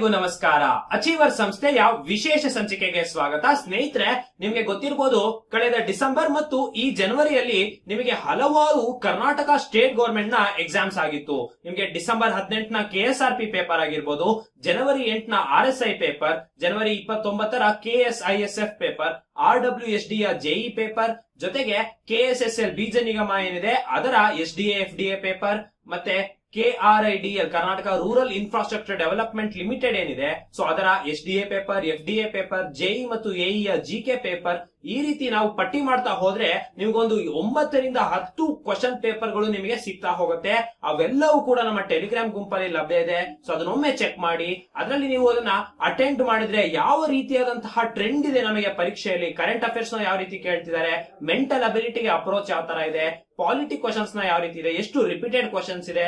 ಎಲ್ಲರಿಗೂ ನಮಸ್ಕಾರ. ಅಚೀವರ್ ಸಂಸ್ಥೆಯ ವಿಶೇಷ ಸಂಚಿಕೆಗೆ ಸ್ವಾಗತ. ಸ್ನೇಹಿತರೆ, ನಿಮಗೆ ಗೊತ್ತಿರಬಹುದು ಕಳೆದ ಡಿಸೆಂಬರ್ ಮತ್ತು ಈ ಜನವರಿಯಲ್ಲಿ ನಿಮಗೆ ಹಲವಾರು ಕರ್ನಾಟಕ ಸ್ಟೇಟ್ ಗೌರ್ಮೆಂಟ್ನ ಎಕ್ಸಾಮ್ಸ್ ಆಗಿತ್ತು. ನಿಮಗೆ December ಹದಿನೆಂಟನ K S R P paper ಆಗಿರ್ಬೋದು, ಜನವರಿ ಎಂಟನ ಆರ್ ಎಸ್ ಐ ಪೇಪರ್ ಜನವರಿ ಇಪ್ಪತ್ತೊಂಬತ್ತರ K S I S F paper R W S D ಯ ಜೆಇ ಪೇಪರ್ ಜೊತೆಗೆ ಕೆ ಎಸ್ ಎಸ್ ಎಲ್ ಬೀಜ ನಿಗಮ ಏನಿದೆ, ಅದರ S D F D A paper ಮತ್ತೆ K R I D L Karnataka rural infrastructure development limited ಏನಿದೆ? So ಅದರ S D A paper F D A paper JE ಮತ್ತು AE G K paper ಈ ರೀತಿ ನಾವು ಪಟ್ಟಿ ಮಾಡ್ತಾ ಹೋದ್ರೆ ನಿಮ್ಗೊಂದು ಒಂಬತ್ತರಿಂದ ಹತ್ತು ಕ್ವಶನ್ ಪೇಪರ್ಗಳು ನಿಮಗೆ ಸಿಗ್ತಾ ಹೋಗುತ್ತೆ. ಅವೆಲ್ಲವೂ ಕೂಡ ನಮ್ಮ ಟೆಲಿಗ್ರಾಮ್ ಗುಂಪಲ್ಲಿ ಲಭ್ಯ ಇದೆ. ಸೊ ಅದನ್ನೊಮ್ಮೆ ಚೆಕ್ ಮಾಡಿ. ಅದರಲ್ಲಿ ನೀವು ಅದನ್ನ ಅಟೆಂಡ್ ಮಾಡಿದ್ರೆ ಯಾವ ರೀತಿಯಾದಂತಹ ಟ್ರೆಂಡ್ ಇದೆ ನಮಗೆ ಪರೀಕ್ಷೆಯಲ್ಲಿ? ಕರೆಂಟ್ ಅಫೇರ್ಸ್ನ ಯಾವ ರೀತಿ ಕೇಳ್ತಿದ್ದಾರೆ? ಮೆಂಟಲ್ ಅಬಿಲಿಟಿಗೆ ಅಪ್ರೋಚ್ ಯಾವ ತರ ಇದೆ? ಪಾಲಿಟಿ ಕ್ವಶನ್ಸ್ನ ಯಾವ ರೀತಿ ಇದೆ? ಎಷ್ಟು ರಿಪೀಟೆಡ್ ಕ್ವಶನ್ಸ್ ಇದೆ?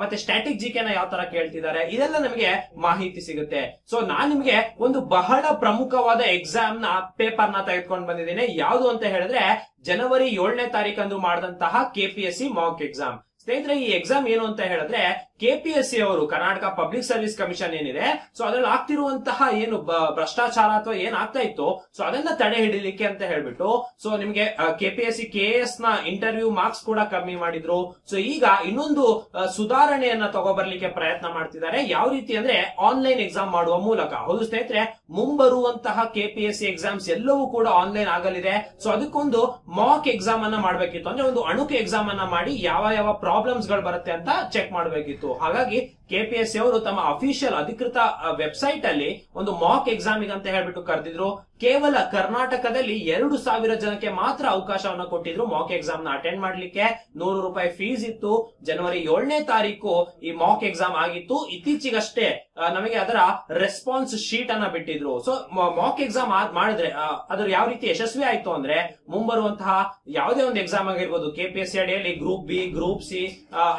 ಮತ್ತೆ ಸ್ಟ್ಯಾಟಿಕ್ ಜಿ ನ ಯಾವ ತರ ಕೇಳ್ತಿದ್ದಾರೆ? ಇದೆಲ್ಲ ನಮಗೆ ಮಾಹಿತಿ ಸಿಗುತ್ತೆ. ಸೊ ನಾನ್ ನಿಮಗೆ ಒಂದು ಬಹಳ ಪ್ರಮುಖವಾದ ಎಕ್ಸಾಮ್ನ ಪೇಪರ್ನ ತೆಗೆದುಕೊಂಡು ಬಂದಿದ್ದೀನಿ. ಯಾವುದು ಅಂತ ಹೇಳಿದ್ರೆ ಜನವರಿ ಏಳನೇ ತಾರೀಕಂದು ಮಾಡಿದಂತಹ ಕೆಪಿಎಸ್ಸಿ ಮಾಕ್ ಎಕ್ಸಾಮ್ ಸ್ನೇಹಿತರೆ, ಈ ಎಕ್ಸಾಮ್ ಏನು ಅಂತ ಹೇಳಿದ್ರೆ ಕೆಪಿಎಸ್ಸಿ ಅವರು, ಕರ್ನಾಟಕ ಪಬ್ಲಿಕ್ ಸರ್ವಿಸ್ ಕಮಿಷನ್ ಏನಿದೆ, ಸೊ ಅದ್ರಲ್ಲಿ ಆಗ್ತಿರುವಂತಹ ಏನು ಭ್ರಷ್ಟಾಚಾರ ಅಥವಾ ಏನ್ ಆಗ್ತಾ ಇತ್ತು, ಸೊ ಅದನ್ನ ತಡೆ ಹಿಡಿಲಿಕ್ಕೆ ಅಂತ ಹೇಳ್ಬಿಟ್ಟು, ಸೊ ನಿಮ್ಗೆ ಕೆಪಿಎಸ್ಸಿ ಕೆ ಎಸ್ನ ಇಂಟರ್ವ್ಯೂ ಮಾರ್ಕ್ಸ್ ಕೂಡ ಕಮ್ಮಿ ಮಾಡಿದ್ರು. ಸೊ ಈಗ ಇನ್ನೊಂದು ಸುಧಾರಣೆಯನ್ನ ತಗೋಬರ್ಲಿಕ್ಕೆ ಪ್ರಯತ್ನ ಮಾಡ್ತಿದ್ದಾರೆ. ಯಾವ ರೀತಿ ಅಂದ್ರೆ ಆನ್ಲೈನ್ ಎಕ್ಸಾಮ್ ಮಾಡುವ ಮೂಲಕ. ಹೌದು ಸ್ನೇಹಿತರೆ, ಮುಂಬರುವಂತಹ ಕೆಪಿಎಸ್ಸಿ ಎಕ್ಸಾಮ್ಸ್ ಎಲ್ಲವೂ ಕೂಡ ಆನ್ಲೈನ್ ಆಗಲಿದೆ. ಸೊ ಅದಕ್ಕೊಂದು ಮಾಕ್ ಎಕ್ಸಾಮ್ ಅನ್ನ ಮಾಡ್ಬೇಕಿತ್ತು. ಅಂದ್ರೆ ಒಂದು ಅಣುಕು ಎಕ್ಸಾಮ್ ಅನ್ನ ಮಾಡಿ ಯಾವ ಯಾವ ಪ್ರಾಬ್ಲಮ್ಸ್ಗಳು ಬರುತ್ತೆ ಅಂತ ಚೆಕ್ ಮಾಡಬೇಕಿತ್ತು. ಹಾಗಾಗಿ ಕೆಪಿಎಸ್ಸಿ ಅವರು ತಮ್ಮ ಅಫಿಷಿಯಲ್ ಅಧಿಕೃತ ವೆಬ್ಸೈಟ್ ಅಲ್ಲಿ ಒಂದು ಮಾಕ್ ಎಕ್ಸಾಮ್ ಅಂತ ಹೇಳ್ಬಿಟ್ಟು ಕರೆದಿದ್ರು. ಕೇವಲ ಕರ್ನಾಟಕದಲ್ಲಿ ಎರಡು ಸಾವಿರ ಜನಕ್ಕೆ ಮಾತ್ರ ಅವಕಾಶವನ್ನ ಕೊಟ್ಟಿದ್ರು ಮಾಕ್ ಎಕ್ಸಾಮ್ನ ಅಟೆಂಡ್ ಮಾಡ್ಲಿಕ್ಕೆ. ನೂರು ರೂಪಾಯಿ ಫೀಸ್ ಇತ್ತು. ಜನವರಿ ಏಳನೇ ತಾರೀಕು ಈ ಮಾಕ್ ಎಕ್ಸಾಮ್ ಆಗಿತ್ತು. ಇತ್ತೀಚೆಗಷ್ಟೇ ನಮಗೆ ಅದರ ರೆಸ್ಪಾನ್ಸ್ ಶೀಟ್ ಅನ್ನ ಬಿಟ್ಟಿದ್ರು. ಸೊ ಮಾಕ್ ಎಕ್ಸಾಮ್ ಮಾಡಿದ್ರೆ ಅದ್ರ ಯಾವ ರೀತಿ ಯಶಸ್ವಿ ಆಯ್ತು ಅಂದ್ರೆ, ಮುಂಬರುವಂತಹ ಯಾವುದೇ ಒಂದು ಎಕ್ಸಾಮ್ ಆಗಿರ್ಬೋದು ಕೆಪಿಎಸ್ಸಿ ಅಡಿಯಲ್ಲಿ ಗ್ರೂಪ್ ಬಿ ಗ್ರೂಪ್ ಸಿ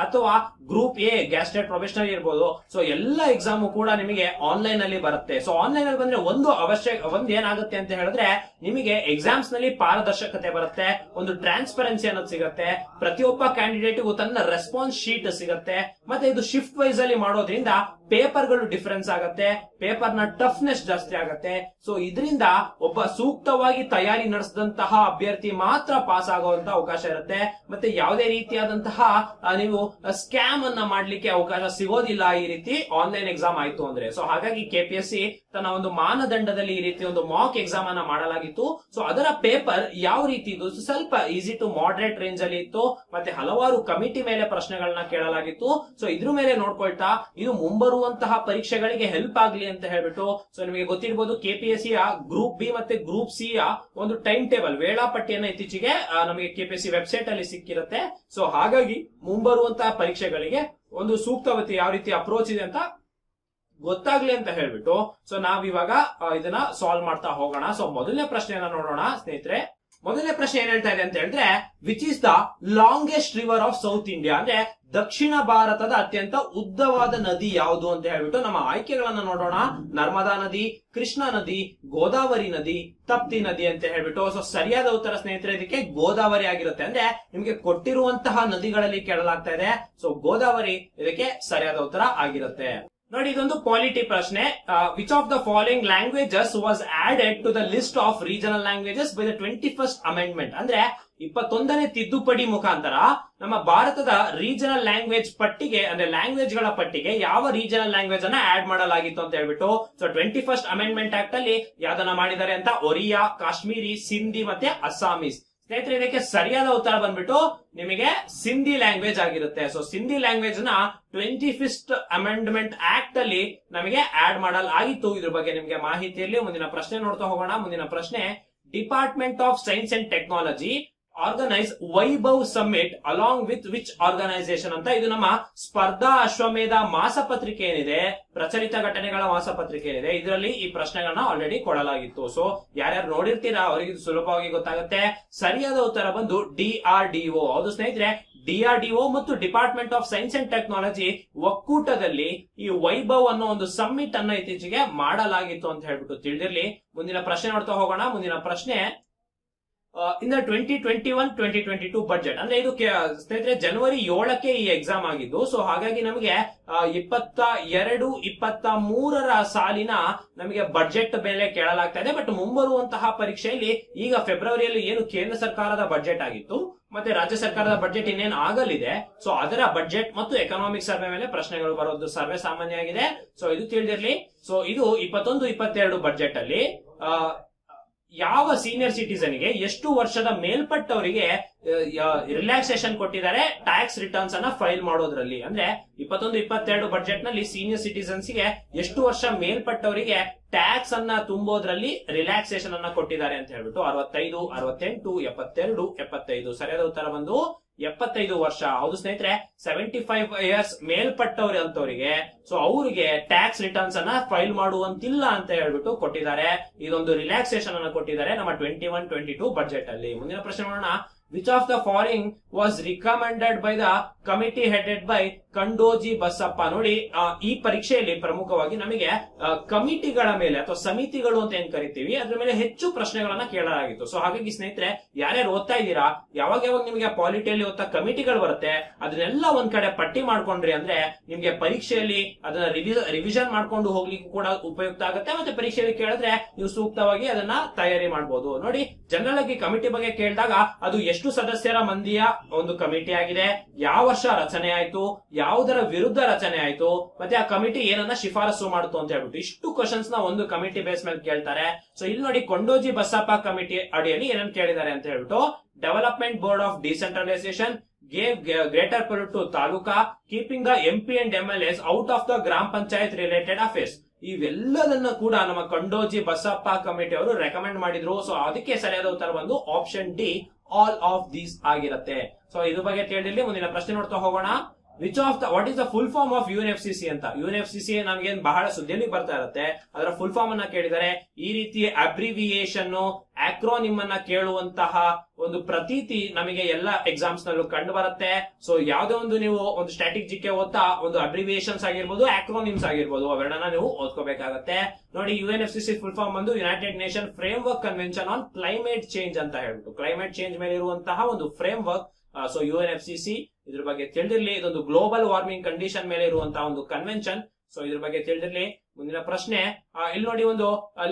ಅಥವಾ ಗ್ರೂಪ್ ಎ ಗ್ಯಾಸ್ಟ್ರೇಟ್ ಪ್ರೊಫೆಷನಲ್ ಇರ್ಬೋದು. ಸೊ ಎಲ್ಲ ಎಕ್ಸಾಮು ಕೂಡ ನಿಮಗೆ ಆನ್ಲೈನ್ ಅಲ್ಲಿ ಬರುತ್ತೆ. ಸೊ ಆನ್ಲೈನ್ ಅಲ್ಲಿ ಬಂದ್ರೆ ಒಂದು ಅವಶ್ಯಕ ಒಂದ್ ಏನಾಗುತ್ತೆ ಅಂತ ಹೇಳಿದ್ರೆ, ನಿಮಗೆ ಎಕ್ಸಾಮ್ಸ್ನಲ್ಲಿ ಪಾರದರ್ಶಕತೆ ಬರುತ್ತೆ, ಒಂದು ಟ್ರಾನ್ಸ್ಪರೆನ್ಸಿ ಅನ್ನೋದು ಸಿಗುತ್ತೆ, ಪ್ರತಿಯೊಬ್ಬ ಕ್ಯಾಂಡಿಡೇಟ್ಗೂ ತನ್ನ ರೆಸ್ಪಾನ್ಸ್ ಶೀಟ್ ಸಿಗುತ್ತೆ, ಮತ್ತೆ ಇದು ಶಿಫ್ಟ್ ವೈಸ್ ಅಲ್ಲಿ ಮಾಡೋದ್ರಿಂದ ಪೇಪರ್ಗಳು ಡಿಫರೆನ್ಸ್ ಆಗತ್ತೆ ಪೇಪರ್ನ ಟಫ್ನೆಸ್ ಜಾಸ್ತಿ ಆಗತ್ತೆ. ಸೊ ಇದರಿಂದ ಒಬ್ಬ ಸೂಕ್ತವಾಗಿ ತಯಾರಿ ನಡೆಸಿದಂತಹ ಅಭ್ಯರ್ಥಿ ಮಾತ್ರ ಪಾಸ್ ಆಗುವಂತ ಅವಕಾಶ ಇರುತ್ತೆ. ಮತ್ತೆ ಯಾವುದೇ ರೀತಿಯಾದಂತಹ ನೀವು ಸ್ಕ್ಯಾಮ್ ಅನ್ನ ಮಾಡ್ಲಿಕ್ಕೆ ಅವಕಾಶ ಸಿಗೋದಿಲ್ಲ ಈ ರೀತಿ ಆನ್ಲೈನ್ ಎಕ್ಸಾಮ್ ಆಯ್ತು ಅಂದ್ರೆ. ಸೊ ಹಾಗಾಗಿ ಕೆಪಿಎಸ್ಸಿ ತನ್ನ ಒಂದು ಮಾನದಂಡದಲ್ಲಿ ಈ ರೀತಿ ಒಂದು ಮಾಕ್ ಎಕ್ಸಾಮ್ ಅನ್ನ ಮಾಡಲಾಗಿತ್ತು. ಸೊ ಅದರ ಪೇಪರ್ ಯಾವ ರೀತಿ ಇದು ಸ್ವಲ್ಪ ಈಸಿ ಟು ಮಾಡರೇಟ್ ರೇಂಜ್ ಅಲ್ಲಿ ಇತ್ತು. ಮತ್ತೆ ಹಲವಾರು ಕಮಿಟಿ ಮೇಲೆ ಪ್ರಶ್ನೆಗಳನ್ನ ಕೇಳಲಾಗಿತ್ತು. ಸೊ ಇದ್ರ ಮೇಲೆ ನೋಡ್ಕೊಳ್ತಾ, ಇದು ಮುಂಬರುವಂತಹ ಪರೀಕ್ಷೆಗಳಿಗೆ ಹೆಲ್ಪ್ ಆಗ್ಲಿ ಅಂತ ಹೇಳ್ಬಿಟ್ಟು ಸೊ ನಿಮಗೆ ಗೊತ್ತಿರಬಹುದು ಕೆಪಿಎಸ್ಸಿ ಯ ಗ್ರೂಪ್ ಬಿ ಮತ್ತೆ ಗ್ರೂಪ್ ಸಿ ಯ ಒಂದು ಟೈಮ್ ಟೇಬಲ್ ವೇಳಾಪಟ್ಟಿಯನ್ನ ಇತ್ತೀಚೆಗೆ ನಮಗೆ ನಮಗೆ ಕೆಪಿಎಸ್ಸಿ ವೆಬ್ಸೈಟ್ ಅಲ್ಲಿ ಸಿಕ್ಕಿರುತ್ತೆ. ಸೊ ಹಾಗಾಗಿ ಮುಂಬರುವಂತಹ ಪರೀಕ್ಷೆಗಳಿಗೆ ಒಂದು ಸೂಕ್ತವತಿ ಯಾವ ರೀತಿ ಅಪ್ರೋಚ್ ಇದೆ ಅಂತ ಗೊತ್ತಾಗ್ಲಿ ಅಂತ ಹೇಳ್ಬಿಟ್ಟು ಸೊ ನಾವಿವಾಗ ಇದನ್ನ ಸಾಲ್ವ್ ಮಾಡ್ತಾ ಹೋಗೋಣ. ಸೊ ಮೊದಲನೇ ಪ್ರಶ್ನೆಯನ್ನ ನೋಡೋಣ, ಸ್ನೇಹಿತರೆ. ಮೊದಲನೇ ಪ್ರಶ್ನೆ ಏನ್ ಹೇಳ್ತಾ ಇದೆ ಅಂತ ಹೇಳಿದ್ರೆ which is the longest river of South India ಅಂದ್ರೆ ದಕ್ಷಿಣ ಭಾರತದ ಅತ್ಯಂತ ಉದ್ದವಾದ ನದಿ ಯಾವುದು ಅಂತ ಹೇಳ್ಬಿಟ್ಟು ನಮ್ಮ ಆಯ್ಕೆಗಳನ್ನ ನೋಡೋಣ. ನರ್ಮದಾ ನದಿ, ಕೃಷ್ಣಾ ನದಿ, ಗೋದಾವರಿ ನದಿ, ತಪ್ತಿ ನದಿ ಅಂತ ಹೇಳ್ಬಿಟ್ಟು. ಸೊ ಸರಿಯಾದ ಉತ್ತರ ಸ್ನೇಹಿತರೆ, ಇದಕ್ಕೆ ಗೋದಾವರಿ ಆಗಿರುತ್ತೆ. ಅಂದ್ರೆ ನಿಮ್ಗೆ ಕೊಟ್ಟಿರುವಂತಹ ನದಿಗಳಲ್ಲಿ ಕೇಳಲಾಗ್ತಾ ಇದೆ. ಸೊ ಗೋದಾವರಿ, ಇದಕ್ಕೆ ಸರಿಯಾದ ಉತ್ತರ ಆಗಿರುತ್ತೆ. ನೋಡಿ, ಇದೊಂದು ಪಾಲಿಟಿ ಪ್ರಶ್ನೆ. Which of the following languages was added to the list of regional languages by the twenty first amendment ಅಂದ್ರೆ, ಇಪ್ಪತ್ತೊಂದನೇ ತಿದ್ದುಪಡಿ ಮುಖಾಂತರ ನಮ್ಮ ಭಾರತದ ರೀಜನಲ್ ಲ್ಯಾಂಗ್ವೇಜ್ ಪಟ್ಟಿಗೆ, ಅಂದ್ರೆ ಲ್ಯಾಂಗ್ವೇಜ್ಗಳ ಪಟ್ಟಿಗೆ ಯಾವ ರೀಜನಲ್ ಲ್ಯಾಂಗ್ವೇಜ್ ಅನ್ನ ಆಡ್ ಮಾಡಲಾಗಿತ್ತು ಅಂತ ಹೇಳ್ಬಿಟ್ಟು so twenty first amendment act ಅಲ್ಲಿ ಯಾವ್ದನ್ನ ಮಾಡಿದ್ದಾರೆ ಅಂತ? ಒರಿಯಾ, ಕಾಶ್ಮೀರಿ, ಸಿಂಧಿ ಮತ್ತೆ ಅಸ್ಸಾಮೀಸ್. ಸ್ನೇಹಿತರೆ, ಇದಕ್ಕೆ ಸರಿಯಾದ ಉತ್ತರ ಬಂದ್ಬಿಟ್ಟು ನಿಮಗೆ ಸಿಂಧಿ ಲ್ಯಾಂಗ್ವೇಜ್ ಆಗಿರುತ್ತೆ. ಸೊ ಸಿಂಧಿ ಲ್ಯಾಂಗ್ವೇಜ್ನ ಟ್ವೆಂಟಿ ಫಿಫ್ತ್ ಅಮೆಂಡ್ಮೆಂಟ್ ಆಕ್ಟ್ ಅಲ್ಲಿ ನಮಗೆ ಆಡ್ ಮಾಡಲಾಗಿತ್ತು ಇದ್ರ ಬಗ್ಗೆ ನಿಮಗೆ ಮಾಹಿತಿಯಲ್ಲಿ ಮುಂದಿನ ಪ್ರಶ್ನೆ ನೋಡ್ತಾ ಹೋಗೋಣ. ಮುಂದಿನ ಪ್ರಶ್ನೆ department of science and technology organise Vaibhav summit along with which organisation ಅಂತ ಇದು ನಮ್ಮ ಸ್ಪರ್ಧಾ ಅಶ್ವಮೇಧ ಮಾಸಪತ್ರಿಕೆ ಏನಿದೆ, ಪ್ರಚಲಿತ ಘಟನೆಗಳ ಮಾಸಪತ್ರಿಕೆ ಏನಿದೆ, ಇದರಲ್ಲಿ ಈ ಪ್ರಶ್ನೆಗಳನ್ನ ಆಲ್ರೆಡಿ ಕೊಡಲಾಗಿತ್ತು. ಸೊ ಯಾರ್ಯಾರು ನೋಡಿರ್ತೀರಾ ಅವರಿಗೆ ಸುಲಭವಾಗಿ ಗೊತ್ತಾಗುತ್ತೆ. ಸರಿಯಾದ ಉತ್ತರ ಬಂದು ಡಿ ಆರ್ ಡಿ ಒ ಹೌದು ಸ್ನೇಹಿತರೆ ಡಿಆರ್ಡಿಒ ಮತ್ತು department of science and technology ಒಕ್ಕೂಟದಲ್ಲಿ ಈ ವೈಭವ್ ಅನ್ನೋ ಒಂದು ಸಮ್ಮಿಟ್ ಅನ್ನ ಇತ್ತೀಚೆಗೆ ಮಾಡಲಾಗಿತ್ತು ಅಂತ ಹೇಳ್ಬಿಟ್ಟು ತಿಳಿದಿರ್ಲಿ. ಮುಂದಿನ ಪ್ರಶ್ನೆ ನೋಡ್ತಾ ಹೋಗೋಣ. ಮುಂದಿನ ಪ್ರಶ್ನೆ in twenty twenty one twenty twenty two budget ಅಂದ್ರೆ ಇದು ಸ್ನೇಹಿತರೆ ಜನವರಿ ಏಳಕ್ಕೆ ಈ ಎಕ್ಸಾಮ್ ಆಗಿದ್ದು ಸೊ ಹಾಗಾಗಿ ನಮಗೆ ಇಪ್ಪತ್ತ ಎರಡು, ಇಪ್ಪತ್ತ ಮೂರರ ಸಾಲಿನ ನಮಗೆ ಬಜೆಟ್ ಮೇಲೆ ಕೇಳಲಾಗ್ತಾ ಇದೆ. ಬಟ್ ಮುಂಬರುವಂತಹ ಪರೀಕ್ಷೆಯಲ್ಲಿ ಈಗ ಫೆಬ್ರವರಿಯಲ್ಲಿ ಏನು ಕೇಂದ್ರ ಸರ್ಕಾರದ ಬಜೆಟ್ ಆಗಿತ್ತು, ಮತ್ತೆ ರಾಜ್ಯ ಸರ್ಕಾರದ ಬಜೆಟ್ ಇನ್ನೇನು ಆಗಲಿದೆ ಸೊ ಅದರ ಬಜೆಟ್ ಮತ್ತು ಎಕನಾಮಿಕ್ ಸರ್ವೆ ಮೇಲೆ ಪ್ರಶ್ನೆಗಳು ಬರೋದು ಸರ್ವೆ ಸಾಮಾನ್ಯ ಆಗಿದೆ ಸೊ ಇದು ತಿಳಿದಿರಲಿ. ಸೊ ಇದು ಇಪ್ಪತ್ತೊಂದು, ಇಪ್ಪತ್ತೆರಡು ಬಜೆಟ್ ಅಲ್ಲಿ ಯಾವ ಸೀನಿಯರ್ ಸಿಟಿಸನ್ಗೆ ಎಷ್ಟು ವರ್ಷದ ಮೇಲ್ಪಟ್ಟವರಿಗೆ ರಿಲ್ಯಾಕ್ಸೇಷನ್ ಕೊಟ್ಟಿದ್ದಾರೆ ಟ್ಯಾಕ್ಸ್ ರಿಟರ್ನ್ಸ್ ಅನ್ನ ಫೈಲ್ ಮಾಡೋದ್ರಲ್ಲಿ. ಅಂದ್ರೆ ಇಪ್ಪತ್ತೊಂದು, ಇಪ್ಪತ್ತೆರಡು ಬಜೆಟ್ನಲ್ಲಿ ಸೀನಿಯರ್ ಸಿಟಿಸನ್ಸ್ಗೆ ಎಷ್ಟು ವರ್ಷ ಮೇಲ್ಪಟ್ಟವರಿಗೆ ಟ್ಯಾಕ್ಸ್ ಅನ್ನ ತುಂಬೋದ್ರಲ್ಲಿ ರಿಲ್ಯಾಕ್ಸೇಷನ್ ಅನ್ನ ಕೊಟ್ಟಿದ್ದಾರೆ ಅಂತ ಹೇಳ್ಬಿಟ್ಟು, ಅರವತ್ತೈದು, ಅರವತ್ತೆಂಟು, ಎಪ್ಪತ್ತೆರಡು, ಎಪ್ಪತ್ತೈದು. ಸರಿಯಾದ ಉತ್ತರ ಬಂದು ಎಪ್ಪತ್ತೈದು ವರ್ಷ. ಹೌದು ಸ್ನೇಹಿತರೆ ಸೆವೆಂಟಿ ಫೈವ್ ಇಯರ್ಸ್ ಮೇಲ್ಪಟ್ಟವ್ರಿ ಅಂತವರಿಗೆ ಸೊ ಅವರಿಗೆ ಟ್ಯಾಕ್ಸ್ ರಿಟರ್ನ್ಸ್ ಅನ್ನ ಫೈಲ್ ಮಾಡುವಂತಿಲ್ಲ ಅಂತ ಹೇಳ್ಬಿಟ್ಟು ಕೊಟ್ಟಿದ್ದಾರೆ. ಇದೊಂದು ರಿಲ್ಯಾಕ್ಸೇಷನ್ ಅನ್ನ ಕೊಟ್ಟಿದ್ದಾರೆ ನಮ್ಮ twenty one twenty two budget ಅಲ್ಲಿ. ಮುಂದಿನ ಪ್ರಶ್ನೆ ನೋಡೋಣ. Which of the following was recommended by the committee headed by Kondoji Basappa ನೋಡಿ ಈ ಪರೀಕ್ಷೆಯಲ್ಲಿ ಪ್ರಮುಖವಾಗಿ ನಮಗೆ ಕಮಿಟಿಗಳ ಮೇಲೆ ಅಥವಾ ಸಮಿತಿಗಳು ಅಂತ ಏನ್ ಕರಿತೀವಿ, ಅದ್ರ ಮೇಲೆ ಹೆಚ್ಚು ಪ್ರಶ್ನೆಗಳನ್ನ ಕೇಳಲಾಗಿತ್ತು. ಸೊ ಹಾಗಾಗಿ ಸ್ನೇಹಿತರೆ, ಯಾರ್ಯಾರು ಓದ್ತಾ ಇದ್ದೀರಾ, ಯಾವಾಗ ಯಾವಾಗ ನಿಮಗೆ ಪಾಲಿಟಿಯಲ್ಲಿ ಓದ್ತಾ ಕಮಿಟಿಗಳು ಬರುತ್ತೆ, ಅದನ್ನೆಲ್ಲ ಒಂದ್ ಕಡೆ ಪಟ್ಟಿ ಮಾಡ್ಕೊಂಡ್ರಿ ಅಂದ್ರೆ ನಿಮ್ಗೆ ಪರೀಕ್ಷೆಯಲ್ಲಿ ಅದನ್ನ ರಿವಿಷನ್ ಮಾಡ್ಕೊಂಡು ಹೋಗ್ಲಿಕ್ಕೂ ಕೂಡ ಉಪಯುಕ್ತ ಆಗುತ್ತೆ, ಮತ್ತೆ ಪರೀಕ್ಷೆಯಲ್ಲಿ ಕೇಳಿದ್ರೆ ನೀವು ಸೂಕ್ತವಾಗಿ ಅದನ್ನ ತಯಾರಿ ಮಾಡಬಹುದು ನೋಡಿ ಜನರಲ್ ಆಗಿ ಕಮಿಟಿ ಬಗ್ಗೆ ಕೇಳಿದಾಗ ಅದು ಎಷ್ಟು ಸದಸ್ಯರ ಮಂದಿಯ ಒಂದು ಕಮಿಟಿ ಆಗಿದೆ. ಯಾವ ವರ್ಷ ರಚನೆ ಆಯ್ತು? ಯಾವುದರ ವಿರುದ್ಧ ರಚನೆ ಆಯ್ತು? ಮತ್ತೆ ಆ ಕಮಿಟಿ ಏನನ್ನ ಶಿಫಾರಸು ಮಾಡುತ್ತು ಅಂತ ಹೇಳ್ಬಿಟ್ಟು ಇಷ್ಟು ಕ್ವಶನ್ಸ್ನ ಒಂದು ಕಮಿಟಿ ಬೇಸ್ ಮೇಲೆ ಕೇಳ್ತಾರೆ. ಸೊ ಇಲ್ಲಿ ನೋಡಿ ಕೊಂಡೋಜಿ ಬಸಪ್ಪ ಕಮಿಟಿ ಅಡಿಯಲ್ಲಿ ಏನನ್ನ ಕೇಳಿದ್ದಾರೆ ಅಂತ ಹೇಳ್ಬಿಟ್ಟು development board of decentralisation greater port to taluka keeping M P and M L S out of the gram panchayat related affairs ಇವೆಲ್ಲದನ್ನ ಕೂಡ ನಮ್ಮ ಕಂಡೋಜಿ ಬಸಪ್ಪ ಕಮಿಟಿ ಅವರು ರೆಕಮೆಂಡ್ ಮಾಡಿದ್ರು. ಸೊ ಅದಕ್ಕೆ ಸರಿಯಾದ ಉತ್ತರ ಬಂದು option D all of these ಆಗಿರುತ್ತೆ. ಸೊ ಇದ್ರ ಬಗ್ಗೆ ತಿಳಿದಿರಲಿ ಮುಂದಿನ ಪ್ರಶ್ನೆ ನೋಡ್ತಾ ಹೋಗೋಣ. Which of the what is the full form of UN F C C ಅಂತ? ಯುಎನ್ ಎಫ್ ಸಿ ಸಿ ನಮ್ಗೆ ಬಹಳ ಸುದ್ದಿಯಲ್ಲಿ ಬರ್ತಾ ಇರುತ್ತೆ. ಅದರ ಫುಲ್ ಫಾರ್ಮ್ ಅನ್ನ ಕೇಳಿದರೆ, ಈ ರೀತಿ ಅಬ್ರಿವಿಯೇಷನ್ ಆಕ್ರೋನಿಮ್ ಅನ್ನ ಕೇಳುವಂತಹ ಒಂದು ಪ್ರತೀತಿ ನಮಗೆ ಎಲ್ಲ ಎಕ್ಸಾಮ್ಸ್ ನಲ್ಲೂ ಕಂಡು ಬರುತ್ತೆ. ಸೊ ಯಾವ್ದೇ ಒಂದು ನೀವು ಒಂದು ಸ್ಟ್ಯಾಟಿಕ್ ಜಿಕ್ಕೆ ಓದ್ತಾ, ಒಂದು ಅಬ್ರಿವಿಯೇಷನ್ಸ್ ಆಗಿರ್ಬೋದು ಆಕ್ರೋನಿಮ್ಸ್ ಆಗಿರ್ಬೋದು, ಅವೆರಡನ್ನ ನೀವು ಓದ್ಕೋಬೇಕಾಗತ್ತೆ. ನೋಡಿ U N F C C full form ಬಂದು United Nation framework convention on climate change ಅಂತ ಹೇಳ್ಬಿಟ್ಟು ಕ್ಲೈಮೇಟ್ ಚೇಂಜ್ ಮೇಲೆ ಇರುವಂತಹ ಒಂದು framework so U N F C C ಇದ್ರ ಬಗ್ಗೆ ತಿಳಿದಿರ್ಲಿ. ಇದೊಂದು ಗ್ಲೋಬಲ್ ವಾರ್ಮಿಂಗ್ ಕಂಡೀಷನ್ ಮೇಲೆ ಇರುವಂತಹ ಒಂದು ಕನ್ವೆನ್ಷನ್ ಸೊ ಇದ್ರ ಬಗ್ಗೆ ತಿಳಿದಿರ್ಲಿ. ಮುಂದಿನ ಪ್ರಶ್ನೆ ಇಲ್ಲಿ ನೋಡಿ ಒಂದು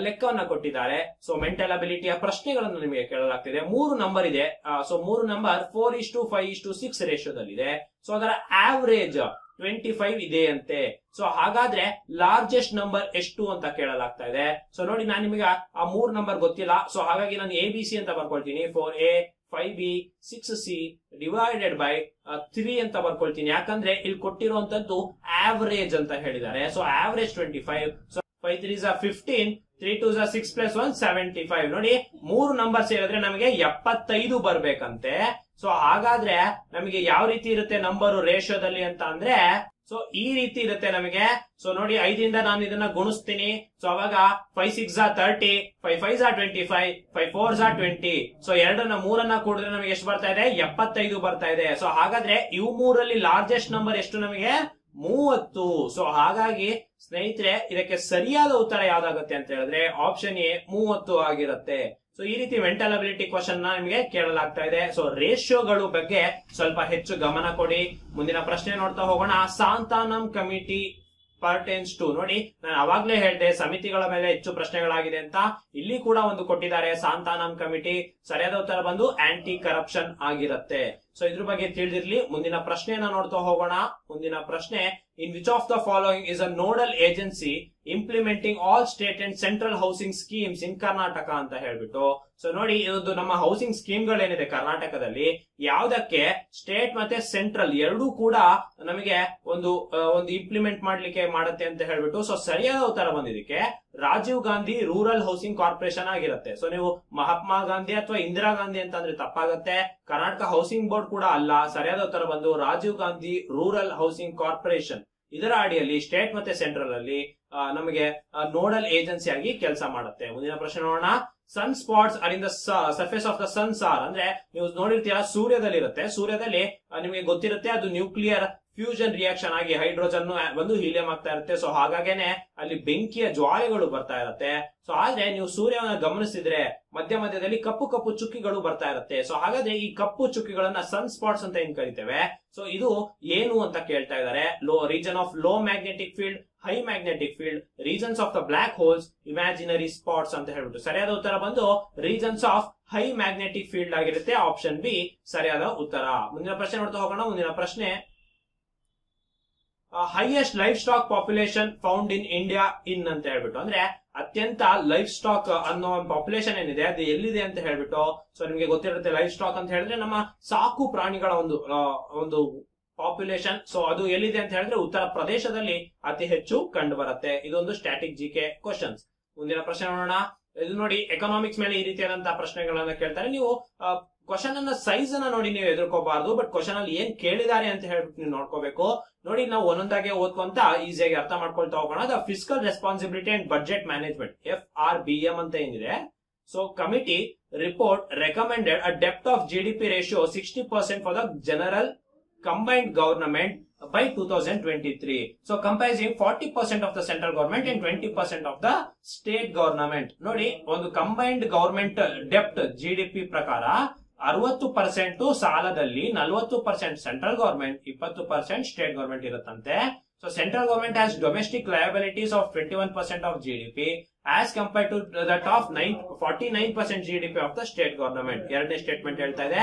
ಲೆಕ್ಕವನ್ನ ಕೊಟ್ಟಿದ್ದಾರೆ. ಸೊ ಮೆಂಟಲ್ ಅಬಿಲಿಟಿಯ ಪ್ರಶ್ನೆಗಳನ್ನು ನಿಮಗೆ ಕೇಳಲಾಗ್ತಿದೆ. ಮೂರು ನಂಬರ್ ಇದೆ. ಸೊ ಮೂರು number four is to five is to six ರೇಷಿಯೋದಲ್ಲಿದೆ so ಅದರ ಆವರೇಜ್ ಟ್ವೆಂಟಿ ಫೈವ್ ಇದೆ ಅಂತೆ ಸೊ ಹಾಗಾದ್ರೆ ಲಾರ್ಜೆಸ್ಟ್ ನಂಬರ್ ಎಷ್ಟು ಅಂತ ಕೇಳಲಾಗ್ತಾ ಇದೆ. ಸೊ ನೋಡಿ, ನಾನು ನಿಮಗೆ ಆ ಮೂರ್ ನಂಬರ್ ಗೊತ್ತಿಲ್ಲ. ಸೊ ಹಾಗಾಗಿ ನಾನು ಎ ಬಿ ಸಿ ಅಂತ ಬರ್ಕೊಳ್ತೀನಿ. Four A five B six C divided by three ಅಂತ ಬರ್ಕೊಳ್ತೀನಿ. ಯಾಕಂದ್ರೆ ಇಲ್ಲಿ ಕೊಟ್ಟಿರುವಂತದ್ದು ಆವರೇಜ್ ಅಂತ ಹೇಳಿದ್ದಾರೆ. So average twenty five so five three fifteen three two six plus one seventy five ನೋಡಿ, ಮೂರು ನಂಬರ್ ಸೇರಿದ್ರೆ ನಮಗೆ ಎಪ್ಪತ್ತೈದು ಬರ್ಬೇಕಂತೆ. ಸೊ ಹಾಗಾದ್ರೆ ನಮಗೆ ಯಾವ ರೀತಿ ಇರುತ್ತೆ ನಂಬರ್ ರೇಷಿಯೋದಲ್ಲಿ ಅಂತ ಅಂದ್ರೆ ಸೊ ಈ ರೀತಿ ಇರುತ್ತೆ ನಮಗೆ. ಸೊ ನೋಡಿ ಐದಿಂದ ನಾನು ಇದನ್ನ ಗುಣಿಸ್ತೀನಿ. ಸೊ ಅವಾಗ ಫೈವ್ ಸಿಕ್ಸ್ ಆ ತರ್ಟಿ ಫೈವ್ ಫೈವ್ ಆ ಟ್ವೆಂಟಿ ಫೈವ್ ಫೈವ್ ಫೋರ್ ಆ ಟ್ವೆಂಟಿ ಸೊ ಎರಡನ್ನ ಮೂರನ್ನ ಕೂಡಿದ್ರೆ ನಮಗೆ ಎಷ್ಟು ಬರ್ತಾ ಇದೆ? ಎಪ್ಪತ್ತೈದು ಬರ್ತಾ ಇದೆ. ಸೊ ಹಾಗಾದ್ರೆ ಇವು ಮೂರಲ್ಲಿ ಲಾರ್ಜೆಸ್ಟ್ ನಂಬರ್ ಎಷ್ಟು ನಮಗೆ? ಮೂವತ್ತು. ಸೊ ಹಾಗಾಗಿ ಸ್ನೇಹಿತರೆ, ಇದಕ್ಕೆ ಸರಿಯಾದ ಉತ್ತರ ಯಾವ್ದಾಗುತ್ತೆ ಅಂತ ಹೇಳಿದ್ರೆ ಆಪ್ಷನ್ ಎ ಮೂವತ್ತು ಆಗಿರುತ್ತೆ. ಸೊ ಈ ರೀತಿ ವೆಂಟಲಬಿಲಿಟಿ ಅಬಿಲಿಟಿ ಕ್ವಶನ್ ನಿಮಗೆ ಕೇಳಲಾಗ್ತಾ ಇದೆ. ಸೊ ರೇಷಿಯೋಗಳು ಬಗ್ಗೆ ಸ್ವಲ್ಪ ಹೆಚ್ಚು ಗಮನ ಕೊಡಿ. ಮುಂದಿನ ಪ್ರಶ್ನೆ ನೋಡ್ತಾ ಹೋಗೋಣ. ಸಾಂತಾನಂ ಕಮಿಟಿ ಪರ್ಟೆನ್ಸ್ ಟು ನೋಡಿ, ನಾನು ಅವಾಗ್ಲೇ ಹೇಳಿದೆ, ಸಮಿತಿಗಳ ಮೇಲೆ ಹೆಚ್ಚು ಪ್ರಶ್ನೆಗಳಾಗಿದೆ ಅಂತ. ಇಲ್ಲಿ ಕೂಡ ಒಂದು ಕೊಟ್ಟಿದ್ದಾರೆ ಸಾಂತಾನಂ ಕಮಿಟಿ. ಸರಿಯಾದ ಉತ್ತರ ಬಂದು ಆಂಟಿ ಕರಪ್ಷನ್ ಆಗಿರುತ್ತೆ. ಸೊ ಇದ್ರ ಬಗ್ಗೆ ತಿಳಿದಿರ್ಲಿ. ಮುಂದಿನ ಪ್ರಶ್ನೆಯನ್ನ ನೋಡ್ತಾ ಹೋಗೋಣ. ಮುಂದಿನ ಪ್ರಶ್ನೆ in which of the following is a nodal agency implementing all state and central housing schemes in Karnataka ಅಂತ ಹೇಳ್ಬಿಟ್ಟು. ಸೊ ನೋಡಿ ಇದೊಂದು ನಮ್ಮ ಹೌಸಿಂಗ್ ಸ್ಕೀಮ್ಗಳೇನಿದೆ ಕರ್ನಾಟಕದಲ್ಲಿ, ಯಾವ್ದಕ್ಕೆ ಸ್ಟೇಟ್ ಮತ್ತೆ ಸೆಂಟ್ರಲ್ ಎರಡೂ ಕೂಡ ನಮಗೆ ಒಂದು ಒಂದು ಇಂಪ್ಲಿಮೆಂಟ್ ಮಾಡ್ಲಿಕ್ಕೆ ಮಾಡುತ್ತೆ ಅಂತ ಹೇಳ್ಬಿಟ್ಟು ಸೊ ಸರಿಯಾದ ಉತ್ತರ ಬಂದಿದ್ದಕ್ಕೆ Rajiv Gandhi rural housing corporation ಆಗಿರುತ್ತೆ. ಸೊ ನೀವು ಮಹಾತ್ಮ ಗಾಂಧಿ ಅಥವಾ ಇಂದಿರಾ ಗಾಂಧಿ ಅಂತ ಅಂದ್ರೆ ತಪ್ಪಾಗತ್ತೆ. ಕರ್ನಾಟಕ ಹೌಸಿಂಗ್ ಬೋರ್ಡ್ ಕೂಡ ಅಲ್ಲ. ಸರಿಯಾದ ಉತ್ತರ ಬಂದು Rajiv Gandhi rural housing corporation ಇದರ ಅಡಿಯಲ್ಲಿ ಸ್ಟೇಟ್ ಮತ್ತೆ ಸೆಂಟ್ರಲ್ ಅಲ್ಲಿ ನಮಗೆ ನೋಡಲ್ ಏಜೆನ್ಸಿ ಆಗಿ ಕೆಲಸ ಮಾಡುತ್ತೆ. ಮುಂದಿನ ಪ್ರಶ್ನೆ ನೋಡೋಣ. ಸನ್ ಸ್ಪಾಟ್ಸ್ ಅಲ್ಲಿ surface of the sun sir ಅಂದ್ರೆ ನೀವು ನೋಡಿರ್ತೀರಾ ಸೂರ್ಯದಲ್ಲಿ ಇರುತ್ತೆ ಸೂರ್ಯದಲ್ಲಿ ನಿಮಗೆ ಗೊತ್ತಿರುತ್ತೆ, ಅದು ನ್ಯೂಕ್ಲಿಯರ್ ಫ್ಯೂಷನ್ ರಿಯಾಕ್ಷನ್ ಆಗಿ ಹೈಡ್ರೋಜನ್ ಒಂದು ಹೀಲಿಯಂ ಆಗ್ತಾ ಇರುತ್ತೆ. ಸೊ ಹಾಗಾಗೇನೆ ಅಲ್ಲಿ ಬೆಂಕಿಯ ಜ್ವಾಲೆಗಳು ಬರ್ತಾ ಇರುತ್ತೆ. ಸೊ ಆದ್ರೆ ನೀವು ಸೂರ್ಯವನ್ನ ಗಮನಿಸಿದ್ರೆ ಮಧ್ಯ ಮಧ್ಯದಲ್ಲಿ ಕಪ್ಪು ಕಪ್ಪು ಚುಕ್ಕಿಗಳು ಬರ್ತಾ ಇರುತ್ತೆ. ಸೊ ಹಾಗಾದ್ರೆ ಈ ಕಪ್ಪು ಚುಕ್ಕಿಗಳನ್ನ ಸನ್ ಸ್ಪಾಟ್ಸ್ ಅಂತ ಏನ್ ಕರಿತೇವೆ? ಸೊ ಇದು ಏನು ಅಂತ ಕೇಳ್ತಾ ಇದ್ದಾರೆ. Low region of low magnetic field high magnetic field reasons of the black holes imaginary spots ಅಂತ ಹೇಳ್ಬಿಟ್ಟು. ಸರಿಯಾದ ಉತ್ತರ ಬಂದು reasons of high magnetic field ಆಗಿರುತ್ತೆ. ಆಪ್ಷನ್ ಬಿ ಸರಿಯಾದ ಉತ್ತರ. ಮುಂದಿನ ಪ್ರಶ್ನೆ ನೋಡ್ತಾ ಹೋಗೋಣ. ಮುಂದಿನ ಪ್ರಶ್ನೆ highest livestock population found in India in ಅಂತ ಹೇಳ್ಬಿಟ್ಟು. ಅಂದ್ರೆ ಅತ್ಯಂತ ಲೈಫ್ ಸ್ಟಾಕ್ ಅನ್ನೋ ಒಂದು ಪಾಪ್ಯುಲೇಷನ್ ಏನಿದೆ, ಅದು ಎಲ್ಲಿದೆ ಅಂತ ಹೇಳ್ಬಿಟ್ಟು. ಸೊ ನಿಮ್ಗೆ ಗೊತ್ತಿರುತ್ತೆ ಲೈಫ್ ಸ್ಟಾಕ್ ಅಂತ ಹೇಳಿದ್ರೆ ನಮ್ಮ ಸಾಕು ಪ್ರಾಣಿಗಳ ಒಂದು ಒಂದು ಪಾಪ್ಯುಲೇಷನ್ ಸೊ ಅದು ಎಲ್ಲಿದೆ ಅಂತ ಹೇಳಿದ್ರೆ ಉತ್ತರ ಪ್ರದೇಶದಲ್ಲಿ ಅತಿ ಹೆಚ್ಚು ಕಂಡು ಬರುತ್ತೆ ಇದೊಂದು ಸ್ಟ್ಯಾಟಿಕ್ ಜಿ ಕೆ ಕ್ವಶನ್ಸ್ ಮುಂದಿನ ಪ್ರಶ್ನೆ ನೋಡೋಣ. ಇದು ನೋಡಿ ಎಕನಾಮಿಕ್ಸ್ ಮೇಲೆ ಈ ರೀತಿಯಾದಂತಹ ಪ್ರಶ್ನೆಗಳನ್ನ ಕೇಳ್ತಾರೆ. ನೀವು ಕ್ವಶನ್ ಅನ್ನ ಸೈಜ್ ಅನ್ನ ನೋಡಿ ನೀವು ಎದುರ್ಕೋಬಾರ್ದು ಬಟ್ ಕ್ವಶನ್ ಅಲ್ಲಿ ಏನ್ ಕೇಳಿದ್ದಾರೆ ಅಂತ ಹೇಳ್ಬಿಟ್ಟು ನೀವು ನೋಡ್ಕೋಬೇಕು. ನೋಡಿ, ನಾವು ಒಂದೊಂದಾಗೆ ಓದ್ಕೊಂತ ಈಸಿಯಾಗಿ ಅರ್ಥ ಮಾಡ್ಕೊಳ್ತಾ ಹೋಗೋಣ. The fiscal responsibility and budget management F R B M ಅಂತ ಏನಿದೆ. So committee report recommended a depth of P ratio sixty percent for the general combined government by two thousand twenty three so comprising forty percent of the central government and twenty percent of the state government ನೋಡಿ, ಒಂದು combined government ಡೆಪ್ಟ್ G D P ಪ್ರಕಾರ ಅರವತ್ತು percent ಸಾಲದಲ್ಲಿ ನಲವತ್ತು percent central government ಇಪ್ಪತ್ತು percent state government ಇರುತ್ತಂತೆ. So central government has domestic liabilities of twenty one percent of G D P as compare to that of nine forty nine percent G D P of the state government ಎರಡನೇ statement ಹೇಳ್ತಾ ಇದೆ.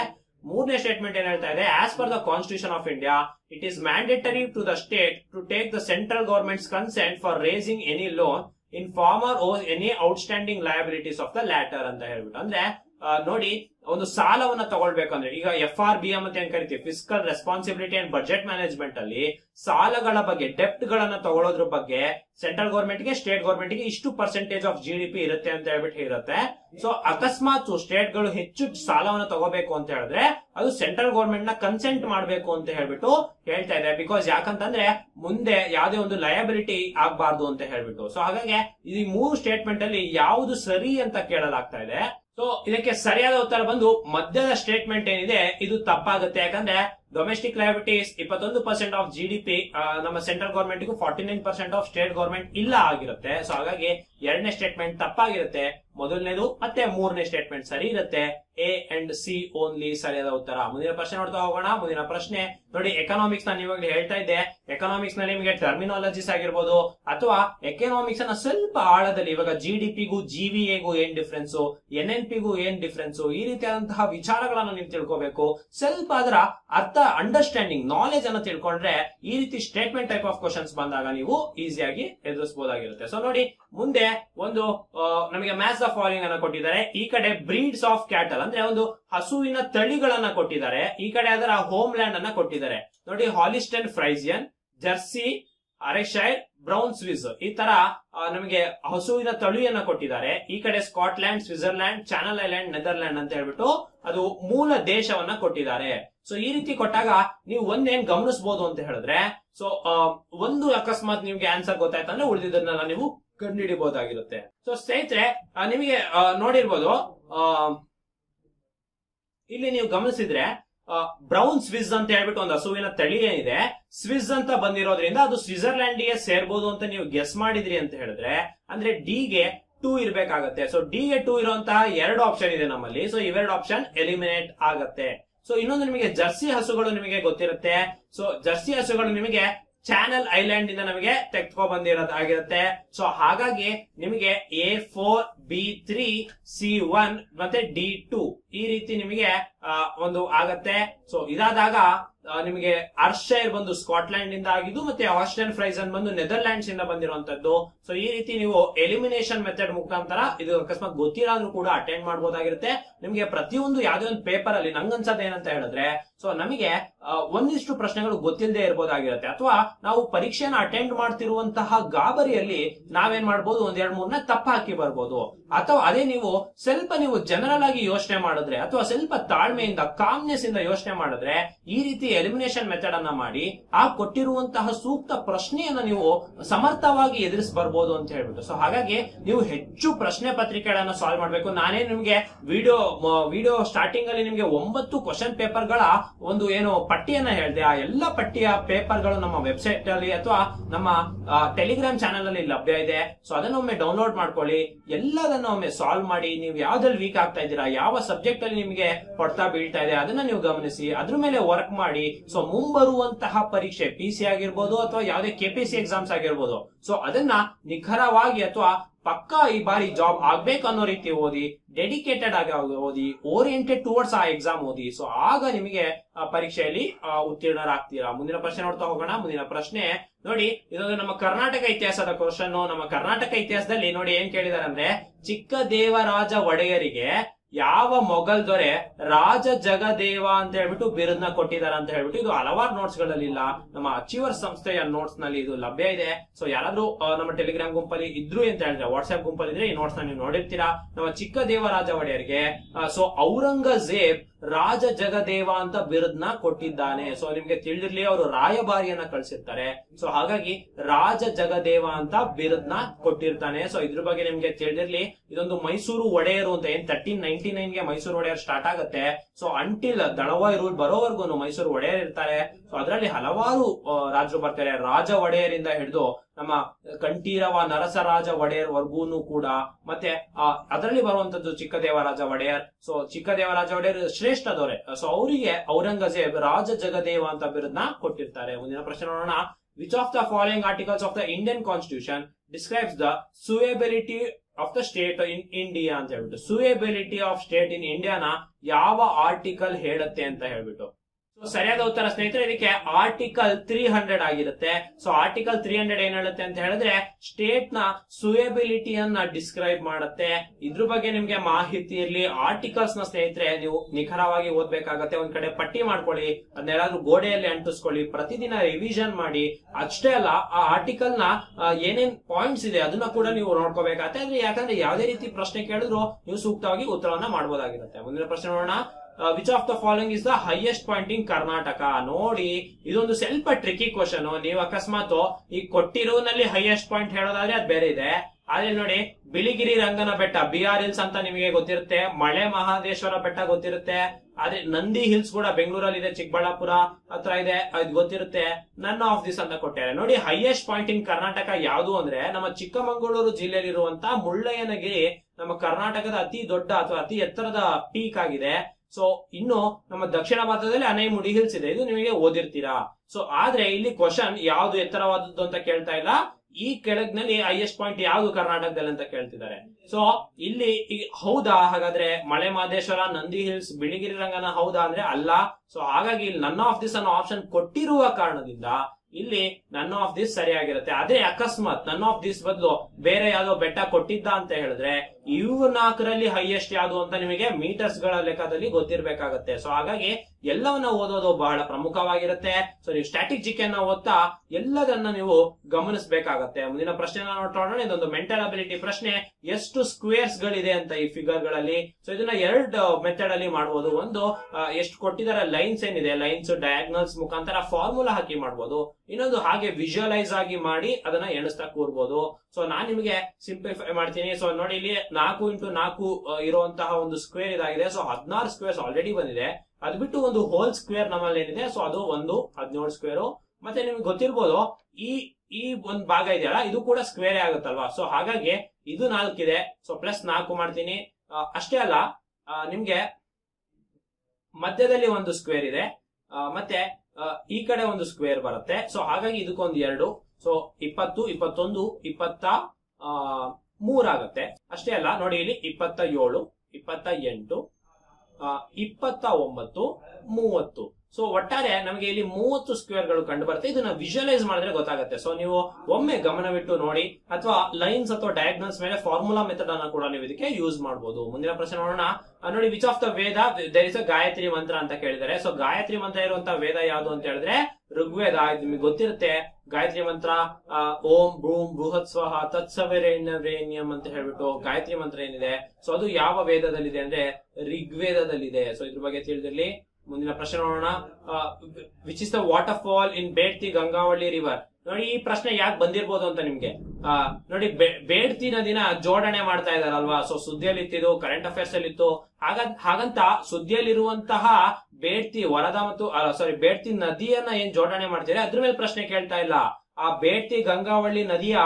ಮೂರನೇ statement ಏನ್ ಹೇಳ್ತಾ ಇದೆ? As per the constitution of India it is mandatory to the state to take the central government's consent for raising any loan in former or any outstanding liabilities of the latter ಅಂತ ಹೇಳ್ಬಿಟ್ಟು. ಅಂದ್ರೆ ನೋಡಿ ಒಂದು ಸಾಲವನ್ನ ತಗೊಳ್ಬೇಕಂದ್ರೆ, ಈಗ F R B M ಅಂತ ಏನ್ ಕರಿತೀವಿ? Fiscal responsibility and budget management ಅಲ್ಲಿ ಸಾಲಗಳ ಬಗ್ಗೆ ಡೆಪ್ಟ್ ಗಳನ್ನ ತಗೊಳ್ಳೋದ್ರ ಬಗ್ಗೆ ಸೆಂಟ್ರಲ್ ಗವರ್ಮೆಂಟ್ಗೆ ಸ್ಟೇಟ್ ಗವರ್ಮೆಂಟ್ಗೆ ಇಷ್ಟು percentage of G D P ಇರುತ್ತೆ ಅಂತ ಹೇಳ್ಬಿಟ್ಟು ಇರುತ್ತೆ ಸೊ ಅಕಸ್ಮಾತ್ ಸ್ಟೇಟ್ಗಳು ಹೆಚ್ಚು ಸಾಲವನ್ನ ತಗೋಬೇಕು ಅಂತ ಹೇಳಿದ್ರೆ, ಅದು ಸೆಂಟ್ರಲ್ ಗೌರ್ಮೆಂಟ್ನ ಕನ್ಸೆಂಟ್ ಮಾಡಬೇಕು ಅಂತ ಹೇಳ್ಬಿಟ್ಟು ಹೇಳ್ತಾ ಇದೆ. ಬಿಕಾಸ್ ಯಾಕಂತಂದ್ರೆ, ಮುಂದೆ ಯಾವುದೇ ಒಂದು ಲಯಬಿಲಿಟಿ ಆಗ್ಬಾರ್ದು ಅಂತ ಹೇಳ್ಬಿಟ್ಟು. ಸೊ ಹಾಗಾಗಿ ಈ ಮೂರು ಸ್ಟೇಟ್ಮೆಂಟ್ ಅಲ್ಲಿ ಯಾವುದು ಸರಿ ಅಂತ ಕೇಳಲಾಗ್ತಾ ಇದೆ. ಸೊ ಇದಕ್ಕೆ ಸರಿಯಾದ ಉತ್ತರ ಬಂದು ಮಧ್ಯದ ಸ್ಟೇಟ್ಮೆಂಟ್ ಏನಿದೆ, ಇದು ತಪ್ಪಾಗುತ್ತೆ. ಯಾಕಂದ್ರೆ ಡೊಮೆಸ್ಟಿಕ್ ಲಯಬಿಲಿಟೀಸ್ ಇಪ್ಪತ್ತೊಂದು percent of G D P ನಮ್ಮ central ಗೌರ್ಮೆಂಟ್ಗೂ forty nine percent of state government ಇಲ್ಲ ಆಗಿರುತ್ತೆ. ಸೊ ಹಾಗಾಗಿ ಎರಡನೇ ಸ್ಟೇಟ್ಮೆಂಟ್ ತಪ್ಪಾಗಿರುತ್ತೆ. ಮೊದಲನೇದು, ಮತ್ತೆ ಮೂರನೇ ಸ್ಟೇಟ್ಮೆಂಟ್ ಸರಿ ಇರುತ್ತೆ. ಎ ಅಂಡ್ ಸಿ ಓನ್ಲಿ ಸರಿಯಾದ ಉತ್ತರ. ಮುಂದಿನ ಪ್ರಶ್ನೆ ನೋಡ್ತಾ ಹೋಗೋಣ. ಮುಂದಿನ ಪ್ರಶ್ನೆ, ನೋಡಿ ಎಕನಾಮಿಕ್ಸ್ ನಾನು ಇವಾಗ ಹೇಳ್ತಾ ಇದ್ದೆ. ಎಕನಾಮಿಕ್ಸ್ನಲ್ಲಿ ನಿಮಗೆ ಟರ್ಮಿನಾಲಜಿಸ್ ಆಗಿರ್ಬೋದು, ಅಥವಾ ಎಕನಾಮಿಕ್ಸ್ ಅನ್ನ ಸ್ವಲ್ಪ ಆಳದಲ್ಲಿ, ಇವಾಗ ಜಿ ಡಿ ಪಿಗೂ ಜಿ ವಿ ಎಗೂ ಏನ್ ಡಿಫ್ರೆನ್ಸ್ ಎನ್ ಎನ್ ಪಿಗೂ ಏನ್ ಡಿಫ್ರೆನ್ಸ್ ಈ ರೀತಿಯಾದಂತಹ ವಿಚಾರಗಳನ್ನ ನೀವು ತಿಳ್ಕೋಬೇಕು. ಸ್ವಲ್ಪ ಅದರ ಅರ್ಥ ಅಂಡರ್ಸ್ಟ್ಯಾಂಡಿಂಗ್ ನಾಲೆಜ್ ಅನ್ನ ತಿಳ್ಕೊಂಡ್ರೆ ಈ ರೀತಿ ಸ್ಟೇಟ್ಮೆಂಟ್ ಟೈಪ್ ಆಫ್ ಕ್ವಶನ್ಸ್ ಬಂದಾಗ ನೀವು ಈಸಿಯಾಗಿ ಎದುರಿಸಬಹುದಾಗಿರುತ್ತೆ. ಸೊ ನೋಡಿ ಮುಂದೆ ಒಂದು ನಮಗೆ ಮ್ಯಾಸ್ ಆಫ್ ಫಾಲಿಂಗ್ ಅನ್ನ ಕೊಟ್ಟಿದ್ದಾರೆ. ಈ ಕಡೆ ಬ್ರೀಡ್ಸ್ ಆಫ್ ಕ್ಯಾಟಲ್ ಅಂದ್ರೆ ಒಂದು ಹಸುವಿನ ತಳಿಗಳನ್ನ ಕೊಟ್ಟಿದ್ದಾರೆ. ಈ ಕಡೆ ಅದರ ಹೋಮ್ ಲ್ಯಾಂಡ್ ಅನ್ನ ಕೊಟ್ಟಿದ್ದಾರೆ. ನೋಡಿ Holstein Friesian Jersey Ayrshire Brown Swiss ಈ ತರ ನಮಗೆ ಹಸುವಿನ ತಳಿಯನ್ನ ಕೊಟ್ಟಿದ್ದಾರೆ. ಈ ಕಡೆ Scotland Switzerland Channel Island Netherland ಅಂತ ಹೇಳ್ಬಿಟ್ಟು ಅದು ಮೂಲ ದೇಶವನ್ನ ಕೊಟ್ಟಿದ್ದಾರೆ. ಸೊ ಈ ರೀತಿ ಕೊಟ್ಟಾಗ ನೀವು ಒಂದೇನ್ ಗಮನಿಸಬಹುದು ಅಂತ ಹೇಳಿದ್ರೆ ಸೊ ಒಂದು ಅಕಸ್ಮಾತ್ ನಿಮ್ಗೆ ಆನ್ಸರ್ ಗೊತ್ತಾಯ್ತಂದ್ರೆ ಉಳಿದಿದ್ದನ್ನೆಲ್ಲ ನೀವು ಕಂಡುಹಿಡಿಬಹುದಾಗಿರುತ್ತೆ ಸೊ ಸ್ನೇಹಿತರೆ ನಿಮಗೆ ನೋಡಿರ್ಬೋದು ಇಲ್ಲಿ ನೀವು ಗಮನಿಸಿದ್ರೆ ಬ್ರೌನ್ ಸ್ವಿಸ್ ಅಂತ ಹೇಳ್ಬಿಟ್ಟು ಒಂದು ಹಸುವಿನ ತಳಿ ಏನಿದೆ, ಸ್ವಿಸ್ ಅಂತ ಬಂದಿರೋದ್ರಿಂದ ಅದು ಸ್ವಿಟ್ಜರ್ಲ್ಯಾಂಡ್ಗೆ ಸೇರ್ಬೋದು ಅಂತ ನೀವು ಗೆಸ್ ಮಾಡಿದ್ರಿ ಅಂತ ಹೇಳಿದ್ರೆ, ಅಂದ್ರೆ ಡಿ ಗೆ ಟೂ ಇರ್ಬೇಕಾಗತ್ತೆ. ಸೊ ಡಿ ಗೆ ಟೂ ಇರುವಂತಹ ಎರಡು ಆಪ್ಷನ್ ಇದೆ ನಮ್ಮಲ್ಲಿ. ಸೊ ಇವೆರಡು ಆಪ್ಷನ್ ಎಲಿಮಿನೇಟ್ ಆಗತ್ತೆ. ಸೊ ಇನ್ನೊಂದು ನಿಮಗೆ ಜರ್ಸಿ ಹಸುಗಳು ನಿಮಗೆ ಗೊತ್ತಿರುತ್ತೆ. ಸೊ ಜರ್ಸಿ ಹಸುಗಳು ನಿಮಗೆ ಚಾನಲ್ ಐಲ್ಯಾಂಡ್ ಇಂದ ನಮಗೆ ತೆಗೆದುಕೊ ಬಂದಿರೋದಾಗಿರುತ್ತೆ ಸೊ ಹಾಗಾಗಿ ನಿಮಗೆ A four B three C one ಮತ್ತೆ ಡಿ ಟೂ ಈ ರೀತಿ ನಿಮಗೆ ಒಂದು ಆಗತ್ತೆ. ಸೊ ಇದಾದಾಗ ನಿಮಗೆ ಅರ್ಷೈರ್ ಬಂದು ಸ್ಕಾಟ್ಲ್ಯಾಂಡ್ ಇಂದ ಆಗಿದ್ದು, ಮತ್ತೆ ಆಸ್ಟ್ರೇಲಿಯನ್ ಫ್ರೈಸನ್ ಬಂದು ನೆದರ್ಲ್ಯಾಂಡ್ಸ್ ಇಂದ ಬಂದಿರುವಂತದ್ದು ಸೊ ಈ ರೀತಿ ನೀವು ಎಲಿಮಿನೇಷನ್ ಮೆಥಡ್ ಮುಖಾಂತರ ಇದು ಅಕಸ್ಮಾತ್ ಗೊತ್ತಿರಾದ್ರೂ ಕೂಡ ಅಟೆಂಡ್ ಮಾಡಬಹುದಾಗಿರುತ್ತೆ ನಿಮಗೆ ಪ್ರತಿಯೊಂದು ಯಾವ್ದೇ ಒಂದು ಪೇಪರ್ ಅಲ್ಲಿ ನಂಗನ್ಸದ್ ಏನಂತ ಹೇಳಿದ್ರೆ ಸೊ ನಮಗೆ ಒಂದಿಷ್ಟು ಪ್ರಶ್ನೆಗಳು ಗೊತ್ತಿಲ್ಲದೆ ಇರಬಹುದಾಗಿರುತ್ತೆ ಅಥವಾ ನಾವು ಪರೀಕ್ಷೆನ ಅಟೆಂಡ್ ಮಾಡ್ತಿರುವಂತಹ ಗಾಬರಿಯಲ್ಲಿ ನಾವೇನ್ ಮಾಡ್ಬೋದು? ಒಂದ್ ಎರಡ್ ಮೂರ್ನ ತಪ್ಪ ಹಾಕಿ ಬರ್ಬೋದು. ಅಥವಾ ಅದೇ ನೀವು ಸ್ವಲ್ಪ ನೀವು ಜನರಲ್ ಆಗಿ ಯೋಚನೆ ಮಾಡಿದ್ರೆ, ಅಥವಾ ಸ್ವಲ್ಪ ತಾಳ್ಮೆಯಿಂದ ಕಾಮ್ನೆಸ್ ಇಂದ ಯೋಚನೆ ಮಾಡಿದ್ರೆ, ಈ ರೀತಿ ಎಲಿಮಿನೇಷನ್ ಮೆಥಡ್ ಅನ್ನ ಮಾಡಿ, ಆ ಕೊಟ್ಟಿರುವಂತಹ ಸೂಕ್ತ ಪ್ರಶ್ನೆಯನ್ನ ನೀವು ಸಮರ್ಥವಾಗಿ ಎದುರಿಸಿ ಬರ್ಬೋದು ಅಂತ ಹೇಳ್ಬಿಟ್ಟು. ಸೊ ಹಾಗಾಗಿ ನೀವು ಹೆಚ್ಚು ಪ್ರಶ್ನೆ ಪತ್ರಿಕೆಗಳನ್ನ ಸಾಲ್ವ್ ಮಾಡಬೇಕು. ನಾನೇ ನಿಮ್ಗೆ ವಿಡಿಯೋ ವಿಡಿಯೋ ಸ್ಟಾರ್ಟಿಂಗ್ ಅಲ್ಲಿ ನಿಮ್ಗೆ ಒಂಬತ್ತು ಕ್ವಶನ್ ಪೇಪರ್ಗಳ ಒಂದು ಏನು ಪಟ್ಟಿಯನ್ನ ಹೇಳಿದೆ. ಆ ಎಲ್ಲ ಪಟ್ಟಿಯ ಪೇಪರ್ಗಳು ನಮ್ಮ ವೆಬ್ಸೈಟ್ ಅಲ್ಲಿ ಅಥವಾ ನಮ್ಮ ಟೆಲಿಗ್ರಾಮ್ ಚಾನೆಲ್ ಅಲ್ಲಿ ಲಭ್ಯ ಇದೆ. ಸೊ ಅದನ್ನ ಒಮ್ಮೆ ಡೌನ್ಲೋಡ್ ಮಾಡ್ಕೊಳ್ಳಿ. ಎಲ್ಲದನ್ನ ಒಮ್ಮೆ ಸಾಲ್ವ್ ಮಾಡಿ. ನೀವು ಯಾವ್ದ್ರಲ್ಲಿ ವೀಕ್ ಆಗ್ತಾ ಇದ್ದೀರಾ, ಯಾವ ಸಬ್ಜೆಕ್ಟ್ ಅಲ್ಲಿ ನಿಮಗೆ ಹೊಡ್ತಾ ಬೀಳ್ತಾ ಇದೆ, ಅದನ್ನ ನೀವು ಗಮನಿಸಿ. ಅದ್ರ ಮೇಲೆ ವರ್ಕ್ ಮಾಡಿ. ಸೊ ಮುಂಬರುವಂತಹ ಪರೀಕ್ಷೆ ಪಿ ಸಿ ಆಗಿರ್ಬೋದು ಅಥವಾ ಯಾವುದೇ ಕೆಪಿಸಿ ಎಕ್ಸಾಮ್ಸ್ ಆಗಿರ್ಬೋದು. ಸೊ ಅದನ್ನ ನಿಖರವಾಗಿ ಅಥವಾ ಪಕ್ಕಾ ಈ ಬಾರಿ ಜಾಬ್ ಆಗ್ಬೇಕು ಅನ್ನೋ ರೀತಿ ಓದಿ ಡೆಡಿಕೇಟೆಡ್ ಆಗಿ ಓದಿ ಓರಿಯೆಂಟೆಡ್ ಟುವರ್ಡ್ಸ್ ಆ ಎಕ್ಸಾಮ್ ಓದಿ. ಸೊ ಆಗ ನಿಮಗೆ ಪರೀಕ್ಷೆಯಲ್ಲಿ ಉತ್ತೀರ್ಣರಾಗ್ತೀರಾ? ಮುಂದಿನ ಪ್ರಶ್ನೆ ನೋಡ್ತಾ ಹೋಗೋಣ. ಮುಂದಿನ ಪ್ರಶ್ನೆ, ನೋಡಿ, ಇದೊಂದು ನಮ್ಮ ಕರ್ನಾಟಕ ಇತಿಹಾಸದ ಕ್ವಶನ್ ನಮ್ಮ ಕರ್ನಾಟಕ ಇತಿಹಾಸದಲ್ಲಿ ನೋಡಿ ಏನ್ ಕೇಳಿದಾರೆ ಅಂದ್ರೆ ಚಿಕ್ಕ ದೇವರಾಜ ಒಡೆಯರಿಗೆ ಯಾವ ಮೊಘಲ್ ದೊರೆ ರಾಜ ಜಗದೇವ ಅಂತ ಹೇಳ್ಬಿಟ್ಟು ಬಿರುದ್ನ ಕೊಟ್ಟಿದ್ದಾರೆ ಅಂತ ಹೇಳ್ಬಿಟ್ಟು ಇದು ಹಲವಾರು ನೋಟ್ಸ್ಗಳಲ್ಲಿ ಇಲ್ಲ. ನಮ್ಮ ಅಚೀವರ್ ಸಂಸ್ಥೆಯ ನೋಟ್ಸ್ನಲ್ಲಿ ಇದು ಲಭ್ಯ ಇದೆ. ಸೊ ಯಾರಾದ್ರೂ ನಮ್ಮ ಟೆಲಿಗ್ರಾಮ್ ಗುಂಪಲ್ಲಿ ಇದ್ರು ಅಂತ ಹೇಳಿದ್ರೆ ವಾಟ್ಸ್ಆಪ್ ಗುಂಪಲ್ಲಿ ಇದ್ರೆ ಈ ನೋಟ್ಸ್ನ ನೀವು ನೋಡಿರ್ತೀರಾ. ನಮ್ಮ ಚಿಕ್ಕ ದೇವರಾಜ ಒಡೆಯರ್ಗೆ ಸೊ ಔರಂಗಜೇಬ್ ರಾಜ ಜಗದೇವ ಅಂತ ಬಿರುದ್ನ ಕೊಟ್ಟಿದ್ದಾನೆ. ಸೊ ನಿಮ್ಗೆ ತಿಳಿದಿರ್ಲಿ, ಅವರು ರಾಯಭಾರಿಯನ್ನ ಕಳ್ಸಿರ್ತಾರೆ. ಸೊ ಹಾಗಾಗಿ ರಾಜ ಜಗದೇವ ಅಂತ ಬಿರುದ್ನ ಕೊಟ್ಟಿರ್ತಾನೆ. ಸೊ ಇದ್ರ ಬಗ್ಗೆ ನಿಮ್ಗೆ ತಿಳಿದಿರ್ಲಿ, ಇದೊಂದು ಮೈಸೂರು ಒಡೆಯರು ಅಂತ, ಏನ್ ತರ್ಟೀನ್ ನೈನ್ಟಿ ನೈನ್ಗೆ ಮೈಸೂರು ಒಡೆಯರ್ ಸ್ಟಾರ್ಟ್ ಆಗುತ್ತೆ. ಸೊ ಅಂಟಿಲ್ ದಳವಾಯಿ ರೂಲ್ ಬರೋವರೆಗೂ ಮೈಸೂರು ಒಡೆಯರ್ ಇರ್ತಾರೆ ಸೊ ಅದರಲ್ಲಿ ಹಲವಾರು ರಾಜರು ಬರ್ತಾರೆ. ರಾಜ ಒಡೆಯರಿಂದ ಹಿಡಿದು ನಮ್ಮ ಕಂಠೀರವ ನರಸರಾಜ ಒಡೆಯರ್ ವರ್ಗೂನು ಕೂಡ, ಮತ್ತೆ ಅದರಲ್ಲಿ ಬರುವಂತದ್ದು ಚಿಕ್ಕದೇವರಾಜ ಒಡೆಯರ್. ಸೊ ಚಿಕ್ಕದೇವರಾಜ ಒಡೆಯರ್ ಶ್ರೇಷ್ಠ ದೊರೆ ಸೊ ಅವರಿಗೆ ಔರಂಗಜೇಬ್ ರಾಜ ಜಗದೇವ ಅಂತ ಬಿರುದ್ನ ಕೊಟ್ಟಿರ್ತಾರೆ. ಮುಂದಿನ ಪ್ರಶ್ನೆ ನೋಡೋಣ. Which of the following articles of the Indian constitution describes the suability of the state in India ಅಂತ ಹೇಳ್ಬಿಟ್ಟು. ಸುಯಬಿಲಿಟಿ ಆಫ್ ಸ್ಟೇಟ್ ಇನ್ ಇಂಡಿಯಾನ ಯಾವ ಆರ್ಟಿಕಲ್ ಹೇಳುತ್ತೆ ಅಂತ ಹೇಳ್ಬಿಟ್ಟು. ಸರಿಯಾದ ಉತ್ತರ ಸ್ನೇಹಿತರೆ, ಇದಕ್ಕೆ ಆರ್ಟಿಕಲ್ ತ್ರೀ ಹಂಡ್ರೆಡ್ ಆಗಿರುತ್ತೆ. ಸೊ ಆರ್ಟಿಕಲ್ ತ್ರೀ ಹಂಡ್ರೆಡ್ ಏನ್ ಹೇಳುತ್ತೆ ಅಂತ ಹೇಳಿದ್ರೆ ಸ್ಟೇಟ್ನ ಸುಯಬಿಲಿಟಿಯನ್ನ ಡಿಸ್ಕ್ರೈಬ್ ಮಾಡುತ್ತೆ. ಇದ್ರ ಬಗ್ಗೆ ನಿಮ್ಗೆ ಮಾಹಿತಿ ಇರ್ಲಿ. ಆರ್ಟಿಕಲ್ಸ್ನ ಸ್ನೇಹಿತರೆ, ನೀವು ನಿಖರವಾಗಿ ಓದ್ಬೇಕಾಗತ್ತೆ. ಒಂದ್ ಕಡೆ ಪಟ್ಟಿ ಮಾಡ್ಕೊಳ್ಳಿ. ಅದನ್ನೆಲ್ಲಾದ್ರೂ ಗೋಡೆಯಲ್ಲಿ ಅಂಟಿಸ್ಕೊಳ್ಳಿ. ಪ್ರತಿದಿನ ರಿವಿಷನ್ ಮಾಡಿ. ಅಷ್ಟೇ ಅಲ್ಲ, ಆ ಆರ್ಟಿಕಲ್ನ ಏನೇನ್ ಪಾಯಿಂಟ್ಸ್ ಇದೆ, ಅದನ್ನ ಕೂಡ ನೀವು ನೋಡ್ಕೋಬೇಕಾಗತ್ತೆ. ಅಂದ್ರೆ ಯಾಕಂದ್ರೆ ಯಾವುದೇ ರೀತಿ ಪ್ರಶ್ನೆ ಕೇಳಿದ್ರು ನೀವು ಸೂಕ್ತವಾಗಿ ಉತ್ತರವನ್ನ ಮಾಡಬಹುದಾಗಿರುತ್ತೆ ಮುಂದಿನ ಪ್ರಶ್ನೆ ನೋಡೋಣ. Which of the following is the highest point in Karnataka ನೋಡಿ, ಇದೊಂದು ಸ್ವಲ್ಪ ಟ್ರಿಕಿ ಕ್ವಶನ್ ನೀವು ಅಕಸ್ಮಾತ್ ಈ ಕೊಟ್ಟಿರುವಲ್ಲಿ ಹೈಯೆಸ್ಟ್ ಪಾಯಿಂಟ್ ಹೇಳೋದಾದ್ರೆ ಅದು ಬೇರೆ ಇದೆ. ಆದ್ರೆ ನೋಡಿ, Biligiri Rangana Betta B R hills ಅಂತ ನಿಮಗೆ ಗೊತ್ತಿರುತ್ತೆ. ಮಳೆ ಮಹಾದೇಶ್ವರ ಬೆಟ್ಟ ಗೊತ್ತಿರುತ್ತೆ. ಆದ್ರೆ ನಂದಿ ಹಿಲ್ಸ್ ಕೂಡ ಬೆಂಗಳೂರಲ್ಲಿ ಇದೆ ಚಿಕ್ಕಬಳ್ಳಾಪುರ ಹತ್ರ ಇದೆ, ಅದ್ ಗೊತ್ತಿರುತ್ತೆ. ನನ್ ಆಫ್ ದಿಸ್ ಅಂತ ಕೊಟ್ಟಿದ್ದಾರೆ. ನೋಡಿ ಹೈಯೆಸ್ಟ್ ಪಾಯಿಂಟ್ ಇನ್ ಕರ್ನಾಟಕ ಯಾವುದು ಅಂದ್ರೆ, ನಮ್ಮ ಚಿಕ್ಕಮಗಳೂರು ಜಿಲ್ಲೆಯಲ್ಲಿರುವಂತ ಮುಳ್ಳಯ್ಯನಗಿರಿ, ನಮ್ಮ ಕರ್ನಾಟಕದ ಅತಿ ದೊಡ್ಡ ಅಥವಾ ಅತಿ ಎತ್ತರದ ಪೀಕ್ ಆಗಿದೆ. ಸೊ ಇನ್ನು ನಮ್ಮ ದಕ್ಷಿಣ ಭಾರತದಲ್ಲಿ ಅನೈಮುಡಿ ಹಿಲ್ಸ್ ಇದೆ. ಇದು ನಿಮಗೆ ಓದಿರ್ತೀರಾ? ಸೊ ಆದ್ರೆ ಇಲ್ಲಿ ಕ್ವಶನ್ ಯಾವ್ದು ಎತ್ತರವಾದದ್ದು ಅಂತ ಕೇಳ್ತಾ ಇಲ್ಲ. ಈ ಕೆಳಗ್ನಲ್ಲಿ ಹೈಯೆಸ್ಟ್ ಪಾಯಿಂಟ್ ಯಾವ್ದು ಕರ್ನಾಟಕದಲ್ಲಿ ಅಂತ ಕೇಳ್ತಿದ್ದಾರೆ. ಸೊ ಇಲ್ಲಿ ಹೌದಾ? ಹಾಗಾದ್ರೆ ಮಳೆ ಮಹದೇಶ್ವರ ನಂದಿ ಹಿಲ್ಸ್ ಬಿಳಿಗಿರಿ ರಂಗನ ಹೌದಾ ಅಂದ್ರೆ ಅಲ್ಲ. ಸೊ ಹಾಗಾಗಿ ಇಲ್ಲಿ ನನ್ ಆಫ್ ದಿಸ್ ಅನ್ನೋ ಆಪ್ಷನ್ ಕೊಟ್ಟಿರುವ ಕಾರಣದಿಂದ ಇಲ್ಲಿ ನನ್ ಆಫ್ ದಿಸ್ ಸರಿಯಾಗಿರುತ್ತೆ. ಅದೇ ಅಕಸ್ಮಾತ್ ನನ್ ಆಫ್ ದಿಸ್ ಬದಲು ಬೇರೆ ಯಾವ್ದೋ ಬೆಟ್ಟ ಕೊಟ್ಟಿದ್ದ ಅಂತ ಹೇಳಿದ್ರೆ ಇವು ನಾಲ್ಕರಲ್ಲಿ ಹೈಯೆಸ್ಟ್ ಯಾವುದು ಅಂತ ನಿಮಗೆ ಮೀಟರ್ಸ್ಗಳ ಲೆಕ್ಕದಲ್ಲಿ ಗೊತ್ತಿರಬೇಕಾಗತ್ತೆ. ಸೊ ಹಾಗಾಗಿ ಎಲ್ಲವನ್ನ ಓದೋದು ಬಹಳ ಪ್ರಮುಖವಾಗಿರುತ್ತೆ. ಸೊ ನೀವು ಸ್ಟ್ಯಾಟಿಕ್ ಜಿಕೆಯನ್ನ ಓದ್ತಾ ಎಲ್ಲದನ್ನ ನೀವು ಗಮನಿಸಬೇಕಾಗತ್ತೆ. ಮುಂದಿನ ಪ್ರಶ್ನೆ ನೋಡೋಣ ಇದೊಂದು ಮೆಂಟಲ್ ಅಬಿಲಿಟಿ ಪ್ರಶ್ನೆ. ಎಷ್ಟು ಸ್ಕ್ವೇರ್ಸ್ ಗಳಿದೆ ಅಂತ ಈ ಫಿಗರ್ಗಳಲ್ಲಿ? ಸೊ ಇದನ್ನ ಎರಡು ಮೆಥಡ್ ಅಲ್ಲಿ ಮಾಡಬಹುದು ಒಂದು ಎಷ್ಟು ಕೊಟ್ಟಿದ್ದಾರೆ ಲೈನ್ಸ್ ಏನಿದೆ? ಲೈನ್ಸ್ ಡಯಾಗ್ನಲ್ಸ್ ಮುಖಾಂತರ ಫಾರ್ಮುಲಾ ಹಾಕಿ ಮಾಡಬಹುದು ಇನ್ನೊಂದು, ಹಾಗೆ ವಿಜುವಲೈಸ್ ಆಗಿ ಮಾಡಿ ಅದನ್ನ ಎಣಿಸ್ತಾ ಕೂರ್ಬೋದು. ಸೊ ನಾನ್ ನಿಮಗೆ ಸಿಂಪ್ಲಿಫೈ ಮಾಡ್ತೀನಿ. ಸೊ ನೋಡಿ ಇಲ್ಲಿ ನಾಲ್ಕು ಇಂಟು ನಾಲ್ಕು ಇರುವಂತಹ ಒಂದು ಸ್ಕ್ವೇರ್ ಇದಾಗಿದೆ. ಸೊ ಹದಿನಾರು ಸ್ಕ್ವೇರ್ಸ್ ಆಲ್ರೆಡಿ ಬಂದಿದೆ. ಅದ್ ಬಿಟ್ಟು ಒಂದು ಹೋಲ್ ಸ್ಕ್ವೇರ್ ನಮ್ಮಲ್ಲಿ ಏನಿದೆ? ಸೊ ಅದು ಒಂದು ಹದಿನೇಳು ಸ್ಕ್ವೇರ್ ಮತ್ತೆ ನಿಮ್ಗೆ ಗೊತ್ತಿರ್ಬೋದು, ಈ ಈ ಒಂದು ಭಾಗ ಇದೆಯಲ್ಲ, ಇದು ಕೂಡ ಸ್ಕ್ವೇರ್ ಆಗುತ್ತಲ್ವಾ? ಸೊ ಹಾಗಾಗಿ ಇದು ನಾಲ್ಕಿದೆ. ಸೊ ಪ್ಲಸ್ ನಾಲ್ಕು ಮಾಡ್ತೀನಿ. ಅಷ್ಟೇ ಅಲ್ಲ ನಿಮ್ಗೆ ಮಧ್ಯದಲ್ಲಿ ಒಂದು ಸ್ಕ್ವೇರ್ ಇದೆ. ಮತ್ತೆ ಈ ಕಡೆ ಒಂದು ಸ್ಕ್ವೇರ್ ಬರುತ್ತೆ. ಸೊ ಹಾಗಾಗಿ ಇದಕ್ಕೊಂದು ಎರಡು. ಸೊ ಇಪ್ಪತ್ತು, ಇಪ್ಪತ್ತೊಂದು, ಇಪ್ಪತ್ತ ಮೂರಾಗತ್ತೆ. ಅಷ್ಟೇ ಅಲ್ಲ, ನೋಡಿ ಇಲ್ಲಿ ಇಪ್ಪತ್ತ ಏಳು ಇಪ್ಪತ್ತ ಎಂಟು ಇಪ್ಪತ್ತ ಒಂಬತ್ತು ಮೂವತ್ತು. ಸೊ ಒಟ್ಟಾರೆ ನಮಗೆ ಇಲ್ಲಿ ಮೂವತ್ತು ಸ್ಕ್ವೇರ್ಗಳು ಕಂಡು ಬರುತ್ತೆ ಇದನ್ನ ವಿಜುವಲೈಸ್ ಮಾಡಿದ್ರೆ ಗೊತ್ತಾಗುತ್ತೆ. ಸೊ ನೀವು ಒಮ್ಮೆ ಗಮನವಿಟ್ಟು ನೋಡಿ, ಅಥವಾ ಲೈನ್ಸ್ ಅಥವಾ ಡಯಾಗ್ನಲ್ಸ್ ಮೇಲೆ ಫಾರ್ಮುಲಾ ಮೆಥಡ್ ಅನ್ನ ಕೂಡ ನೀವು ಇದಕ್ಕೆ ಯೂಸ್ ಮಾಡಬಹುದು ಮುಂದಿನ ಪ್ರಶ್ನೆ ನೋಡೋಣ. ನೋಡಿ which of the Veda there is a Gayatri Mantra ಅಂತ ಕೇಳಿದರೆ ಸೊ ಗಾಯತ್ರಿ ಮಂತ್ರ ಇರುವಂತಹ ವೇದ ಯಾವುದು ಅಂತ ಹೇಳಿದ್ರೆ ಋಗ್ವೇದ ಇದು ನಿಮಗೆ ಗೊತ್ತಿರುತ್ತೆ ಗಾಯತ್ರಿ ಮಂತ್ರ ಓಂ ಭೂಮ್ ಬೃಹತ್ ಸ್ವಹ ತತ್ಸವೇರೇಣ್ಯಂ ಅಂತ ಹೇಳ್ಬಿಟ್ಟು ಗಾಯತ್ರಿ ಮಂತ್ರ ಏನಿದೆ ಸೊ ಅದು ಯಾವ ವೇದದಲ್ಲಿದೆ ಅಂದ್ರೆ ಋಗ್ವೇದದಲ್ಲಿದೆ. ಸೊ ಇದ್ರ ಬಗ್ಗೆ ತಿಳಿದಿರ್ಲಿ. ಮುಂದಿನ ಪ್ರಶ್ನೆ ನೋಡೋಣ. Which is the water fall in Bedti Gangavalli river ನೋಡಿ ಈ ಪ್ರಶ್ನೆ ಯಾಕೆ ಬಂದಿರ್ಬೋದು ಅಂತ ನಿಮ್ಗೆ? ಆ, ನೋಡಿ ಬೇಡ್ತಿ ನದಿನ ಜೋಡಣೆ ಮಾಡ್ತಾ ಇದಾರಲ್ವಾ ಸೊ ಸುದ್ದಿಯಲ್ಲಿ ಇತ್ತಿದ್ದು ಕರೆಂಟ್ ಅಫೇರ್ಸ್ ಅಲ್ಲಿ ಇತ್ತು ಹಾಗ ಹಾಗಂತ ಸುದ್ದಿಯಲ್ಲಿರುವಂತಹ ಬೇಡ್ತಿ ವರದ ಮತ್ತು ಸಾರಿ ಬೇಡ್ತಿ ನದಿಯನ್ನ ಏನ್ ಜೋಡಣೆ ಮಾಡ್ತಾರೆ ಅದ್ರ ಮೇಲೆ ಪ್ರಶ್ನೆ ಕೇಳ್ತಾ ಇಲ್ಲ. ಆ ಬೇಡ್ತಿ ಗಂಗಾವಳ್ಳಿ ನದಿಯ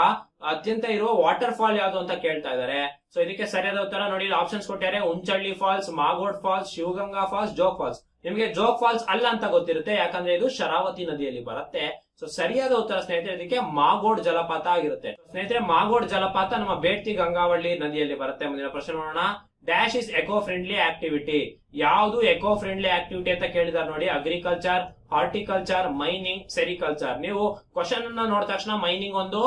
ಅತ್ಯಂತ ಇರುವ ವಾಟರ್ ಫಾಲ್ ಯಾವುದು ಅಂತ ಕೇಳ್ತಾ ಇದ್ದಾರೆ. ಸೊ ಇದಕ್ಕೆ ಸರಿಯಾದ ಉತ್ತರ ನೋಡಿ ಆಪ್ಷನ್ಸ್ ಕೊಟ್ಟಿದ್ದಾರೆ Unchalli falls Magod falls Shivaganga falls Jog falls ನಿಮಗೆ ಜೋಗ್ ಫಾಲ್ಸ್ ಅಲ್ಲ ಅಂತ ಗೊತ್ತಿರುತ್ತೆ, ಯಾಕಂದ್ರೆ ಇದು ಶರಾವತಿ ನದಿಯಲ್ಲಿ ಬರುತ್ತೆ. ಸೊ ಸರಿಯಾದ ಉತ್ತರ ಸ್ನೇಹಿತರೆ, ಇದಕ್ಕೆ ಮಾಗೋಡ್ ಜಲಪಾತ ಆಗಿರುತ್ತೆ. ಸ್ನೇಹಿತರೆ ಮಾಗೋಡ್ ಜಲಪಾತ ನಮ್ಮ ಬೇಡ್ತಿ ಗಂಗಾವಳ್ಳಿ ನದಿಯಲ್ಲಿ ಬರುತ್ತೆ. ಮುಂದಿನ ಪ್ರಶ್ನೆ ನೋಡೋಣ. Dash is eco friendly activity ಯಾವುದು ಎಕೋ ಫ್ರೆಂಡ್ಲಿ ಆಕ್ಟಿವಿಟಿ ಅಂತ ಕೇಳಿದಾರೆ ನೋಡಿ ಅಗ್ರಿಕಲ್ಚರ್ ಹಾರ್ಟಿಕಲ್ಚರ್ ಮೈನಿಂಗ್ ಸೆರಿಕಲ್ಚರ್ ನೀವು ಕ್ವಶನ್ ಅನ್ನ ನೋಡಿದ ತಕ್ಷಣ ಮೈನಿಂಗ್ ಒಂದು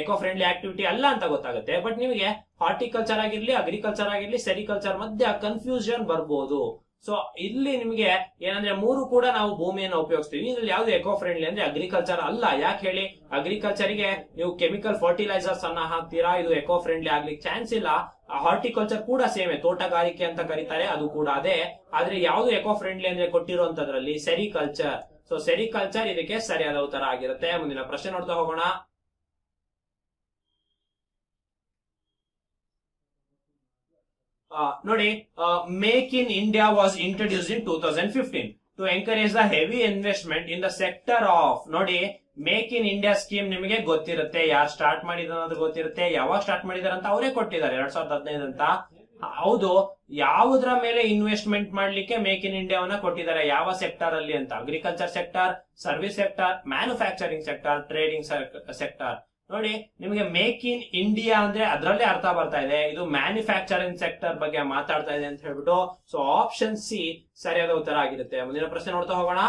ಎಕೋ ಫ್ರೆಂಡ್ಲಿ ಆಕ್ಟಿವಿಟಿ ಅಲ್ಲ ಅಂತ ಗೊತ್ತಾಗುತ್ತೆ. ಬಟ್ ನಿಮಗೆ ಹಾರ್ಟಿಕಲ್ಚರ್ ಆಗಿರ್ಲಿ ಅಗ್ರಿಕಲ್ಚರ್ ಆಗಿರ್ಲಿ ಸೆರಿಕಲ್ಚರ್ ಮಧ್ಯೆ ಕನ್ಫ್ಯೂಷನ್ ಬರ್ಬೋದು. ಸೊ ಇಲ್ಲಿ ನಿಮಗೆ ಏನಂದ್ರೆ ಮೂರು ಕೂಡ ನಾವು ಭೂಮಿಯನ್ನು ಉಪಯೋಗಿಸ್ತೀವಿ. ಇದ್ರಲ್ಲಿ ಯಾವ್ದು ಎಕೋ ಫ್ರೆಂಡ್ಲಿ ಅಂದ್ರೆ ಅಗ್ರಿಕಲ್ಚರ್ ಅಲ್ಲ. ಯಾಕೆ ಹೇಳಿ? ಅಗ್ರಿಕಲ್ಚರ್ಗೆ ನೀವು ಕೆಮಿಕಲ್ ಫರ್ಟಿಲೈಸರ್ಸ್ ಅನ್ನ ಹಾಕ್ತೀರಾ? ಇದು ಎಕೋ ಫ್ರೆಂಡ್ಲಿ ಆಗ್ಲಿಕ್ಕೆ ಚಾನ್ಸ್ ಇಲ್ಲ. ಹಾರ್ಟಿಕಲ್ಚರ್ ಕೂಡ ಸೇಮೆ. ತೋಟಗಾರಿಕೆ ಅಂತ ಕರೀತಾರೆ, ಅದು ಕೂಡ ಅದೇ. ಆದ್ರೆ ಯಾವ್ದು ಎಕೋ ಫ್ರೆಂಡ್ಲಿ ಅಂದ್ರೆ ಕೊಟ್ಟಿರುವಂತದ್ರಲ್ಲಿ ಸೆರಿಕಲ್ಚರ್ ಸೊ ಸೆರಿಕಲ್ಚರ್ ಇದಕ್ಕೆ ಸರಿಯಾದ ಉತ್ತರ ಆಗಿರುತ್ತೆ. ಮುಂದಿನ ಪ್ರಶ್ನೆ ನೋಡ್ತಾ ಹೋಗೋಣ. ನೋಡಿ make in India was introduce in two thousand fifteen to encourage the heavy investment in the sector of ನೋಡಿ ಮೇಕ್ ಇನ್ ಇಂಡಿಯಾ ಸ್ಕೀಮ್ ನಿಮಗೆ ಗೊತ್ತಿರುತ್ತೆ, ಯಾರು ಸ್ಟಾರ್ಟ್ ಮಾಡಿದ್ರು ಅನ್ನೋದು ಗೊತ್ತಿರುತ್ತೆ, ಯಾವಾಗ ಸ್ಟಾರ್ಟ್ ಮಾಡಿದಾರೆ ಅಂತ ಅವರೇ ಕೊಟ್ಟಿದ್ದಾರೆ, ಎರಡ್ ಸಾವಿರದ ಹದಿನೈದು ಅಂತ. ಹೌದು, ಯಾವುದ್ರ ಮೇಲೆ ಇನ್ವೆಸ್ಟ್ಮೆಂಟ್ ಮಾಡ್ಲಿಕ್ಕೆ ಮೇಕ್ ಇನ್ ಇಂಡಿಯಾವನ್ನ ಕೊಟ್ಟಿದ್ದಾರೆ, ಯಾವ ಸೆಕ್ಟರ್ ಅಲ್ಲಿ ಅಂತ. Agriculture sector service sector manufacturing sector trading sector ನೋಡಿ, ನಿಮಗೆ ಮೇಕ್ ಇನ್ ಇಂಡಿಯಾ ಅಂದ್ರೆ ಅದರಲ್ಲೇ ಅರ್ಥ ಬರ್ತಾ ಇದೆ. ಇದು ಮ್ಯಾನುಫ್ಯಾಕ್ಚರಿಂಗ್ ಸೆಕ್ಟರ್ ಬಗ್ಗೆ ಮಾತಾಡ್ತಾ ಇದೆ ಅಂತ ಹೇಳ್ಬಿಟ್ಟು ಸೊ ಆಪ್ಷನ್ ಸಿ ಸರಿಯಾದ ಉತ್ತರ ಆಗಿರುತ್ತೆ. ಮುಂದಿನ ಪ್ರಶ್ನೆ ನೋಡ್ತಾ ಹೋಗೋಣ.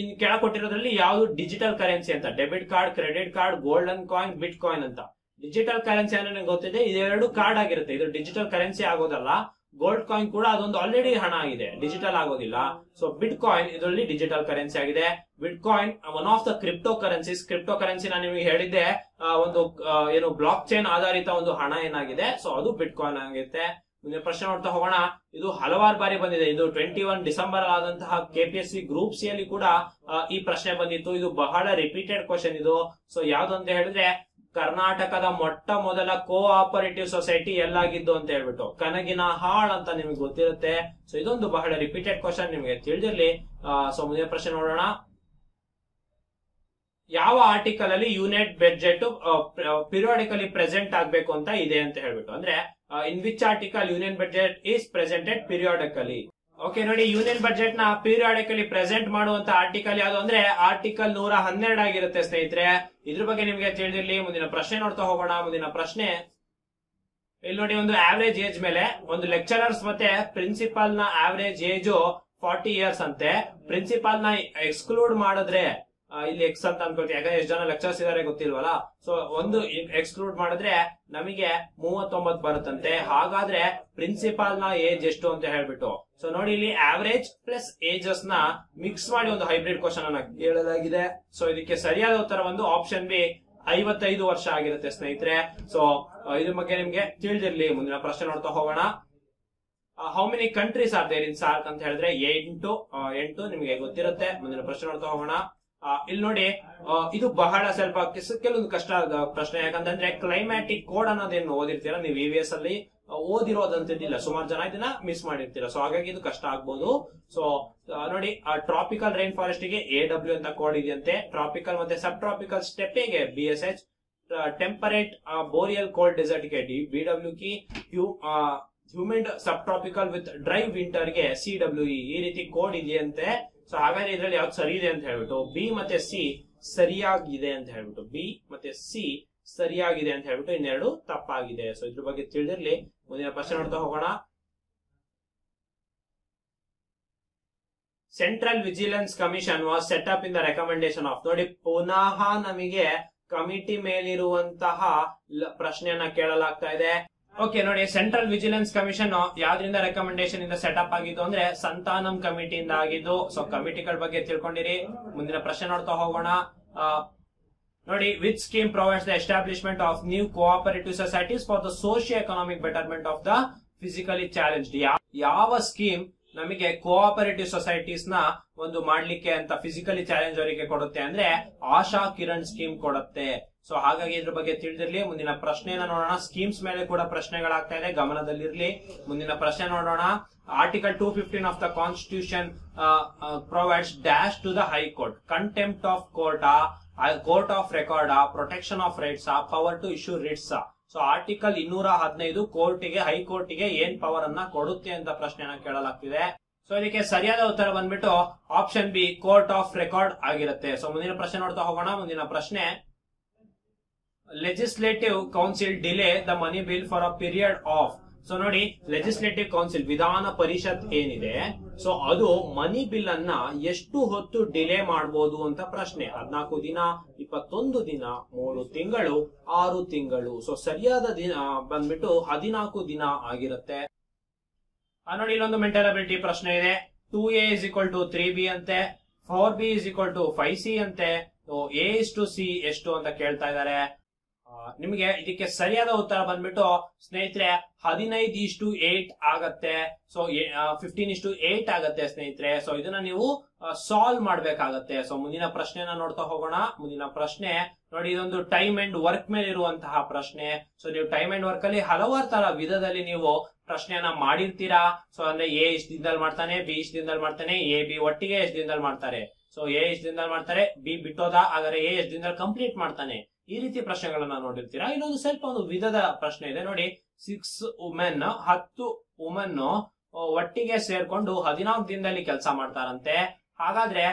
ಇನ್ ಕೆಳ ಕೊಟ್ಟಿರೋದ್ರಲ್ಲಿ ಯಾವುದು ಡಿಜಿಟಲ್ ಕರೆನ್ಸಿ ಅಂತ? Debit card credit card golden coin bitcoin ಅಂತ. ಡಿಜಿಟಲ್ ಕರೆನ್ಸಿ ಅಂದ್ರೆ ನಿಮ್ಗೆ ಗೊತ್ತಿದೆ, ಇದೆರಡು ಕಾರ್ಡ್ ಆಗಿರುತ್ತೆ. ಇದು ಡಿಜಿಟಲ್ ಕರೆನ್ಸಿ ಆಗೋದಲ್ಲ. ಗೋಲ್ಡ್ ಕಾಯಿನ್ ಕೂಡ ಅದೊಂದು ಆಲ್ರೆಡಿ ಹಣ ಆಗಿದೆ. ಡಿಜಿಟಲ್ ಆಗೋದಿಲ್ಲ. ಸೊ ಬಿಟ್ ಕಾಯಿನ್ ಇದರಲ್ಲಿ ಡಿಜಿಟಲ್ ಕರೆನ್ಸಿ ಆಗಿದೆ. Bitcoin one of the cryptocurrencies cryptocurrency ನಾನು ನಿಮಗೆ ಹೇಳಿದ್ದೆ ಒಂದು ಏನು ಬ್ಲಾಕ್ ಚೈನ್ ಆಧಾರಿತ ಒಂದು ಹಣ ಏನಾಗಿದೆ ಸೊ ಅದು ಬಿಟ್ ಕಾಯಿನ್ ಆಗುತ್ತೆ. ಮುಂದೆ ಪ್ರಶ್ನೆ ನೋಡ್ತಾ ಹೋಗೋಣ. ಇದು ಹಲವಾರು ಬಾರಿ ಬಂದಿದೆ. ಇದು ಟ್ವೆಂಟಿ ಒನ್ ಡಿಸೆಂಬರ್ ಆದಂತಹ ಸಿ ಗ್ರೂಪ್ ಸಿ ಅಲ್ಲಿ ಕೂಡ ಈ ಪ್ರಶ್ನೆ ಬಂದಿತ್ತು. ಇದು ಬಹಳ ರಿಪೀಟೆಡ್ ಕ್ವಶನ್ ಇದು. ಸೊ ಯಾವ್ದು ಅಂತ ಹೇಳಿದ್ರೆ, ಕರ್ನಾಟಕದ ಮೊಟ್ಟ ಮೊದಲ ಕೋಆಪರೇಟಿವ್ ಸೊಸೈಟಿ ಎಲ್ಲಾಗಿದ್ದು ಅಂತ ಹೇಳ್ಬಿಟ್ಟು, ಕನಗಿನ ಹಾಳ್ ಅಂತ ನಿಮ್ಗೆ ಗೊತ್ತಿರುತ್ತೆ. ಸೊ ಇದೊಂದು ಬಹಳ ರಿಪೀಟೆಡ್ ಕ್ವಶನ್ ನಿಮಗೆ ತಿಳಿದಿರ್ಲಿ. ಸೊ ಮುಂದಿನ ಪ್ರಶ್ನೆ ನೋಡೋಣ. ಯಾವ ಆರ್ಟಿಕಲ್ ಅಲ್ಲಿ ಯೂನಿಟ್ ಬಜೆಟ್ ಪಿರಿಯಾಡಿಕಲಿ ಪ್ರೆಸೆಂಟ್ ಆಗ್ಬೇಕು ಅಂತ ಇದೆ ಅಂತ ಹೇಳ್ಬಿಟ್ಟು. ಅಂದ್ರೆ in which article union budget is presented periodically okay ನೋಡಿ ಯೂನಿಯನ್ ಬಜೆಟ್ನ ಪೀರಿಯಾಡಿಕಲಿ ಪ್ರೆಸೆಂಟ್ ಮಾಡುವಂತ ಆರ್ಟಿಕಲ್ ಯಾವುದು ಅಂದ್ರೆ ಆರ್ಟಿಕಲ್ ನೂರ ಹನ್ನೆರಡು ಆಗಿರುತ್ತೆ ಸ್ನೇಹಿತರೆ. ಇದ್ರ ಬಗ್ಗೆ ನಿಮ್ಗೆ ತಿಳಿದಿರ್ಲಿ, ಮುಂದಿನ ಪ್ರಶ್ನೆ ನೋಡ್ತಾ ಹೋಗೋಣ. ಮುಂದಿನ ಪ್ರಶ್ನೆ, ಇಲ್ಲಿ ನೋಡಿ, ಒಂದು ಆವರೇಜ್ ಏಜ್ ಮೇಲೆ ಒಂದು ಲೆಕ್ಚರರ್ಸ್ ಮತ್ತೆ ಪ್ರಿನ್ಸಿಪಾಲ್ನ ಆವರೇಜ್ ಏಜ್ ಫಾರ್ಟಿ ಇಯರ್ಸ್ ಅಂತೆ. ಪ್ರಿನ್ಸಿಪಾಲ್ನ ಎಕ್ಸ್ಕ್ಲೂಡ್ ಮಾಡಿದ್ರೆ ಇಲ್ಲಿ ಎಕ್ಸ್ ಅಂತ ಅನ್ಕೊಳ್ತೀವಿ ಯಾಕಂದ್ರೆ ಎಷ್ಟು ಜನ ಲೆಕ್ಚರ್ಸ್ ಇದಾರೆ ಗೊತ್ತಿಲ್ವಲ್ಲ? ಸೊ ಒಂದು ಎಕ್ಸ್ಕ್ಲೂಡ್ ಮಾಡಿದ್ರೆ ನಮಗೆ ಮೂವತ್ತೊಂಬತ್ತು ಬರುತ್ತಂತೆ. ಹಾಗಾದ್ರೆ ಪ್ರಿನ್ಸಿಪಾಲ್ನ ಏಜ್ ಎಷ್ಟು ಅಂತ ಹೇಳ್ಬಿಟ್ಟು. ಸೊ ನೋಡಿ ಇಲ್ಲಿ ಆವರೇಜ್ ಪ್ಲಸ್ ಏಜಸ್ನ ಮಿಕ್ಸ್ ಮಾಡಿ ಒಂದು ಹೈಬ್ರಿಡ್ ಕ್ವಶನ್ ಅನ್ನ ಕೇಳಲಾಗಿದೆ ಸೊ ಇದಕ್ಕೆ ಸರಿಯಾದ ಉತ್ತರ ಒಂದು ಆಪ್ಷನ್ ಬಿ ಐವತ್ತೈದು ವರ್ಷ ಆಗಿರುತ್ತೆ ಸ್ನೇಹಿತರೆ. ಸೊ ಇದ್ರ ಬಗ್ಗೆ ನಿಮ್ಗೆ ತಿಳಿದಿರ್ಲಿ. ಮುಂದಿನ ಪ್ರಶ್ನೆ ನೋಡ್ತಾ ಹೋಗೋಣ. How many countries are there in SAARC ಅಂತ ಹೇಳಿದ್ರೆ ಎಂಟು ಎಂಟು ನಿಮಗೆ ಗೊತ್ತಿರುತ್ತೆ. ಮುಂದಿನ ಪ್ರಶ್ನೆ ನೋಡ್ತಾ ಹೋಗೋಣ. ಇಲ್ಲಿ ನೋಡಿ ಇದು ಬಹಳ ಸ್ವಲ್ಪ ಕೆಲವೊಂದು ಕಷ್ಟ ಪ್ರಶ್ನೆ. ಯಾಕಂತಂದ್ರೆ ಕ್ಲೈಮ್ಯಾಟಿಕ್ ಕೋಡ್ ಅನ್ನೋದೇನು ಓದಿರ್ತೀರಾ? ನೀವು ಇ ಎಸ್ ಅಲ್ಲಿ ಓದಿರೋದಂತಿದ್ದಿಲ್ಲ. ಸುಮಾರು ಜನ ಇದನ್ನ ಮಿಸ್ ಮಾಡಿರ್ತೀರಾ. ಸೊ ಹಾಗಾಗಿ ಇದು ಕಷ್ಟ ಆಗ್ಬೋದು. ಸೊ ನೋಡಿ ಟ್ರಾಪಿಕಲ್ ರೈನ್ ಫಾರೆಸ್ಟ್ಗೆ ಎ ಡಬ್ಲ್ಯೂ ಅಂತ ಕೋಡ್ ಇದೆಯಂತೆ. ಟ್ರಾಪಿಕಲ್ ಮತ್ತೆ ಸಬ್ tropical ಸ್ಟೆಪ್ಗೆ B S H temperate boreal cold ಡೆಸರ್ಟ್ಗೆ D B W Ki humid sub tropical with dry ವಿಂಟರ್ಗೆ C W ಇ ಈ ರೀತಿ ಕೋಡ್ ಇದೆಯಂತೆ. ಸೊ ಹಾಗಾದ್ರೆ ಇದ್ರಲ್ಲಿ ಯಾವ್ದು ಸರಿ ಇದೆ ಅಂತ ಹೇಳ್ಬಿಟ್ಟು ಬಿ ಮತ್ತೆ ಸಿ ಸರಿಯಾಗಿದೆ ಅಂತ ಹೇಳ್ಬಿಟ್ಟು ಬಿ ಮತ್ತೆ ಸಿ ಸರಿಯಾಗಿದೆ ಅಂತ ಹೇಳ್ಬಿಟ್ಟು ಇನ್ನೆರಡು ತಪ್ಪಾಗಿದೆ. ಸೊ ಇದ್ರ ಬಗ್ಗೆ ತಿಳಿದಿರ್ಲಿ. ಮುಂದಿನ ಪ್ರಶ್ನೆ ನೋಡ್ತಾ ಹೋಗೋಣ. Central vigilance commission was set up in the recommendation of ನೋಡಿ, ಪುನಃ ನಮಗೆ ಕಮಿಟಿ ಮೇಲಿರುವಂತಹ ಪ್ರಶ್ನೆಯನ್ನ ಕೇಳಲಾಗ್ತಾ ಇದೆ. ಓಕೆ, ನೋಡಿ ಸೆಂಟ್ರಲ್ ವಿಜಿಲೆನ್ಸ್ ಕಮಿಷನ್ ಯಾವ್ದ್ರಿಂದ ರೆಕಮೆಂಡೇಶನ್ ಇಂದ ಸೆಟಪ್ ಆಗಿದ್ದು ಅಂದ್ರೆ ಸಂತಾನಂ ಕಮಿಟಿಯಿಂದ ಆಗಿದ್ದು. ಸೊ ಕಮಿಟಿಗಳ ಬಗ್ಗೆ ತಿಳ್ಕೊಂಡಿರಿ. ಮುಂದಿನ ಪ್ರಶ್ನೆ ನೋಡ್ತಾ ಹೋಗೋಣ. ನೋಡಿ with scheme provides the establishment of new cooperative societies for the socio economic betterment of the physically challenged ಯಾವ ಸ್ಕೀಮ್ ನಮಗೆ ಕೋಆಪರೇಟಿವ್ ಸೊಸೈಟೀಸ್ನ ಒಂದು ಮಾಡ್ಲಿಕ್ಕೆ ಅಂತ ಫಿಸಿಕಲಿ ಚಾಲೆಂಜ್ ಅವರಿಗೆ ಕೊಡುತ್ತೆ ಅಂದ್ರೆ ಆಶಾ ಕಿರಣ್ ಸ್ಕೀಮ್ ಕೊಡುತ್ತೆ. ಸೊ ಹಾಗಾಗಿ ಇದ್ರ ಬಗ್ಗೆ ತಿಳಿದಿರ್ಲಿ, ಮುಂದಿನ ಪ್ರಶ್ನೆಯನ್ನ ನೋಡೋಣ. ಸ್ಕೀಮ್ಸ್ ಮೇಲೆ ಕೂಡ ಪ್ರಶ್ನೆಗಳಾಗ್ತಾ ಇದೆ, ಗಮನದಲ್ಲಿರ್ಲಿ. ಮುಂದಿನ ಪ್ರಶ್ನೆ ನೋಡೋಣ. Article two fifteen of the constitution provides dash to the high court contempt of court court of record protection of rights power to issue writs so article ಇನ್ನೂರ ಹದಿನೈದು ಕೋರ್ಟಿಗೆ ಹೈಕೋರ್ಟಿಗೆ ಏನ್ ಪವರ್ ಅನ್ನ ಕೊಡುತ್ತೆ ಅಂತ ಪ್ರಶ್ನೆನ ಕೇಳಲಾಗ್ತಿದೆ. ಸೊ ಇದಕ್ಕೆ ಸರಿಯಾದ ಉತ್ತರ ಬಂದ್ಬಿಟ್ಟು option B court of record ಆಗಿರುತ್ತೆ. ಸೊ ಮುಂದಿನ ಪ್ರಶ್ನೆ ನೋಡ್ತಾ ಹೋಗೋಣ. ಮುಂದಿನ ಪ್ರಶ್ನೆ legislative council delay the money bill for a period of so ನೋಡಿ ಲೆಜಿಸ್ಲೇಟಿವ್ ಕೌನ್ಸಿಲ್ ವಿಧಾನ ಪರಿಷತ್ ಏನಿದೆ ಸೊ ಅದು ಮನಿ ಬಿಲ್ ಅನ್ನ ಎಷ್ಟು ಹೊತ್ತು ಡಿಲೇ ಮಾಡಬಹುದು ಅಂತ ಪ್ರಶ್ನೆ. ಹದಿನಾಲ್ಕು ದಿನ, ಇಪ್ಪತ್ತೊಂದು ದಿನ, ಮೂರು ತಿಂಗಳು, ಆರು ತಿಂಗಳು. ಸೊ ಸರಿಯಾದ ದಿನ ಬಂದ್ಬಿಟ್ಟು ಹದಿನಾಲ್ಕು ದಿನ ಆಗಿರುತ್ತೆ. ನೋಡಿ, ಇಲ್ಲೊಂದು ಮೆಂಟಲ್ ಅಬಿಲಿಟಿ ಪ್ರಶ್ನೆ ಇದೆ. Two A is equal to three B ಅಂತೆ four B is equal to five C ಅಂತೆ. ಎ ಇಸ್ ಟು ಸಿ ಎಷ್ಟು ಅಂತ ಕೇಳ್ತಾ ಇದ್ದಾರೆ. ನಿಮಗೆ ಇದಕ್ಕೆ ಸರಿಯಾದ ಉತ್ತರ ಬಂದ್ಬಿಟ್ಟು, ಸ್ನೇಹಿತರೆ, ಹದಿನೈದು ಇಷ್ಟು ಏಟ್ ಆಗತ್ತೆ. ಸೊ ಫಿಫ್ಟೀನ್ ಇಷ್ಟು ಏಟ್ ಆಗತ್ತೆ ಸ್ನೇಹಿತರೆ. ಸೊ ಇದನ್ನ ನೀವು ಸಾಲ್ವ್ ಮಾಡ್ಬೇಕಾಗತ್ತೆ. ಸೊ ಮುಂದಿನ ಪ್ರಶ್ನೆನ ನೋಡ್ತಾ ಹೋಗೋಣ. ಮುಂದಿನ ಪ್ರಶ್ನೆ, ನೋಡಿ, ಇದೊಂದು ಟೈಮ್ ಅಂಡ್ ವರ್ಕ್ ಮೇಲೆ ಇರುವಂತಹ ಪ್ರಶ್ನೆ. ಸೊ ನೀವು ಟೈಮ್ ಅಂಡ್ ವರ್ಕ್ ಅಲ್ಲಿ ಹಲವಾರು ತರ ವಿಧದಲ್ಲಿ ನೀವು ಪ್ರಶ್ನೆಯನ್ನ ಮಾಡಿರ್ತೀರಾ? ಸೊ ಅಂದ್ರೆ ಎ ಇಷ್ಟ ದಿನದಲ್ಲಿ ಮಾಡ್ತಾನೆ, ಬಿ ಇಷ್ಟ ದಿನದಲ್ಲಿ ಮಾಡ್ತಾನೆ, ಎ, ಬಿ ಒಟ್ಟಿಗೆ ಎಷ್ಟು ದಿನದಲ್ಲಿ ಮಾಡ್ತಾರೆ? ಸೊ ಎ ಇಷ್ಟ ದಿನದಲ್ಲಿ ಮಾಡ್ತಾರೆ, ಬಿ ಬಿಟ್ಟೋದ? ಆದರೆ ಎ ಎಷ್ಟು ದಿನದಲ್ಲಿ ಕಂಪ್ಲೀಟ್ ಮಾಡ್ತಾನೆ. ಈ ರೀತಿ ಪ್ರಶ್ನೆಗಳನ್ನ ನೋಡಿರ್ತೀರಾ? ಇನ್ನೊಂದು ಸ್ವಲ್ಪ ಒಂದು ವಿಧದ ಪ್ರಶ್ನೆ ಇದೆ. ನೋಡಿ ಸಿಕ್ಸ್ ಉಮೆನ್ ಹತ್ತು ವುಮೆನ್ ಒಟ್ಟಿಗೆ ಸೇರ್ಕೊಂಡು ಹದಿನಾಲ್ಕು ದಿನದಲ್ಲಿ ಕೆಲಸ ಮಾಡ್ತಾರಂತೆ. ಹಾಗಾದ್ರೆ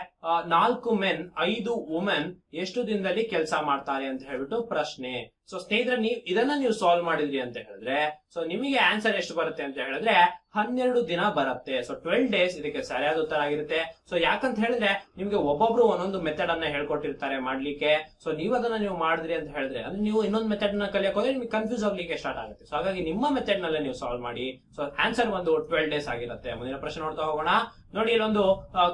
ನಾಲ್ಕು ಮೆನ್ ಐದು ವುಮೆನ್ ಎಷ್ಟು ದಿನದಲ್ಲಿ ಕೆಲಸ ಮಾಡ್ತಾರೆ ಅಂತ ಹೇಳ್ಬಿಟ್ಟು ಪ್ರಶ್ನೆ. ಸೊ ಸ್ನೇಹಿತರೆ, ನೀವು ಇದನ್ನ ನೀವು ಸಾಲ್ವ್ ಮಾಡಿದ್ರಿ ಅಂತ ಹೇಳಿದ್ರೆ ಸೊ ನಿಮಗೆ ಆನ್ಸರ್ ಎಷ್ಟು ಬರುತ್ತೆ ಅಂತ ಹೇಳಿದ್ರೆ, ಹನ್ನೆರಡು ದಿನ ಬರುತ್ತೆ. ಸೊ ಟ್ವೆಲ್ ಡೇಸ್ ಇದಕ್ಕೆ ಸರಿಯಾದ ಉತ್ತರ ಆಗಿರುತ್ತೆ. ಸೊ ಯಾಕಂತ ಹೇಳಿದ್ರೆ, ನಿಮ್ಗೆ ಒಬ್ಬೊಬ್ರು ಒಂದೊಂದು ಮೆಥಡ್ ಅನ್ನ ಹೇಳ್ಕೊಟ್ಟಿರ್ತಾರೆ ಮಾಡ್ಲಿಕ್ಕೆ. ಸೊ ನೀವು ಅದನ್ನ ನೀವು ಮಾಡಿದ್ರಿ ಅಂತ ಹೇಳಿದ್ರೆ, ಅಂದ್ರೆ ನೀವು ಇನ್ನೊಂದು ಮೆಥಡ್ನ ಕಲಿಯಕ್ ಹೋದ್ರೆ ನಿಮ್ಗೆ ಕನ್ಫ್ಯೂಸ್ ಆಗ್ಲಿಕ್ಕೆ ಸ್ಟಾರ್ಟ್ ಆಗುತ್ತೆ. ಸೊ ಹಾಗಾಗಿ ನಿಮ್ಮ ಮೆಥಡ್ ನಲ್ಲೇ ನೀವು ಸಾಲ್ವ್ ಮಾಡಿ. ಸೊ ಆನ್ಸರ್ ಒಂದು ಟ್ವೆಲ್ ಡೇಸ್ ಆಗಿರುತ್ತೆ. ಮುಂದಿನ ಪ್ರಶ್ನೆ ನೋಡ್ತಾ ಹೋಗೋಣ. ನೋಡಿ, ಇಲ್ಲೊಂದು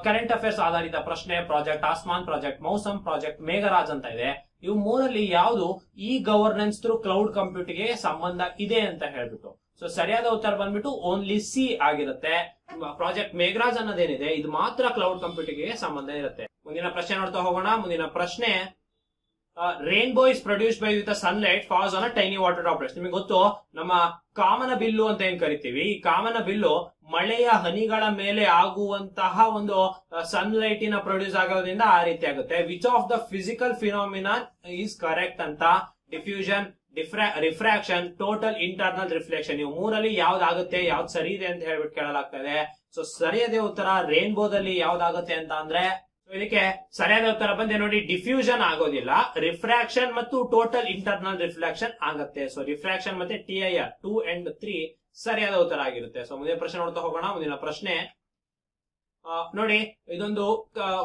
ಕರೆಂಟ್ ಅಫೇರ್ಸ್ ಆಧಾರಿತ ಪ್ರಶ್ನೆ project Aasman project, Mausam project, Meghraj ಅಂತ ಇದೆ. ಇವು ಮೂರಲ್ಲಿ ಯಾವುದು? ಈ ಗವರ್ನೆನ್ಸ್ ಥ್ರೂ ಕ್ಲೌಡ್ ಕಂಪ್ಯೂಟಿಂಗ್ ಸಂಬಂಧ ಇದೆ ಅಂತ ಹೇಳ್ಬಿಟ್ಟು. ಸೊ ಸರಿಯಾದ ಉತ್ತರ ಬಂದ್ಬಿಟ್ಟು ಓನ್ಲಿ ಸಿ ಆಗಿರುತ್ತೆ. ಪ್ರಾಜೆಕ್ಟ್ ಮೇಘರಾಜ್ ಅನ್ನೋದೇನಿದೆ? ಇದು ಮಾತ್ರ ಕ್ಲೌಡ್ ಕಂಪ್ಯೂಟರ್ಗೆ ಸಂಬಂಧ ಇರುತ್ತೆ. ಮುಂದಿನ ಪ್ರಶ್ನೆ ನೋಡ್ತಾ ಹೋಗೋಣ. ಮುಂದಿನ ಪ್ರಶ್ನೆ. Rainbow is produce by with sunlight falls on a tiny water droplets ನಿಮಗೆ ಗೊತ್ತು, ನಮ್ಮ ಕಾಮನ ಬಿಲ್ಲು ಅಂತ ಏನ್ ಕರಿತೀವಿ? ಈ ಕಾಮನ ಬಿಲ್ಲು ಮಳೆಯ ಹನಿಗಳ ಮೇಲೆ ಆಗುವಂತಹ ಒಂದು ಸನ್ಲೈಟಿನ ಪ್ರೊಡ್ಯೂಸ್ ಆಗೋದ್ರಿಂದ ಆ ರೀತಿ ಆಗುತ್ತೆ. Which of the physical phenomena is correct ಅಂತ diffusion ಡಿಫ್ರಾ refraction total internal reflection ಇವು ಮೂರಲ್ಲಿ ಯಾವ್ದಾಗುತ್ತೆ ಯಾವ್ದು ಸರಿ ಇದೆ ಅಂತ ಹೇಳ್ಬಿಟ್ಟು ಕೇಳಲಾಗ್ತದೆ ಸೊ ಸರಿಯಾದ ಉತ್ತರ ರೇನ್ಬೋದಲ್ಲಿ ಯಾವ್ದಾಗುತ್ತೆ ಅಂತ ಅಂದ್ರೆ ಇದಕ್ಕೆ ಸರಿಯಾದ ಉತ್ತರ ಬಂದೆ ನೋಡಿ ಡಿಫ್ಯೂಷನ್ ಆಗೋದಿಲ್ಲ. ರಿಫ್ರಾಕ್ಷನ್ ಮತ್ತು ಟೋಟಲ್ ಇಂಟರ್ನಲ್ ರಿಫ್ಲೆಕ್ಷನ್ ಆಗುತ್ತೆ. ಸೊ ರಿಫ್ರಾಕ್ಷನ್ ಮತ್ತೆ T I R two and three ಸರಿಯಾದ ಉತ್ತರ ಆಗಿರುತ್ತೆ. ಸೊ ಮುಂದಿನ ಪ್ರಶ್ನೆ ನೋಡ್ತಾ ಹೋಗೋಣ. ಮುಂದಿನ ಪ್ರಶ್ನೆ ನೋಡಿ, ಇದೊಂದು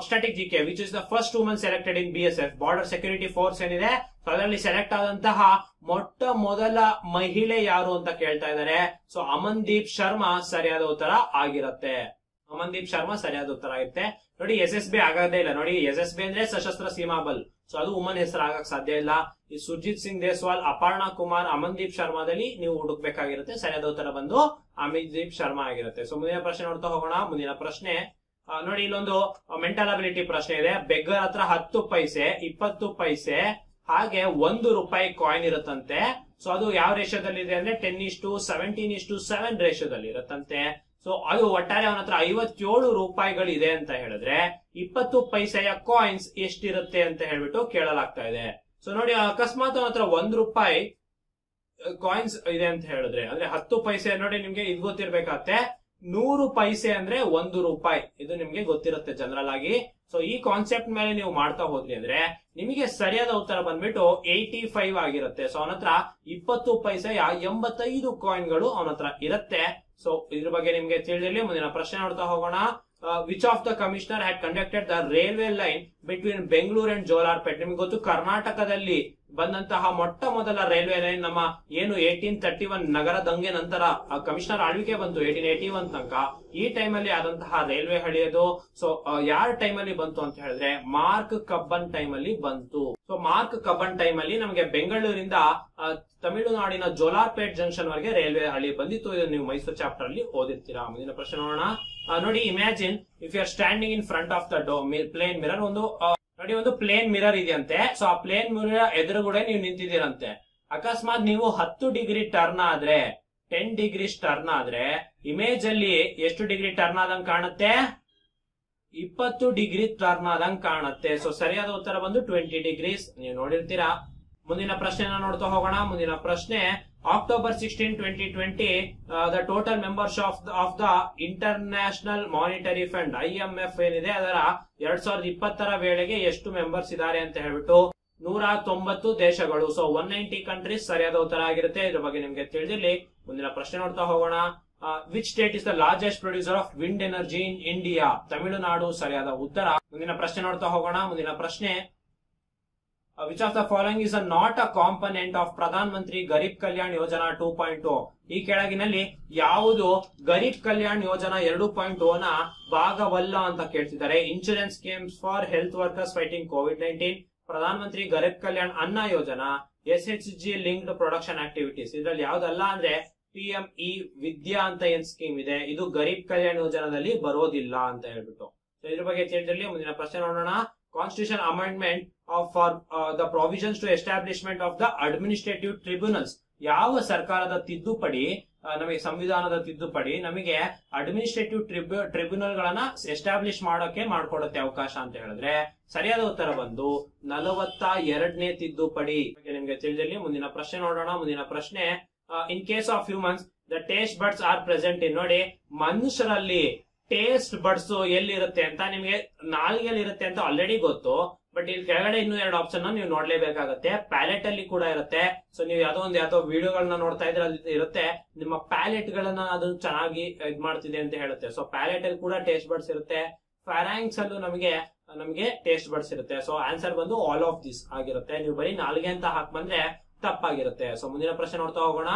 static G K which is the first woman selected in B S F border security force ಏನಿದೆ? ಸೊ ಅದರಲ್ಲಿ ಸೆಲೆಕ್ಟ್ ಆದಂತಹ ಮೊಟ್ಟ ಮೊದಲ ಮಹಿಳೆ ಯಾರು ಅಂತ ಕೇಳ್ತಾ ಇದ್ದಾರೆ. ಸೊ ಅಮನ್ದೀಪ್ ಶರ್ಮಾ ಸರಿಯಾದ ಉತ್ತರ ಆಗಿರುತ್ತೆ. ಅಮನ್ದೀಪ್ ಶರ್ಮಾ ಸರಿಯಾದ ಉತ್ತರ ಆಗಿರುತ್ತೆ. ನೋಡಿ ಎಸ್ ಎಸ್ ಬಿ ಆಗೋದೇ ಇಲ್ಲ. ನೋಡಿ ಎಸ್ ಎಸ್ ಬಿ ಅಂದ್ರೆ ಸಶಸ್ತ್ರ ಸೀಮಾ ಬಲ್. ಸೊ ಅದು ಉಮನ್ ಹೆಸರು ಆಗಕ್ ಸಾಧ್ಯ ಇಲ್ಲ. ಈ ಸುರ್ಜಿತ್ ಸಿಂಗ್ ದೇಸ್ವಾಲ್, ಅಪರ್ಣಾ ಕುಮಾರ್, ಅಮನ್ದೀಪ್ ಶರ್ಮಾದಲ್ಲಿ ನೀವು ಹುಡುಕ್ಬೇಕಾಗಿರುತ್ತೆ. ಸರಿಯಾದ ಉತ್ತರ ಬಂದು ಅಮಿತ್ದೀಪ್ ಶರ್ಮಾ ಆಗಿರುತ್ತೆ. ಸೊ ಮುಂದಿನ ಪ್ರಶ್ನೆ ನೋಡ್ತಾ ಹೋಗೋಣ. ಮುಂದಿನ ಪ್ರಶ್ನೆ ನೋಡಿ, ಇಲ್ಲೊಂದು ಮೆಂಟಲ್ ಅಬಿಲಿಟಿ ಪ್ರಶ್ನೆ ಇದೆ. ಬೆಗ್ಗರ್ ಹತ್ರ ಹತ್ತು ಪೈಸೆ, ಇಪ್ಪತ್ತು ಪೈಸೆ, ಹಾಗೆ ಒಂದು ರೂಪಾಯಿ ಕಾಯಿನ್ ಇರುತ್ತಂತೆ. ಸೊ ಅದು ಯಾವ ರೇಷಿಯೋದಲ್ಲಿ ಇದೆ ಅಂದ್ರೆ ಟೆನ್ ಇಷ್ಟು ಸೆವೆಂಟೀನ್ ಇಷ್ಟು ಸೆವೆನ್ ರೇಷಿಯೋದಲ್ಲಿ ಇರುತ್ತಂತೆ. ಸೊ ಅದು ಒಟ್ಟಾರೆ ಅವನ ಹತ್ರ ಐವತ್ತೇಳು ರೂಪಾಯಿಗಳಿದೆ ಅಂತ ಹೇಳಿದ್ರೆ ಇಪ್ಪತ್ತು ಪೈಸೆಯ ಕಾಯಿನ್ಸ್ ಎಷ್ಟಿರುತ್ತೆ ಅಂತ ಹೇಳ್ಬಿಟ್ಟು ಕೇಳಲಾಗ್ತಾ ಇದೆ. ಸೊ ನೋಡಿ, ಅಕಸ್ಮಾತ್ ಅವನ ಹತ್ರ ಒಂದ್ ರೂಪಾಯಿ ಕಾಯಿನ್ಸ್ ಇದೆ ಅಂತ ಹೇಳಿದ್ರೆ, ಅಂದ್ರೆ ಹತ್ತು ಪೈಸೆ, ನೋಡಿ, ನಿಮ್ಗೆ ಇದು ಗೊತ್ತಿರ್ಬೇಕಾಗತ್ತೆ ನೂರು ಪೈಸೆ ಅಂದ್ರೆ ಒಂದು ರೂಪಾಯಿ. ಇದು ನಿಮ್ಗೆ ಗೊತ್ತಿರುತ್ತೆ ಜನರಲ್ ಆಗಿ. ಸೊ ಈ ಕಾನ್ಸೆಪ್ಟ್ ಮೇಲೆ ನೀವು ಮಾಡ್ತಾ ಹೋದ್ರಿ ಅಂದ್ರೆ ನಿಮಗೆ ಸರಿಯಾದ ಉತ್ತರ ಬಂದ್ಬಿಟ್ಟು ಏಯ್ಟಿ ಫೈವ್ ಆಗಿರುತ್ತೆ. ಸೊ ಅವನ ಹತ್ರ ಇಪ್ಪತ್ತು ಪೈಸೆಯ ಎಂಬತ್ತೈದು ಕಾಯಿನ್ಗಳು ಅವನ ಹತ್ರ ಇರುತ್ತೆ. ಸೊ ಇದ್ರ ಬಗ್ಗೆ ನಿಮ್ಗೆ ತಿಳಿದಿರಲಿ, ಮುಂದಿನ ಪ್ರಶ್ನೆ ನೋಡ್ತಾ ಹೋಗೋಣ. Which of the commissioner had conducted the railway line between Bengaluru and Jolarpet ನಿಮ್ಗೆ ಗೊತ್ತು, ಕರ್ನಾಟಕದಲ್ಲಿ ಬಂದಂತಹ ಮೊಟ್ಟ ಮೊದಲ ರೈಲ್ವೆ ಲೈನ್ ನಮ್ಮ ಏನು ಏಟೀನ್ ತರ್ಟಿ ಒನ್ ನಗರ ದಂಗೆ ನಂತರ ಕಮಿಷನರ್ ಆಳ್ವಿಕೆ ಬಂತು ಏಟೀನ್ ಏಟಿ ಒನ್ ತನಕ. ಈ ಟೈಮ್ ಅಲ್ಲಿ ಆದಂತಹ ರೈಲ್ವೆ ಹಳಿಯೋದು. ಸೊ ಯಾರ ಟೈಮ್ ಅಲ್ಲಿ ಬಂತು ಅಂತ ಹೇಳಿದ್ರೆ, ಮಾರ್ಕ್ ಕಬ್ಬನ್ ಟೈಮ್ ಅಲ್ಲಿ ಬಂತು. ಸೊ ಮಾರ್ಕ್ ಕಬ್ಬನ್ ಟೈಮ್ ಅಲ್ಲಿ ನಮಗೆ ಬೆಂಗಳೂರಿಂದ ತಮಿಳುನಾಡಿನ ಜೋಲಾರ್ಪೇಟ್ ಜಂಕ್ಷನ್ ವರೆಗೆ ರೈಲ್ವೆ ಹಳಿ ಬಂದಿತ್ತು. ಇದನ್ನು ನೀವು ಮೈಸೂರು ಚಾಪ್ಟರ್ ಅಲ್ಲಿ ಓದಿರ್ತೀರಾ. ಮುಂದಿನ ಪ್ರಶ್ನೆ ನೋಡೋಣ. ನೋಡಿ imagine if you are standing in front of the Dow plane mirror ಒಂದು ನೋಡಿ, ಒಂದು ಪ್ಲೇನ್ ಮಿರರ್ ಇದೆಯಂತೆ. ಸೊ ಆ ಪ್ಲೇನ್ ಮಿರರ್ ಎದುರುಗಡೆ ನೀವು ನಿಂತಿದ್ದೀರಂತೆ. ಅಕಸ್ಮಾತ್ ನೀವು ಹತ್ತು ಡಿಗ್ರಿ ಟರ್ನ್ ಆದ್ರೆ ಟೆನ್ ಡಿಗ್ರಿ ಟರ್ನ್ ಆದ್ರೆ ಇಮೇಜ್ ಅಲ್ಲಿ ಎಷ್ಟು ಡಿಗ್ರಿ ಟರ್ನ್ ಆದಂಗ್ ಕಾಣುತ್ತೆ? ಇಪ್ಪತ್ತು ಡಿಗ್ರಿ ಟರ್ನ್ ಆದಂಗ್ ಕಾಣುತ್ತೆ. ಸೊ ಸರಿಯಾದ ಉತ್ತರ ಬಂದು ಟ್ವೆಂಟಿ ಡಿಗ್ರೀಸ್ ನೀವು ನೋಡಿರ್ತೀರಾ? ಮುಂದಿನ ಪ್ರಶ್ನೆನ ನೋಡ್ತಾ ಹೋಗೋಣ. ಮುಂದಿನ ಪ್ರಶ್ನೆ October sixteen twenty twenty the total members of of the international monetary fund I M F ಏನಿದೆ, ಅದರ ಎರಡ್ ಸಾವಿರದ ಇಪ್ಪತ್ತರ ವೇಳೆಗೆ ಎಷ್ಟು ಮೆಂಬರ್ಸ್ ಇದ್ದಾರೆ ಅಂತ ಹೇಳ್ಬಿಟ್ಟು ನೂರ ತೊಂಬತ್ತು ದೇಶಗಳು. ಸೊ ಒನ್ ನೈಂಟಿ ಕಂಟ್ರೀಸ್ ಸರಿಯಾದ ಉತ್ತರ ಆಗಿರುತ್ತೆ. ಇದ್ರ ಬಗ್ಗೆ ನಿಮ್ಗೆ ತಿಳಿದಿರ್ಲಿ. ಮುಂದಿನ ಪ್ರಶ್ನೆ ನೋಡ್ತಾ ಹೋಗೋಣ. Which state is the largest producer of wind energy in India Tamil Nadu ಸರಿಯಾದ ಉತ್ತರ. ಮುಂದಿನ ಪ್ರಶ್ನೆ ನೋಡ್ತಾ ಹೋಗೋಣ. ಮುಂದಿನ ಪ್ರಶ್ನೆ which of the following is a not a component of Pradhan Mantri Garib Kalyan Yojana two point to ಈ ಕೆಳಗಿನಲ್ಲಿ ಯಾವುದು ಗರೀಬ್ ಕಲ್ಯಾಣ್ ಯೋಜನಾ ಎರಡು ಪಾಯಿಂಟ್ನ ಭಾಗವಲ್ಲ ಅಂತ ಕೇಳ್ತಿದ್ದಾರೆ. Insurance schemes for health workers fighting covid nineteen Pradhan Mantri Garib Kalyan Anna Yojana S H G linked production activities ಇದ್ರಲ್ಲಿ ಯಾವ್ದಲ್ಲ ಅಂದ್ರೆ ಪಿ ಎಂ ಇ ವಿದ್ಯಾ ಅಂತ ಏನ್ ಸ್ಕೀಮ್ ಇದೆ? ಇದು ಗರೀಬ್ ಕಲ್ಯಾಣ್ ಯೋಜನಾದಲ್ಲಿ ಬರೋದಿಲ್ಲ ಅಂತ ಹೇಳ್ಬಿಟ್ಟು. ಇದ್ರ ಬಗ್ಗೆ ತಿಳಿದಿರಲಿ, ಮುಂದಿನ ಪ್ರಶ್ನೆ ನೋಡೋಣ. Constitution amendment of for the provisions to establishment of the administrative tribunals. ಯಾವ ಸರ್ಕಾರದ ತಿದ್ದುಪಡಿ ನಮಗೆ ಸಂವಿಧಾನದ ತಿದ್ದುಪಡಿ ನಮಗೆ ಅಡ್ಮಿನಿಸ್ಟ್ರೇಟಿವ್ ಟ್ರಿಬ್ಯು ಟ್ರಿಬ್ಯುನಲ್ ಗಳನ್ನ ಎಸ್ಟಾಬ್ಲಿಷ್ ಮಾಡೋಕೆ ಮಾಡ್ಕೊಡತ್ತೆ ಅವಕಾಶ ಅಂತ ಹೇಳಿದ್ರೆ, ಸರಿಯಾದ ಉತ್ತರ ಬಂದು ನಲವತ್ತ ಎರಡನೇ ತಿದ್ದುಪಡಿ ನಿಮ್ಗೆ ತಿಳಿದಿರಲಿ. ಮುಂದಿನ ಪ್ರಶ್ನೆ ನೋಡೋಣ. ಮುಂದಿನ ಪ್ರಶ್ನೆ in case of humans the taste birds are present in ನೋಡಿ, ಮನುಷ್ಯರಲ್ಲಿ ಟೇಸ್ಟ್ ಬಡ್ಸು ಎಲ್ಲಿರುತ್ತೆ ಅಂತ ನಿಮಗೆ ನಾಲ್ಗೆಲ್ಲಿ ಇರುತ್ತೆ ಅಂತ ಆಲ್ರೆಡಿ ಗೊತ್ತು. ಬಟ್ ಇಲ್ಲಿ ಕೆಳಗಡೆ ಇನ್ನೂ ಎರಡು ಆಪ್ಷನ್ ನೀವು ನೋಡ್ಲೇಬೇಕಾಗುತ್ತೆ. ಪ್ಯಾಲೆಟ್ ಅಲ್ಲಿ ಕೂಡ ಇರುತ್ತೆ. ಸೊ ನೀವು ಯಾವ್ದೋ ಒಂದು ಯಾವ್ದೋ ವಿಡಿಯೋಗಳನ್ನ ನೋಡ್ತಾ ಇದ್ರೆ ಅಲ್ಲಿ ಇರುತ್ತೆ. ನಿಮ್ಮ ಪ್ಯಾಲೆಟ್ ಗಳನ್ನ ಅದು ಚೆನ್ನಾಗಿ ಇದ್ ಮಾಡ್ತಿದೆ ಅಂತ ಹೇಳುತ್ತೆ. ಸೊ ಪ್ಯಾಲೆಟ್ ಅಲ್ಲಿ ಕೂಡ ಟೇಸ್ಟ್ ಬಡ್ಸ್ ಇರುತ್ತೆ. ಫ್ಯಾರಾಂಕ್ಸ್ ಅಲ್ಲೂ ನಮಗೆ ನಮಗೆ ಟೇಸ್ಟ್ ಬಡ್ಸ್ ಇರುತ್ತೆ. ಸೊ ಆನ್ಸರ್ ಬಂದು ಆಲ್ ಆಫ್ ದಿಸ್ ಆಗಿರುತ್ತೆ. ನೀವು ಬರೀ ನಾಲ್ಗೆ ಅಂತ ಹಾಕ್ ಬಂದ್ರೆ ತಪ್ಪಾಗಿರುತ್ತೆ. ಸೊ ಮುಂದಿನ ಪ್ರಶ್ನೆ ನೋಡ್ತಾ ಹೋಗೋಣ.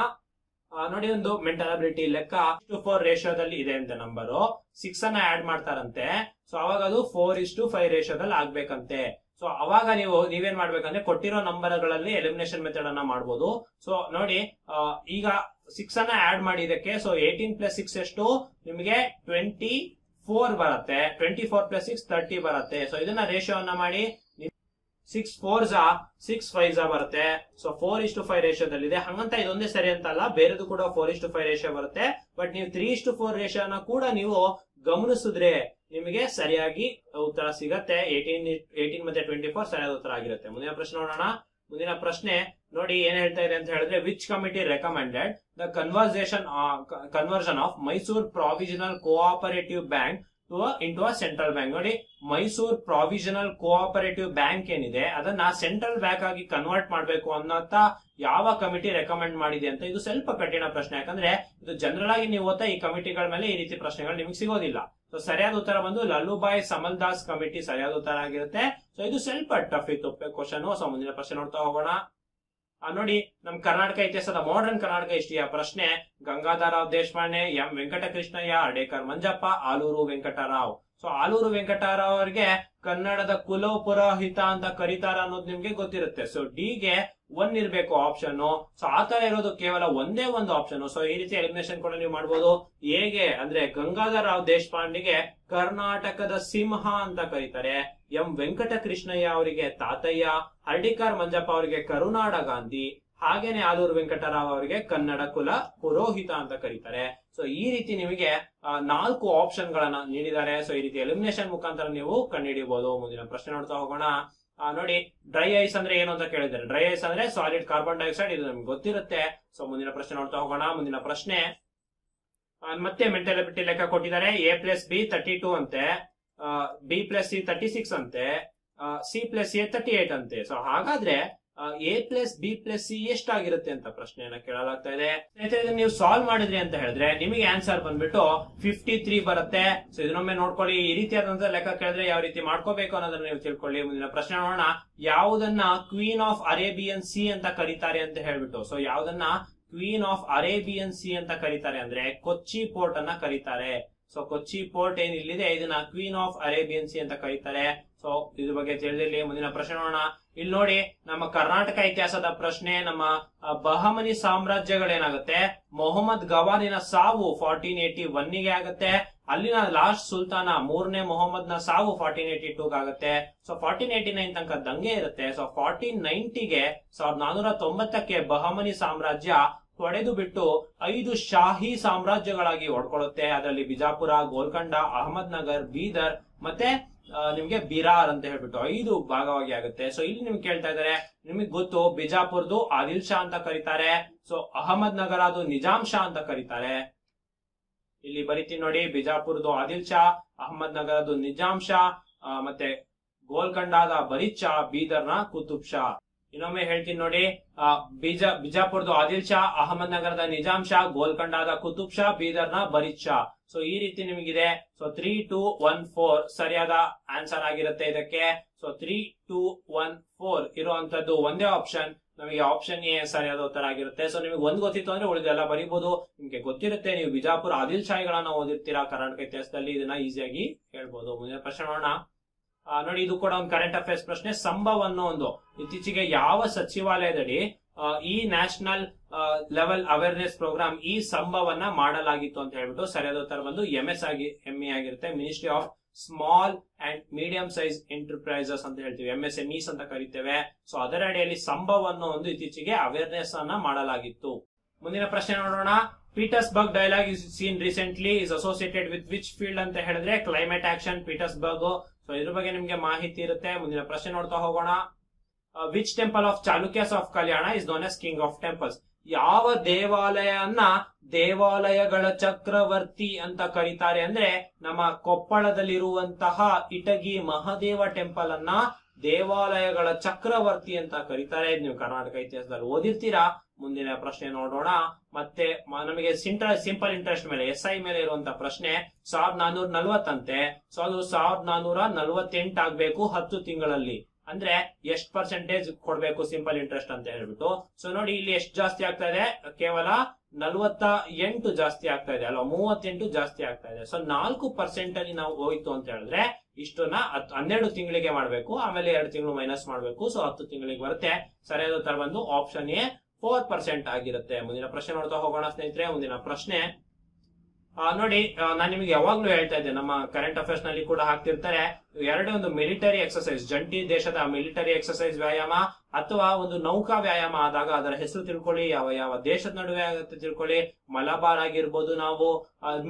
ನೋಡಿ ಒಂದು ಮೆಂಟಲ್ ಅಬಿಲಿಟಿ ಲೆಕ್ಕ ಟು ಫೋರ್ ರೇಷಿಯೋದಲ್ಲಿ ಇದೆ ಅಂತ ನಂಬರು ಸಿಕ್ಸ್ ಅನ್ನ ಆಡ್ ಮಾಡ್ತಾರಂತೆ. ಸೊ ಅವಾಗ ಅದು ಫೋರ್ ಇಸ್ ಟು ಫೈವ್ ರೇಷೋದಲ್ಲಿ ಆಗ್ಬೇಕಂತೆ. ಸೊ ಅವಾಗ ನೀವು, ನೀವೇನ್ ಮಾಡ್ಬೇಕಂದ್ರೆ ಕೊಟ್ಟಿರೋ ನಂಬರ್ಗಳಲ್ಲಿ ಎಲಿಮಿನೇಷನ್ ಮೆಥಡ್ ಅನ್ನ ಮಾಡಬಹುದು ಸೊ ನೋಡಿ ಈಗ ಸಿಕ್ಸ್ ಅನ್ನ ಆಡ್ ಮಾಡಿದಕ್ಕೆ ಸೊ ಏಟೀನ್ ಪ್ಲಸ್ ಸಿಕ್ಸ್ ಎಷ್ಟು? ನಿಮಗೆ ಟ್ವೆಂಟಿ ಫೋರ್ ಬರುತ್ತೆ. Twenty four plus six thirty ಬರುತ್ತೆ. ಸೊ ಇದನ್ನ ರೇಷಿಯೋ ಅನ್ನ ಮಾಡಿ ಸಿಕ್ಸ್ ಫೋರ್ ಜಾ ಸಿಕ್ಸ್ ಫೈವ್ ಜಾ ಬರುತ್ತೆ. ಸೊ ಫೋರ್ ಇಷ್ಟು ಫೈವ್ ರೇಷಿಯೋದಲ್ಲಿ ಇದೆ ಹಂಗಂತ ಇದೊಂದೇ ಸರಿ ಅಂತಲ್ಲ, ಬೇರೆದು ಕೂಡ ಫೋರ್ ಇಷ್ಟು ಫೈವ್ ರೇಷಿಯೋ ಬರುತ್ತೆ. ಬಟ್ ನೀವು ತ್ರೀ ಇಷ್ಟು ಫೋರ್ ರೇಷಿಯೋನ ಕೂಡ ನೀವು ಗಮನಿಸಿದ್ರೆ ನಿಮಗೆ ಸರಿಯಾಗಿ ಉತ್ತರ ಸಿಗತ್ತೆ. ಏಟೀನ್ ಏಟೀನ್ ಮತ್ತೆ ಟ್ವೆಂಟಿ ಫೋರ್ ಸರಿಯಾದ ಉತ್ತರ ಆಗಿರುತ್ತೆ. ಮುಂದಿನ ಪ್ರಶ್ನೆ ನೋಡೋಣ. ಮುಂದಿನ ಪ್ರಶ್ನೆ ನೋಡಿ ಏನ್ ಹೇಳ್ತಾ ಇದೆ ಅಂತ ಹೇಳಿದ್ರೆ which committee recommended the conversation conversion of Mysore provisional cooperative bank to into a central bank ನೋಡಿ ಮೈಸೂರ್ ಪ್ರಾವಿಷನಲ್ ಕೋಆಪರೇಟಿವ್ ಬ್ಯಾಂಕ್ ಏನಿದೆ, ಅದನ್ನ ಸೆಂಟ್ರಲ್ ಬ್ಯಾಂಕ್ ಆಗಿ ಕನ್ವರ್ಟ್ ಮಾಡಬೇಕು ಅನ್ನೋಂತ ಯಾವ ಕಮಿಟಿ ರೆಕಮೆಂಡ್ ಮಾಡಿದೆ ಅಂತ ಇದು ಸ್ವಲ್ಪ ಕಠಿಣ ಪ್ರಶ್ನೆ. ಯಾಕಂದ್ರೆ, ಇದು ಜನರಲ್ ಆಗಿ ನೀವು ಓದ್ತಾ ಈ ಕಮಿಟಿಗಳ ಮೇಲೆ ಈ ರೀತಿ ಪ್ರಶ್ನೆಗಳು ನಿಮಗೆ ಸಿಗೋದಿಲ್ಲ. ಸೊ ಸರಿಯಾದ ಉತ್ತರ ಬಂದು ಲಲ್ಲುಬಾಯ್ ಸಮಲ್ ದಾಸ್ ಕಮಿಟಿ ಸರಿಯಾದ ಉತ್ತರ ಆಗಿರುತ್ತೆ. ಸೊ ಇದು ಸ್ವಲ್ಪ ಟಫ್ ಇತ್ತು. ಕ್ವಶನ್ ಸೊ ಮುಂದಿನ ಪ್ರಶ್ನೆ ನೋಡ್ತಾ ಹೋಗೋಣ. ನೋಡಿ, ನಮ್ ಕರ್ನಾಟಕ ಇತಿಹಾಸದ ಮಾಡರ್ನ್ ಕರ್ನಾಟಕ ಹಿಸ್ಟ್ರಿಯ ಪ್ರಶ್ನೆ ಗಂಗಾಧರರಾವ್ ದೇಶಪಾಂಡೆ, ಎಂ ವೆಂಕಟಕೃಷ್ಣಯ್ಯ ಅಡೇಕರ್ ಮಂಜಪ್ಪ, ಆಲೂರು ವೆಂಕಟರಾವ್. ಸೊ ಆಲೂರು ವೆಂಕಟರಾವ್ ಅವರಿಗೆ ಕನ್ನಡದ ಕುಲ ಪುರೋಹಿತ ಅಂತ ಕರೀತಾರ ಅನ್ನೋದು ನಿಮ್ಗೆ ಗೊತ್ತಿರುತ್ತೆ. ಸೊ ಡಿ ಗೆ ಒನ್ ಇರ್ಬೇಕು ಆಪ್ಷನ್ ಸೊ ಆತರ ಇರೋದು ಕೇವಲ ಒಂದೇ ಒಂದು ಆಪ್ಷನ್ ಸೊ ಈ ರೀತಿ ಎಲಿಮಿನೇಷನ್ ಕೂಡ ನೀವು ಮಾಡಬಹುದು ಹೇಗೆ ಅಂದ್ರೆ ಗಂಗಾಧರ್ ದೇಶಪಾಂಡೆಗೆ ಕರ್ನಾಟಕದ ಸಿಂಹ ಅಂತ ಕರೀತಾರೆ. ಎಂ ವೆಂಕಟಕೃಷ್ಣಯ್ಯ ಅವರಿಗೆ ತಾತಯ್ಯ ಹರ್ಡಿಕಾರ್ ಮಂಜಪ್ಪ ಅವರಿಗೆ ಕರುನಾಡ ಗಾಂಧಿ, ಹಾಗೇನೆ ಆಲೂರು ವೆಂಕಟರಾವ್ ಅವರಿಗೆ ಕನ್ನಡ ಕುಲ ಪುರೋಹಿತ ಅಂತ ಕರೀತಾರೆ. ಸೊ ಈ ರೀತಿ ನಿಮಗೆ ನಾಲ್ಕು ಆಪ್ಷನ್ ಗಳನ್ನ ನೀಡಿದ್ದಾರೆ. ಸೊ ಈ ರೀತಿ ಎಲಿಮಿನೇಷನ್ ಮುಖಾಂತರ ನೀವು ಕಂಡುಹಿಡಿಯಬಹುದು. ಮುಂದಿನ ಪ್ರಶ್ನೆ ನೋಡ್ತಾ ಹೋಗೋಣ. ನೋಡಿ ಡ್ರೈ ಐಸ್ ಅಂದ್ರೆ ಏನು ಅಂತ ಕೇಳಿದ್ದಾರೆ. ಡ್ರೈ ಐಸ್ ಅಂದ್ರೆ ಸಾಲಿಡ್ ಕಾರ್ಬನ್ ಡೈಆಕ್ಸೈಡ್ ಇದು ನಮ್ಗೆ ಗೊತ್ತಿರುತ್ತೆ. ಸೊ ಮುಂದಿನ ಪ್ರಶ್ನೆ ನೋಡ್ತಾ ಹೋಗೋಣ. ಮುಂದಿನ ಪ್ರಶ್ನೆ ಮತ್ತೆ ಮೆಂಟಲ್ ಬಿಟ್ಟಿ ಲೆಕ್ಕ ಕೊಟ್ಟಿದ್ದಾರೆ. A plus B thirty two ಅಂತೆ. B plus C thirty six ಅಂತೆ. C plus A thirty eight ಅಂತೆ. ಸೊ ಹಾಗಾದ್ರೆ A plus B plus C ಎಷ್ಟಾಗಿರುತ್ತೆ ಅಂತ ಪ್ರಶ್ನೆಯನ್ನ ಕೇಳಲಾಗ್ತಾ ಇದೆ. ಇದನ್ನ ನೀವು ಸಾಲ್ವ್ ಮಾಡಿದ್ರಿ ಅಂತ ಹೇಳಿದ್ರೆ, ನಿಮಗೆ ಆನ್ಸರ್ ಬಂದ್ಬಿಟ್ಟು ಫಿಫ್ಟಿ ತ್ರೀ ಬರುತ್ತೆ. ಸೊ ಇದನ್ನೊಮ್ಮೆ ನೋಡ್ಕೊಳ್ಳಿ. ಈ ರೀತಿಯಾದಂತ ಲೆಕ್ಕ ಕೇಳಿದ್ರೆ ಯಾವ ರೀತಿ ಮಾಡ್ಕೋಬೇಕು ಅನ್ನೋದನ್ನ ನೀವು ತಿಳ್ಕೊಳ್ಳಿ. ಮುಂದಿನ ಪ್ರಶ್ನೆ ನೋಡೋಣ. ಯಾವುದನ್ನ ಕ್ವೀನ್ ಆಫ್ ಅರೇಬಿಯನ್ ಸಿ ಅಂತ ಕರೀತಾರೆ ಅಂತ ಹೇಳ್ಬಿಟ್ಟು. ಸೊ ಯಾವುದನ್ನ ಕ್ವೀನ್ ಆಫ್ ಅರೇಬಿಯನ್ ಸಿ ಅಂತ ಕರೀತಾರೆ ಅಂದ್ರೆ ಕೊಚ್ಚಿ ಪೋರ್ಟ್ ಅನ್ನ ಕರೀತಾರೆ. ಸೊ ಕೊಚ್ಚಿ ಪೋರ್ಟ್ ಏನಿಲ್ಲಿದೆ? ಇದನ್ನ ಕ್ವೀನ್ ಆಫ್ ಅರೇಬಿಯನ್ ಸಿ ಅಂತ ಕರೀತಾರೆ. ಸೊ ಇದ್ರ ಬಗ್ಗೆ ತಿಳಿದಿರಲಿ, ಮುಂದಿನ ಪ್ರಶ್ನೆ ನೋಡೋಣ. ಇಲ್ಲಿ ನೋಡಿ, ನಮ್ಮ ಕರ್ನಾಟಕ ಇತಿಹಾಸದ ಪ್ರಶ್ನೆ, ನಮ್ಮ ಬಹಮನಿ ಸಾಮ್ರಾಜ್ಯಗಳೇನಾಗುತ್ತೆ? ಮೊಹಮ್ಮದ್ ಗವಾನಿನ ಸಾವು ಫಾರ್ಟೀನ್ ಏಟಿ ಒನ್ನಿಗೆ ಆಗುತ್ತೆ. ಅಲ್ಲಿನ ಲಾಸ್ಟ್ ಸುಲ್ತಾನ ಮೂರನೇ ಮೊಹಮ್ಮದ್ನ ಸಾವು ಫಾರ್ಟೀನ್ ಏಟಿ ಟೂ ಆಗುತ್ತೆ. ಸೊ ಫಾರ್ಟೀನ್ ಏಟಿ ನೈನ್ ತನಕ ದಂಗೆ ಇರುತ್ತೆ. ಸೊ ಫಾರ್ಟೀನ್ ನೈನ್ಟಿಗೆ ಸಾವಿರದ ನಾನೂರ ತೊಂಬತ್ತಕ್ಕೆ ಬಹಮನಿ ಸಾಮ್ರಾಜ್ಯ ಹೊಡೆದು ಬಿಟ್ಟು ಐದು ಶಾಹಿ ಸಾಮ್ರಾಜ್ಯಗಳಾಗಿ ಒಡ್ಕೊಳ್ಳುತ್ತೆ ಅದರಲ್ಲಿ ಬಿಜಾಪುರ, ಗೋಲ್ಕಂಡ, ಅಹಮದ್ ನಗರ್, ಬೀದರ್ ಮತ್ತೆ ನಿಮ್ಗೆ ಬಿರಾರ್ ಅಂತ ಹೇಳ್ಬಿಟ್ಟು ಐದು ಭಾಗವಾಗಿ ಆಗುತ್ತೆ. ಸೊ ಇಲ್ಲಿ ನಿಮ್ಗೆ ಕೇಳ್ತಾ ಇದಾರೆ ನಿಮಗೆ ಗೊತ್ತು, ಬಿಜಾಪುರ್ದು ಆದಿಲ್ ಶಾ ಅಂತ ಕರೀತಾರೆ. ಸೊ ಅಹಮದ್ ನಗರ ಅದು ನಿಜಾಮ್ ಶಾ ಅಂತ ಕರೀತಾರೆ. ಇಲ್ಲಿ ಬರಿತೀನಿ ನೋಡಿ, ಬಿಜಾಪುರ್ದು ಆದಿಲ್ ಶಾ, ಅಹಮದ್ ನಗರದು ನಿಜಾಮ್ ಶಾ ಮತ್ತೆ ಗೋಲ್ಕಂಡಾದ ಬರೀದ್ ಶಾ, ಬೀದರ್ನ ಕುತುಬ್ ಶಾ. ಇನ್ನೊಮ್ಮೆ ಹೇಳ್ತೀನಿ ನೋಡಿ ಬಿಜ, ಬಿಜಾಪುರ್ದು ಆದಿಲ್ ಶಾ, ಅಹಮದ್ ನಗರದ ನಿಜಾಮ್ ಶಾ, ಗೋಲ್ಕಂಡಾದ ಕುತುಬ್ ಶಾ, ಬೀದರ್ನ ಬರೀದ್ ಶಾ. ಸೊ ಈ ರೀತಿ ನಿಮಗಿದೆ. So three two one four ಸರಿಯಾದ ಆನ್ಸರ್ ಆಗಿರುತ್ತೆ ಇದಕ್ಕೆ. So three two one four ಇರುವಂತದ್ದು ಒಂದೇ ಆಪ್ಷನ್ ನಮಗೆ ಆಪ್ಷನ್ ಎ ಸರಿಯಾದ ಉತ್ತರ ಆಗಿರುತ್ತೆ. ಸೊ ನಿಮಗೆ ಒಂದ್ ಗೊತ್ತಿತ್ತು ಅಂದ್ರೆ ಉಳಿದೆಲ್ಲ ಬರೀಬಹುದು. ನಿಮ್ಗೆ ಗೊತ್ತಿರುತ್ತೆ, ನೀವು ಬಿಜಾಪುರ ಆದಿಲ್ ಶಾಹಿಗಳನ್ನ ಓದಿರ್ತೀರಾ ಕರ್ನಾಟಕ ಇತಿಹಾಸದಲ್ಲಿ. ಇದನ್ನ ಈಸಿಯಾಗಿ ಹೇಳ್ಬೋದು. ಮುಂದಿನ ಪ್ರಶ್ನೆ ನೋಡೋಣ. ನೋಡಿ, ಇದು ಕೂಡ ಒಂದು ಕರೆಂಟ್ ಅಫೇರ್ಸ್ ಪ್ರಶ್ನೆ. ಸಂಭವ ಅನ್ನೋ ಒಂದು. ಇತ್ತೀಚೆಗೆ ಯಾವ ಸಚಿವಾಲಯದಡಿ ಈ ನ್ಯಾಷನಲ್ ಲೆವೆಲ್ ಅವೇರ್ನೆಸ್ ಪ್ರೋಗ್ರಾಮ್ ಈ ಸಂಭವನ್ನ ಮಾಡಲಾಗಿತ್ತು ಅಂತ ಹೇಳ್ಬಿಟ್ಟು ಸರಿಯಾದ ಉತ್ತರ ಬಂದು ಎಂ ಎಸ್ ಆಗಿ ಎಂ ಎ ಆಗಿರುತ್ತೆ. Ministry of small and medium size enterprises ಅಂತ ಹೇಳ್ತೀವಿ. ಎಂ ಎಸ್ ಎಂಇಸ್ ಅಂತ ಕರಿತೇವೆ. ಸೊ ಅದರ ಅಡಿಯಲ್ಲಿ ಸಂಭವವನ್ನು ಒಂದು ಇತ್ತೀಚೆಗೆ ಅವೇರ್ನೆಸ್ ಅನ್ನ ಮಾಡಲಾಗಿತ್ತು. ಮುಂದಿನ ಪ್ರಶ್ನೆ ನೋಡೋಣ. Petersberg dialogue is seen recently is associated with which field ಅಂತ ಹೇಳಿದ್ರೆ ಕ್ಲೈಮೇಟ್ ಆಕ್ಷನ್ ಪೀಟರ್ಸ್ಬರ್ಗ್ ಸೊ ಇದ್ರ ಬಗ್ಗೆ ನಿಮ್ಗೆ ಮಾಹಿತಿ ಇರುತ್ತೆ. ಮುಂದಿನ ಪ್ರಶ್ನೆ ನೋಡ್ತಾ ಹೋಗೋಣ. Which temple of Chalukyas of Kalyana is known as king of temples ಯಾವ ದೇವಾಲಯನ್ನ ದೇವಾಲಯಗಳ ಚಕ್ರವರ್ತಿ ಅಂತ ಕರೀತಾರೆ ಅಂದ್ರೆ ನಮ್ಮ ಕೊಪ್ಪಳದಲ್ಲಿರುವಂತಹ ಇಟಗಿ ಮಹಾದೇವ ಟೆಂಪಲ್ ಅನ್ನ ದೇವಾಲಯಗಳ ಚಕ್ರವರ್ತಿ ಅಂತ ಕರೀತಾರೆ. ನೀವು ಕರ್ನಾಟಕ ಇತಿಹಾಸದಲ್ಲಿ ಓದಿರ್ತೀರಾ? ಮುಂದಿನ ಪ್ರಶ್ನೆ ನೋಡೋಣ. ಮತ್ತೆ ನಮಗೆ ಸಿಂಪಲ್ ಇಂಟ್ರೆಸ್ಟ್ ಮೇಲೆ ಎಸ್ ಐ ಮೇಲೆ ಇರುವಂತಹ ಪ್ರಶ್ನೆ, ಸಾವಿರದ ನಾನೂರ ನಲ್ವತ್ತಂತೆ. ಸೊ ಅದು ಸಾವಿರದ ನಾನೂರ ನಲ್ವತ್ತೆಂಟು ಆಗ್ಬೇಕು ಹತ್ತು ತಿಂಗಳಲ್ಲಿ. ಅಂದ್ರೆ ಎಷ್ಟ್ ಪರ್ಸೆಂಟೇಜ್ ಕೊಡ್ಬೇಕು ಸಿಂಪಲ್ ಇಂಟ್ರೆಸ್ಟ್ ಅಂತ ಹೇಳ್ಬಿಟ್ಟು. ಸೊ ನೋಡಿ ಇಲ್ಲಿ ಎಷ್ಟು ಜಾಸ್ತಿ ಆಗ್ತಾ ಇದೆ? ಕೇವಲ ನಲ್ವತ್ತ ಎಂಟು ಜಾಸ್ತಿ ಆಗ್ತಾ ಇದೆ ಅಲ್ವಾ? ಮೂವತ್ತೆಂಟು ಜಾಸ್ತಿ ಆಗ್ತಾ ಇದೆ. ಸೊ ನಾಲ್ಕು ಪರ್ಸೆಂಟ್ ಅಲ್ಲಿ ನಾವು ಹೋಯ್ತು ಅಂತ ಹೇಳಿದ್ರೆ ಇಷ್ಟನ್ನ ಹನ್ನೆರಡು ತಿಂಗಳಿಗೆ ಮಾಡ್ಬೇಕು, ಆಮೇಲೆ ಎರಡು ತಿಂಗಳು ಮೈನಸ್ ಮಾಡ್ಬೇಕು. ಸೊ ಹತ್ತು ತಿಂಗಳಿಗೆ ಬರುತ್ತೆ. ಸರಿಯಾದ ಉತ್ತರ ಬಂದು ಆಪ್ಷನ್ ಎ ಫೋರ್ ಪರ್ಸೆಂಟ್ ಆಗಿರುತ್ತೆ. ಮುಂದಿನ ಪ್ರಶ್ನೆ ನೋಡ್ತಾ ಹೋಗೋಣ ಸ್ನೇಹಿತರೆ. ಮುಂದಿನ ಪ್ರಶ್ನೆ ನೋಡಿ ನಾನು ನಿಮಗೆ ಯಾವಾಗ್ಲೂ ಹೇಳ್ತಾ ಇದ್ದೆ, ನಮ್ಮ ಕರೆಂಟ್ ಅಫೇರ್ಸ್ನಲ್ಲಿ ಕೂಡ ಹಾಕ್ತಿರ್ತಾರೆ, ಎರಡೇ ಒಂದು ಮಿಲಿಟರಿ ಎಕ್ಸರ್ಸೈಸ್ ಜಂಟಿ ದೇಶದ ಮಿಲಿಟರಿ ಎಕ್ಸರ್ಸೈಸ್ ವ್ಯಾಯಾಮ ಅಥವಾ ಒಂದು ನೌಕಾ ವ್ಯಾಯಾಮ ಆದಾಗ ಅದರ ಹೆಸರು ತಿಳ್ಕೊಳ್ಳಿ, ಯಾವ ಯಾವ ದೇಶದ ನಡುವೆ ಆಗುತ್ತೆ ತಿಳ್ಕೊಳ್ಳಿ, ಮಲಬಾರ್ ಆಗಿರ್ಬೋದು ನಾವು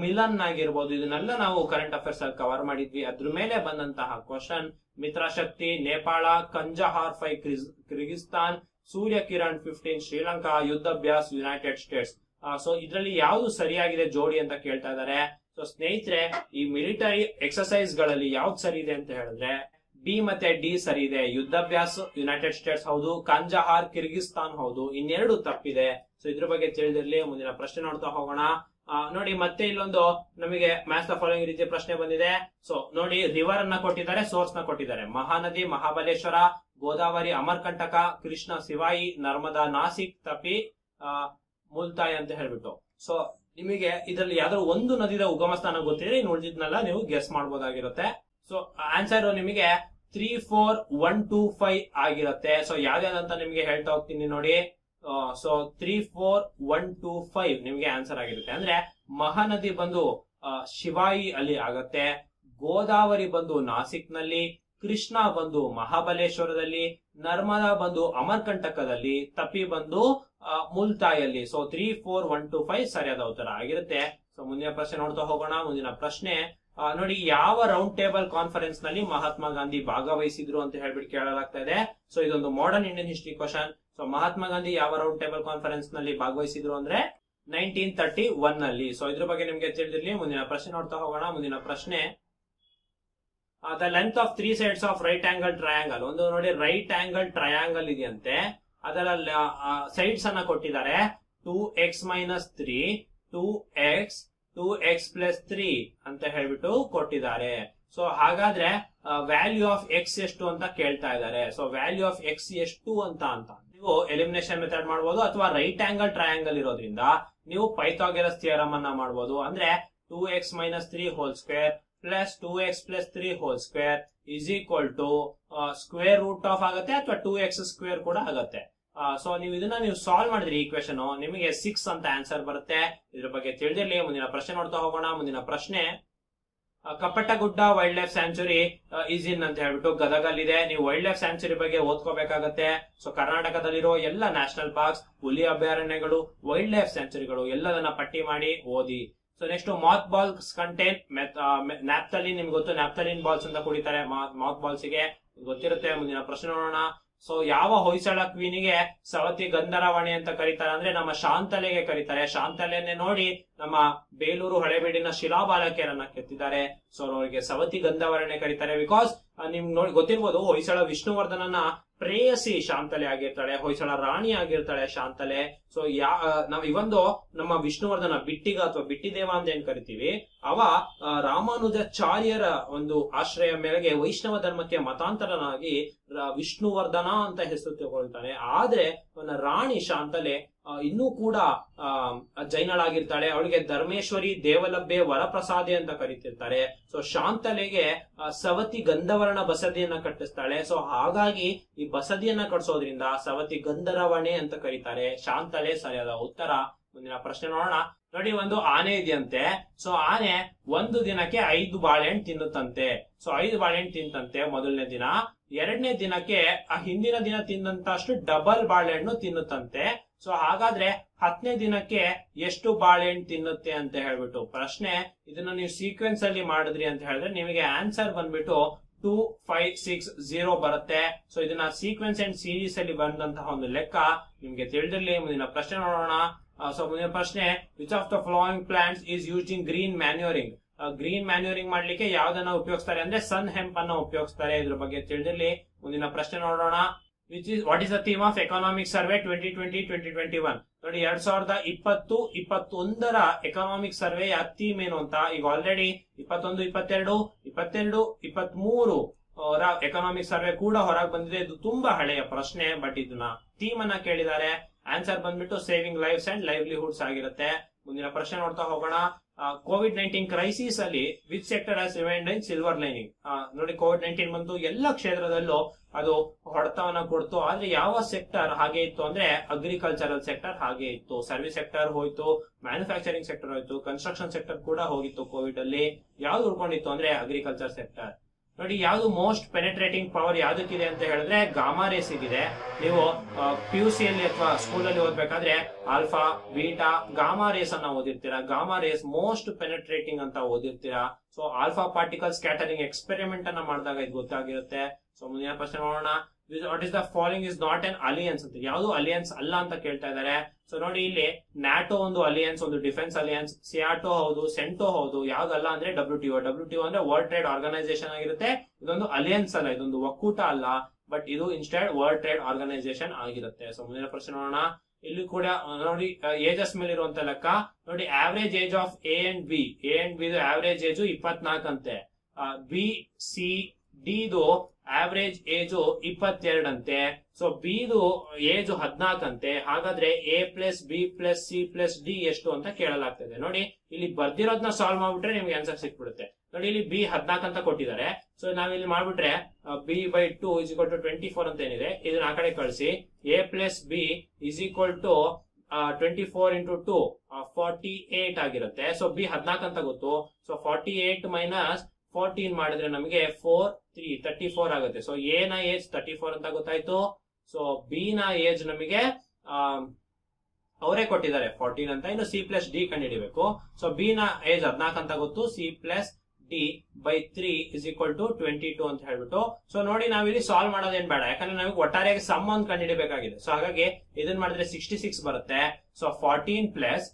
ಮಿಲನ್ ಆಗಿರ್ಬೋದು, ಇದನ್ನೆಲ್ಲ ನಾವು ಕರೆಂಟ್ ಅಫೇರ್ಸ್ ಅಲ್ಲಿ ಕವರ್ ಮಾಡಿದ್ವಿ. ಅದ್ರ ಮೇಲೆ ಬಂದಂತಹ question Mitrashakti, Nepal, Khanjar five Kyrgyzstan Surya Kiran fifteen Sri Lanka, Yudhabhyas United States so ಇದರಲ್ಲಿ ಯಾವುದು ಸರಿಯಾಗಿದೆ ಜೋಡಿ ಅಂತ ಕೇಳ್ತಾ ಇದ್ದಾರೆ. ಸೊ ಸ್ನೇಹಿತರೆ, ಈ ಮಿಲಿಟರಿ ಎಕ್ಸರ್ಸೈಸ್ಗಳಲ್ಲಿ ಯಾವ್ದು ಸರಿ ಇದೆ ಅಂತ ಹೇಳಿದ್ರೆ ಬಿ ಮತ್ತೆ ಡಿ ಸರಿ ಇದೆ ಯುದ್ಧಾಭ್ಯಾಸ ಯುನೈಟೆಡ್ ಸ್ಟೇಟ್ಸ್ ಹೌದು, ಕಂಜಹಾರ್, ಕಿರ್ಗಿಸ್ತಾನ್ ಹೌದು, ಇನ್ನೆರಡು ತಪ್ಪಿದೆ. ಸೊ ಇದ್ರ ಬಗ್ಗೆ ತಿಳಿದಿರ್ಲಿ, ಮುಂದಿನ ಪ್ರಶ್ನೆ ನೋಡ್ತಾ ಹೋಗೋಣ. ನೋಡಿ, ಮತ್ತೆ ಇಲ್ಲೊಂದು ನಮಗೆ ಮ್ಯಾಥ್ ದ ಫಾಲೋಯಿಂಗ್ ರೀತಿ ಪ್ರಶ್ನೆ ಬಂದಿದೆ. ಸೊ ನೋಡಿ ರಿವರ್ ಅನ್ನ ಕೊಟ್ಟಿದ್ದಾರೆ ಸೋರ್ಸ್ನ ಕೊಟ್ಟಿದ್ದಾರೆ. ಮಹಾನದಿ, ಮಹಾಬಲೇಶ್ವರ, ಗೋದಾವರಿ, ಅಮರ್ಕಂಟಕ, ಕೃಷ್ಣ ಸಿವಾಯಿ ನರ್ಮದಾ, ನಾಸಿಕ್, ತಪಿ ಮುಲ್ತಾಯ್ ಅಂತ ಹೇಳ್ಬಿಟ್ಟು. ಸೊ ನಿಮಗೆ ಇದರಲ್ಲಿ ಯಾವ್ದಾದ್ರು ಒಂದು ನದಿದ ಉಗಮ ಸ್ಥಾನ ಗೊತ್ತಿದ್ರೆ ಇನ್ನು ನೀವು ಗೆಸ್ ಮಾಡಬಹುದಾಗಿರುತ್ತೆ ಸೊ ಆನ್ಸರ್ ನಿಮಗೆ three four one two five ಆಗಿರುತ್ತೆ. ಸೊ ಯಾವ್ದಾದಂತ ನಿಮಗೆ ಹೇಳ್ತಾ ಹೋಗ್ತೀನಿ ನೋಡಿ. So three four one two five ನಿಮಗೆ ಆನ್ಸರ್ ಆಗಿರುತ್ತೆ. ಅಂದ್ರೆ ಮಹಾನದಿ ಬಂದು ಶಿವಾಯಿ ಅಲ್ಲಿ ಆಗತ್ತೆ. ಗೋದಾವರಿ ಬಂದು ನಾಸಿಕ್ನಲ್ಲಿ ಕೃಷ್ಣ ಬಂದು ಮಹಾಬಲೇಶ್ವರದಲ್ಲಿ, ನರ್ಮದಾ ಬಂದು ಅಮರ್ಕಂಟಕದಲ್ಲಿ, ತಪಿ ಬಂದು ಮುಲ್ತಾಯಲ್ಲಿ so three four one two five ಸರಿಯಾದ ಉತ್ತರ ಆಗಿರುತ್ತೆ. ಸೊ ಮುಂದಿನ ಪ್ರಶ್ನೆ ನೋಡ್ತಾ ಹೋಗೋಣ. ಮುಂದಿನ ಪ್ರಶ್ನೆ ನೋಡಿ, ಯಾವ ರೌಂಡ್ ಟೇಬಲ್ ಕಾನ್ಫರೆನ್ಸ್ನಲ್ಲಿ ಮಹಾತ್ಮ ಗಾಂಧಿ ಭಾಗವಹಿಸಿದ್ರು ಅಂತ ಹೇಳ್ಬಿಟ್ಟು ಕೇಳಲಾಗ್ತಾ ಇದೆ. ಸೊ ಇದೊಂದು modern Indian history question so Mahatma Gandhi ಯಾವ ರೌಂಡ್ ಟೇಬಲ್ ಕಾನ್ಫರೆನ್ಸ್ನಲ್ಲಿ ಭಾಗವಹಿಸಿದ್ರು ಅಂದ್ರೆ ನೈನ್ಟೀನ್ ತರ್ಟಿ ಒನ್ನಲ್ಲಿ. ಸೊ ಇದ್ರ ಬಗ್ಗೆ ನಿಮ್ಗೆ ತಿಳಿದಿರ್ಲಿ. ಮುಂದಿನ ಪ್ರಶ್ನೆ ನೋಡ್ತಾ ಹೋಗೋಣ. ಮುಂದಿನ ಪ್ರಶ್ನೆ the length of three sides of right angle triangle ಒಂದು ನೋಡಿ ರೈಟ್ ಆಂಗಲ್ ಟ್ರಯಾಂಗಲ್ ಇದೆಯಂತೆ. ಅದರ ಸೈಡ್ಸ್ ಅನ್ನ ಕೊಟ್ಟಿದ್ದಾರೆ. Two x minus three two x two x plus three ಅಂತ ಹೇಳ್ಬಿಟ್ಟು ಕೊಟ್ಟಿದ್ದಾರೆ. ಸೊ ಹಾಗಾದ್ರೆ ವ್ಯಾಲ್ಯೂ ಆಫ್ ಎಕ್ಸ್ ಎಷ್ಟು ಅಂತ ಕೇಳ್ತಾ ಇದ್ದಾರೆ. ಸೊ ವ್ಯಾಲ್ಯೂ ಆಫ್ ಎಕ್ಸ್ ಎಷ್ಟು ಅಂತ ಅಂತ. ನೀವು ಎಲಿಮಿನೇಷನ್ ಮೆಥಡ್ ಮಾಡಬಹುದು ಅಥವಾ ರೈಟ್ ಆಂಗಲ್ ಟ್ರಯಾಂಗಲ್ ಇರೋದ್ರಿಂದ ನೀವು ಪೈಥಾಗಿರಸ್ ಥಿಯರಮ್ ಅನ್ನ ಮಾಡಬಹುದು ಅಂದ್ರೆ two x minus three whole square plus two x plus three whole square is equal to square root of ಆಗುತ್ತೆ ಅಥವಾ ಟೂ ಎಕ್ಸ್ ಸ್ಕ್ವೇರ್ ಕೂಡ ಆಗುತ್ತೆ. ಸೊ ನೀವು ಇದನ್ನ ನೀವು ಸಾಲ್ವ್ ಮಾಡಿದ್ರಿ ಈಕ್ವೇಶನ್ ನಿಮಗೆ ಸಿಕ್ಸ್ ಅಂತ ಆನ್ಸರ್ ಬರುತ್ತೆ. ಇದ್ರ ಬಗ್ಗೆ ತಿಳಿದಿರ್ಲಿ, ಮುಂದಿನ ಪ್ರಶ್ನೆ ನೋಡ್ತಾ ಹೋಗೋಣ. ಮುಂದಿನ ಪ್ರಶ್ನೆ Kappatta Gudda wild life sanctuary is in ಅಂತ ಹೇಳ್ಬಿಟ್ಟು ಗದಗಲ್ಲಿದೆ. ನೀವು ವೈಲ್ಡ್ ಲೈಫ್ ಸ್ಯಾಂಚುರಿ ಬಗ್ಗೆ ಓದ್ಕೋಬೇಕಾಗತ್ತೆ. ಸೊ ಕರ್ನಾಟಕದಲ್ಲಿರೋ ಎಲ್ಲ ನ್ಯಾಷನಲ್ ಪಾರ್ಕ್ಸ್ ಹುಲಿ ಅಭಯಾರಣ್ಯಗಳು ವೈಲ್ಡ್ ಲೈಫ್ ಸ್ಯಾಂಚುರಿಗಳು ಎಲ್ಲದನ್ನ ಪಟ್ಟಿ ಮಾಡಿ ಓದಿ. So next moth balls contain naphthalene ನಿಮ್ಗೆ ಗೊತ್ತು ನ್ಯಾಪ್ತಲಿನ್ ಬಾಲ್ಸ್ ಅಂತ ಕುಡಿತಾರೆ ಮಾತ್ ಬಾಲ್ಸ್ಗೆ. ಗೊತ್ತಿರುತ್ತೆ, ಮುಂದಿನ ಪ್ರಶ್ನೆ ನೋಡೋಣ. ಸೊ ಯಾವ ಹೊಯ್ಸಳ ಕ್ವೀನಿಗೆ ಸವತಿ ಗಂಧರವಾಣಿ ಅಂತ ಕರೀತಾರೆ ಅಂದ್ರೆ ನಮ್ಮ ಶಾಂತಲೆಗೆ ಕರೀತಾರೆ. ಶಾಂತಲೆಯನ್ನೇ ನೋಡಿ ನಮ್ಮ ಬೇಲೂರು ಹಳೆಬೀಡಿನ ಶಿಲಾಬಾಲಕಿಯರನ್ನ ಕೆತ್ತಿದ್ದಾರೆ. ಸೊ ಅವರಿಗೆ ಸವತಿ ಗಂಧವರಣೆ ಕರೀತಾರೆ. ಬಿಕಾಸ್ ನಿಮ್ಗೆ ನೋಡಿ ಗೊತ್ತಿರ್ಬೋದು, ಹೊಯ್ಸಳ ವಿಷ್ಣುವರ್ಧನನ ಪ್ರೇಯಸಿ ಶಾಂತಲೆ ಆಗಿರ್ತಾಳೆ, ಹೊಯ್ಸಳ ರಾಣಿ ಆಗಿರ್ತಾಳೆ ಶಾಂತಲೆ. ಸೊ ಯಾ ನಾವ್ ಇವೊಂದು ನಮ್ಮ ವಿಷ್ಣುವರ್ಧನ ಬಿಟ್ಟಿಗ ಅಥವಾ ಬಿಟ್ಟಿದೇವ ಅಂತ ಏನ್ ಕರಿತೀವಿ? ಅವ ರಾಮಾನುಜಾಚಾರ್ಯರ ಒಂದು ಆಶ್ರಯ ಮೇರೆಗೆ ವೈಷ್ಣವ ಧರ್ಮಕ್ಕೆ ಮತಾಂತರನಾಗಿ ವಿಷ್ಣುವರ್ಧನ ಅಂತ ಹೆಸರು ತಗೊಳ್ತಾನೆ. ಆದ್ರೆ, ಅವನ ರಾಣಿ ಶಾಂತಲೆ ಇನ್ನೂ ಕೂಡ ಜೈನಳಾಗಿರ್ತಾಳೆ. ಅವಳಿಗೆ ಧರ್ಮೇಶ್ವರಿ, ದೇವಲಭ್ಯ, ವರಪ್ರಸಾದೆ ಅಂತ ಕರೀತಿರ್ತಾರೆ. ಸೊ ಶಾಂತಲೆಗೆ ಸವತಿ ಗಂಧವರ್ಣ ಬಸದಿಯನ್ನ ಕಟ್ಟಿಸ್ತಾಳೆ. ಸೊ ಹಾಗಾಗಿ ಈ ಬಸದಿಯನ್ನ ಕಟ್ಟಿಸೋದ್ರಿಂದ ಸವತಿ ಗಂಧರವಣೆ ಅಂತ ಕರೀತಾರೆ. ಶಾಂತಲೆ ಸರಿಯಾದ ಉತ್ತರ. ಮುಂದಿನ ಪ್ರಶ್ನೆ ನೋಡೋಣ. ನೋಡಿ, ಒಂದು ಆನೆ ಇದೆಯಂತೆ. ಸೊ ಆನೆ ಒಂದು ದಿನಕ್ಕೆ ಐದು ಬಾಳೆಹಣ್ಣು ತಿನ್ನುತ್ತಂತೆ. ಸೊ ಐದು ಬಾಳೆಹಣ್ಣು ತಿಂತಂತೆ ಮೊದಲನೇ ದಿನ. ಎರಡನೇ ದಿನಕ್ಕೆ, ಆ ಹಿಂದಿನ ದಿನ ತಿಂದಂತಷ್ಟು ಡಬಲ್ ಬಾಳೆಹಣ್ಣು ತಿನ್ನುತ್ತಂತೆ. ಸೊ ಹಾಗಾದ್ರೆ ಹತ್ತನೇ ದಿನಕ್ಕೆ ಎಷ್ಟು ಬಾಳೆಹಣ್ಣು ತಿನ್ನುತ್ತೆ ಅಂತ ಹೇಳ್ಬಿಟ್ಟು ಪ್ರಶ್ನೆ, ಇದನ್ನ ನೀವು ಸೀಕ್ವೆನ್ಸ್ ಅಲ್ಲಿ ಮಾಡಿದ್ರಿ ಅಂತ ಹೇಳಿದ್ರೆ ನಿಮಗೆ ಆನ್ಸರ್ ಬಂದ್ಬಿಟ್ಟು ಟೂ ಫೈವ್ ಸಿಕ್ಸ್ ಜೀರೋ ಬರುತ್ತೆ. ಸೊ ಇದನ್ನ ಸೀಕ್ವೆನ್ಸ್ ಅಂಡ್ ಸೀರೀಸ್ ಅಲ್ಲಿ ಬಂದಂತಹ ಒಂದು ಲೆಕ್ಕ ನಿಮ್ಗೆ ತಿಳಿದಿರಲಿ. ಮುಂದಿನ ಪ್ರಶ್ನೆ ನೋಡೋಣ. ಸೊ ಮುಂದಿನ ಪ್ರಶ್ನೆ which of the flowing plants is used in green manuring green manuring ಮಾಡ್ಲಿಕ್ಕೆ ಯಾವ್ದನ್ನ ಉಪಯೋಗಿಸ್ತಾರೆ ಅಂದ್ರೆ ಸನ್ ಹೆಂಪ್ ಅನ್ನ ಉಪಯೋಗಿಸ್ತಾರೆ ಇದ್ರ ಬಗ್ಗೆ ತಿಳಿದಿರಲಿ ಮುಂದಿನ ಪ್ರಶ್ನೆ ನೋಡೋಣ which is what is the theme of economic survey twenty twenty twenty twenty one ನೋಡಿ, ಎರಡ್ ಸಾವಿರದ ಇಪ್ಪತ್ತು, ಇಪ್ಪತ್ತೊಂದರ ಎಕನಾಮಿಕ್ ಸರ್ವೆಯ ಥೀಮ್ ಏನು ಅಂತ? ಈಗ ಆಲ್ರೆಡಿ ಇಪ್ಪತ್ತೊಂದು, ಇಪ್ಪತ್ತೆರಡು ಇಪ್ಪತ್ತೆರಡು ಇಪ್ಪತ್ತ್ ಮೂರು ಎಕನಾಮಿಕ್ ಸರ್ವೆ ಕೂಡ ಹೊರಗೆ ಬಂದಿದೆ. ಇದು ತುಂಬಾ ಹಳೆಯ ಪ್ರಶ್ನೆ ಬಟ್ ಇದನ್ನ ಥೀಮ್ ಅನ್ನ ಕೇಳಿದ್ದಾರೆ ಆನ್ಸರ್ ಬಂದ್ಬಿಟ್ಟು ಸೇವಿಂಗ್ ಲೈಫ್ಸ್ ಅಂಡ್ ಲೈವ್ಲಿಹುಡ್ಸ್ ಆಗಿರುತ್ತೆ. ಮುಂದಿನ ಪ್ರಶ್ನೆ ನೋಡ್ತಾ ಹೋಗೋಣ. ಕೋವಿಡ್ ನೈನ್ಟೀನ್ ಕ್ರೈಸಿಸ್ ಅಲ್ಲಿ which sector has remained in silver lining ನೋಡಿ ಕೋವಿಡ್ ನೈನ್ಟೀನ್ ಬಂದು ಎಲ್ಲ ಕ್ಷೇತ್ರದಲ್ಲೂ ಅದು ಹೊಡೆತವನ್ನ ಕೊಡ್ತು. ಆದ್ರೆ ಯಾವ ಸೆಕ್ಟರ್ ಹಾಗೆ ಇತ್ತು ಅಂದ್ರೆ ಅಗ್ರಿಕಲ್ಚರಲ್ ಸೆಕ್ಟರ್ ಹಾಗೆ ಇತ್ತು. ಸರ್ವಿಸ್ ಸೆಕ್ಟರ್ ಹೋಯ್ತು ಮ್ಯಾನುಫ್ಯಾಕ್ಚರಿಂಗ್ ಸೆಕ್ಟರ್ ಹೋಯ್ತು ಕನ್ಸ್ಟ್ರಕ್ಷನ್ ಸೆಕ್ಟರ್ ಕೂಡ ಹೋಗಿತ್ತು ಕೋವಿಡ್ ಅಲ್ಲಿ. ಯಾವ್ದು ಉಳ್ಕೊಂಡಿತ್ತು ಅಂದ್ರೆ ಅಗ್ರಿಕಲ್ಚರ್ ಸೆಕ್ಟರ್ ನೋಡಿ, ಯಾವುದು ಮೋಸ್ಟ್ ಪೆನೆಟ್ರೇಟಿಂಗ್ ಪವರ್ ಯಾವ್ದಕ್ಕಿದೆ ಅಂತ ಹೇಳಿದ್ರೆ ಗಾಮಾ ಇದೆ ನೀವು ಪಿ ಯು ಸಿಯಲ್ಲಿ ಅಥವಾ ಸ್ಕೂಲ್ ಅಲ್ಲಿ ಓದ್ಬೇಕಾದ್ರೆ ಆಲ್ಫಾ ಬೀಟಾ ಗಾಮಾ ರೇಸ್ ಅನ್ನ ಓದಿರ್ತೀರಾ. ಗಾಮಾ ರೇಸ್ ಮೋಸ್ಟ್ ಪೆನೆಟ್ರೇಟಿಂಗ್ ಅಂತ ಓದಿರ್ತೀರಾ. So alpha particle scattering experiment ಅನ್ನ ಮಾಡಿದಾಗ ಇದು ಗೊತ್ತಾಗಿರುತ್ತೆ. ಸೊ ಮುಂದಿನ ಪ್ರಶ್ನೆ ನೋಡೋಣ what is the following is not an alliance ಅಂತ. ಯಾವುದು ಅಲಿಯನ್ಸ್ ಅಲ್ಲ ಅಂತ ಕೇಳ್ತಾ ಇದ್ದಾರೆ. ಸೊ ನೋಡಿ ಇಲ್ಲಿ ನ್ಯಾಟೋ ಒಂದು ಅಲಿಯನ್ಸ್ ಒಂದು ಡಿಫೆನ್ಸ್ ಅಲಿಯನ್ಸ್ ಸಿಯಾಟೋ ಹೌದು ಸೆಂಟೋ ಹೌದು, ಯಾವ್ದಲ್ಲ ಅಂದ್ರೆ ಡಬ್ಲ್ಯೂ ಟಿಒ ಡಬ್ಲ್ಯೂ ಟಿಒ ಅಂದ್ರೆ ವರ್ಲ್ಡ್ ಟ್ರೇಡ್ ಆರ್ಗನೈಸೇಷನ್ ಆಗಿರುತ್ತೆ. ಇದೊಂದು ಅಲಿಯನ್ಸ್ ಅಲ್ಲ, ಇದೊಂದು ಒಕ್ಕೂಟ ಅಲ್ಲ ಬಟ್ ಇದು ಇನ್ಸ್ಟೆಡ್ ವರ್ಲ್ಡ್ ಟ್ರೇಡ್ ಆರ್ಗನೈಸೇಷನ್ ಆಗಿರುತ್ತೆ. ಸೊ ಮುಂದಿನ ಪ್ರಶ್ನೆ ನೋಡೋಣ. ಇಲ್ಲಿ ಕೂಡ ನೋಡಿ ಏಜಸ್ ಮೇಲೆ ಇರುವಂತ ಲೆಕ್ಕ. ನೋಡಿ average age of A and B A and B average age ಇಪ್ಪತ್ನಾಲ್ಕು ಅಂತೆ ಬಿ ಸಿ ಡಿದು ಆವರೇಜ್ ಏಜು ಇಪ್ಪತ್ತೆರಡಂತೆ. ಸೊ ಬಿದು ಏಜ್ ಹದ್ನಾಲ್ಕಂತೆ. ಹಾಗಾದ್ರೆ A plus B plus C plus D ಎಷ್ಟು ಅಂತ ಕೇಳಲಾಗ್ತದೆ. ನೋಡಿ, ಇಲ್ಲಿ ಬರ್ದಿರೋದನ್ನ ಸಾಲ್ವ್ ಮಾಡ್ಬಿಟ್ರೆ ನಿಮ್ಗೆ ಆನ್ಸರ್ ಸಿಕ್ಬಿಡುತ್ತೆ. ನೋಡಿ, ಇಲ್ಲಿ ಬಿ ಹದಿನಾಲ್ಕು ಅಂತ ಕೊಟ್ಟಿದ್ದಾರೆ. ಸೊ ನಾವಿಲ್ಲಿ ಮಾಡ್ಬಿಟ್ರೆ B by two is equal to twenty four ಅಂತ ಏನಿದೆ ಇದನ್ನ ಆ ಕಡೆ ಕಳಿಸಿ. A plus B is equal to twenty four into two forty eight ಆಗಿರುತ್ತೆ. ಸೊ ಬಿ ಹದಿನಾಲ್ಕು ಅಂತ ಗೊತ್ತು. So forty eight minus fourteen ಮಾಡಿದ್ರೆ ನಮಗೆ ಫೋರ್ ತ್ರೀ ತರ್ಟಿ ಫೋರ್ ಆಗುತ್ತೆ. ಸೊ ಎ ನ ಏಜ್ ತರ್ಟಿ ಫೋರ್ ಅಂತ ಗೊತ್ತಾಯ್ತು. ಸೊ ಬಿ ನ ಏಜ್ ನಮಗೆ ಅವರೇ ಕೊಟ್ಟಿದ್ದಾರೆ. ಫೋರ್ಟೀನ್ ಅಂತ. ಇನ್ನು ಸಿ ಪ್ಲಸ್ ಡಿ ಕಂಡುಹಿಡಿಬೇಕು. ಸೊ ಬಿ ನ ಏಜ್ ಹದ್ನಾಲ್ಕು ಅಂತ ಗೊತ್ತು. C plus D by three is equal to twenty two ಅಂತ ಹೇಳ್ಬಿಟ್ಟು. ಸೊ ನೋಡಿ ನಾವಿಲ್ಲಿ ಸಾಲ್ವ್ ಮಾಡೋದೇನ್ ಬೇಡ. ಯಾಕಂದ್ರೆ ನಮಗೆ ಒಟ್ಟಾರೆಯಾಗಿ ಸಮ್ ಒಂದು ಕಂಡುಹಿಡಬೇಕಾಗಿದೆ. ಸೊ ಹಾಗಾಗಿ ಇದನ್ನ ಮಾಡಿದ್ರೆ ಸಿಕ್ಸ್ಟಿ ಸಿಕ್ಸ್ ಬರುತ್ತೆ. ಸೊ ಫಾರ್ಟೀನ್ ಪ್ಲಸ್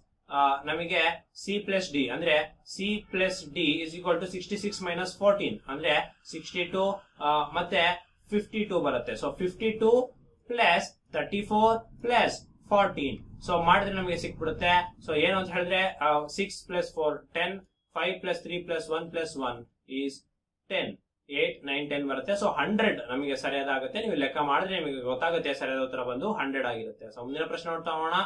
ನಮಗೆ ಸಿ ಪ್ಲಸ್ ಡಿ ಅಂದ್ರೆ C plus D is equal to sixty six minus fourteen ಅಂದ್ರೆ ಸಿಕ್ಸ್ಟಿ ಟು ಮತ್ತೆ ಫಿಫ್ಟಿ ಟೂ ಬರುತ್ತೆ. So fifty two plus thirty four plus fourteen so ಮಾಡಿದ್ರೆ ನಮಗೆ ಸಿಕ್ಬಿಡುತ್ತೆ. So ಏನು ಅಂತ ಹೇಳಿದ್ರೆ six plus four ten five plus three plus one plus one is ten eight nine ten ಬರುತ್ತೆ. ಸೊ ಹಂಡ್ರೆಡ್ ನಮಗೆ ಸರಿಯಾದಾಗುತ್ತೆ. ನೀವು ಲೆಕ್ಕ ಮಾಡಿದ್ರೆ ನಿಮಗೆ ಗೊತ್ತಾಗುತ್ತೆ ಸರಿಯಾದ ಉತ್ತರ ಬಂದು ಹಂಡ್ರೆಡ್ ಆಗಿರುತ್ತೆ. ಸೊ ಮುಂದಿನ ಪ್ರಶ್ನೆ ನೋಡ್ತಾ ಹೋಗೋಣ.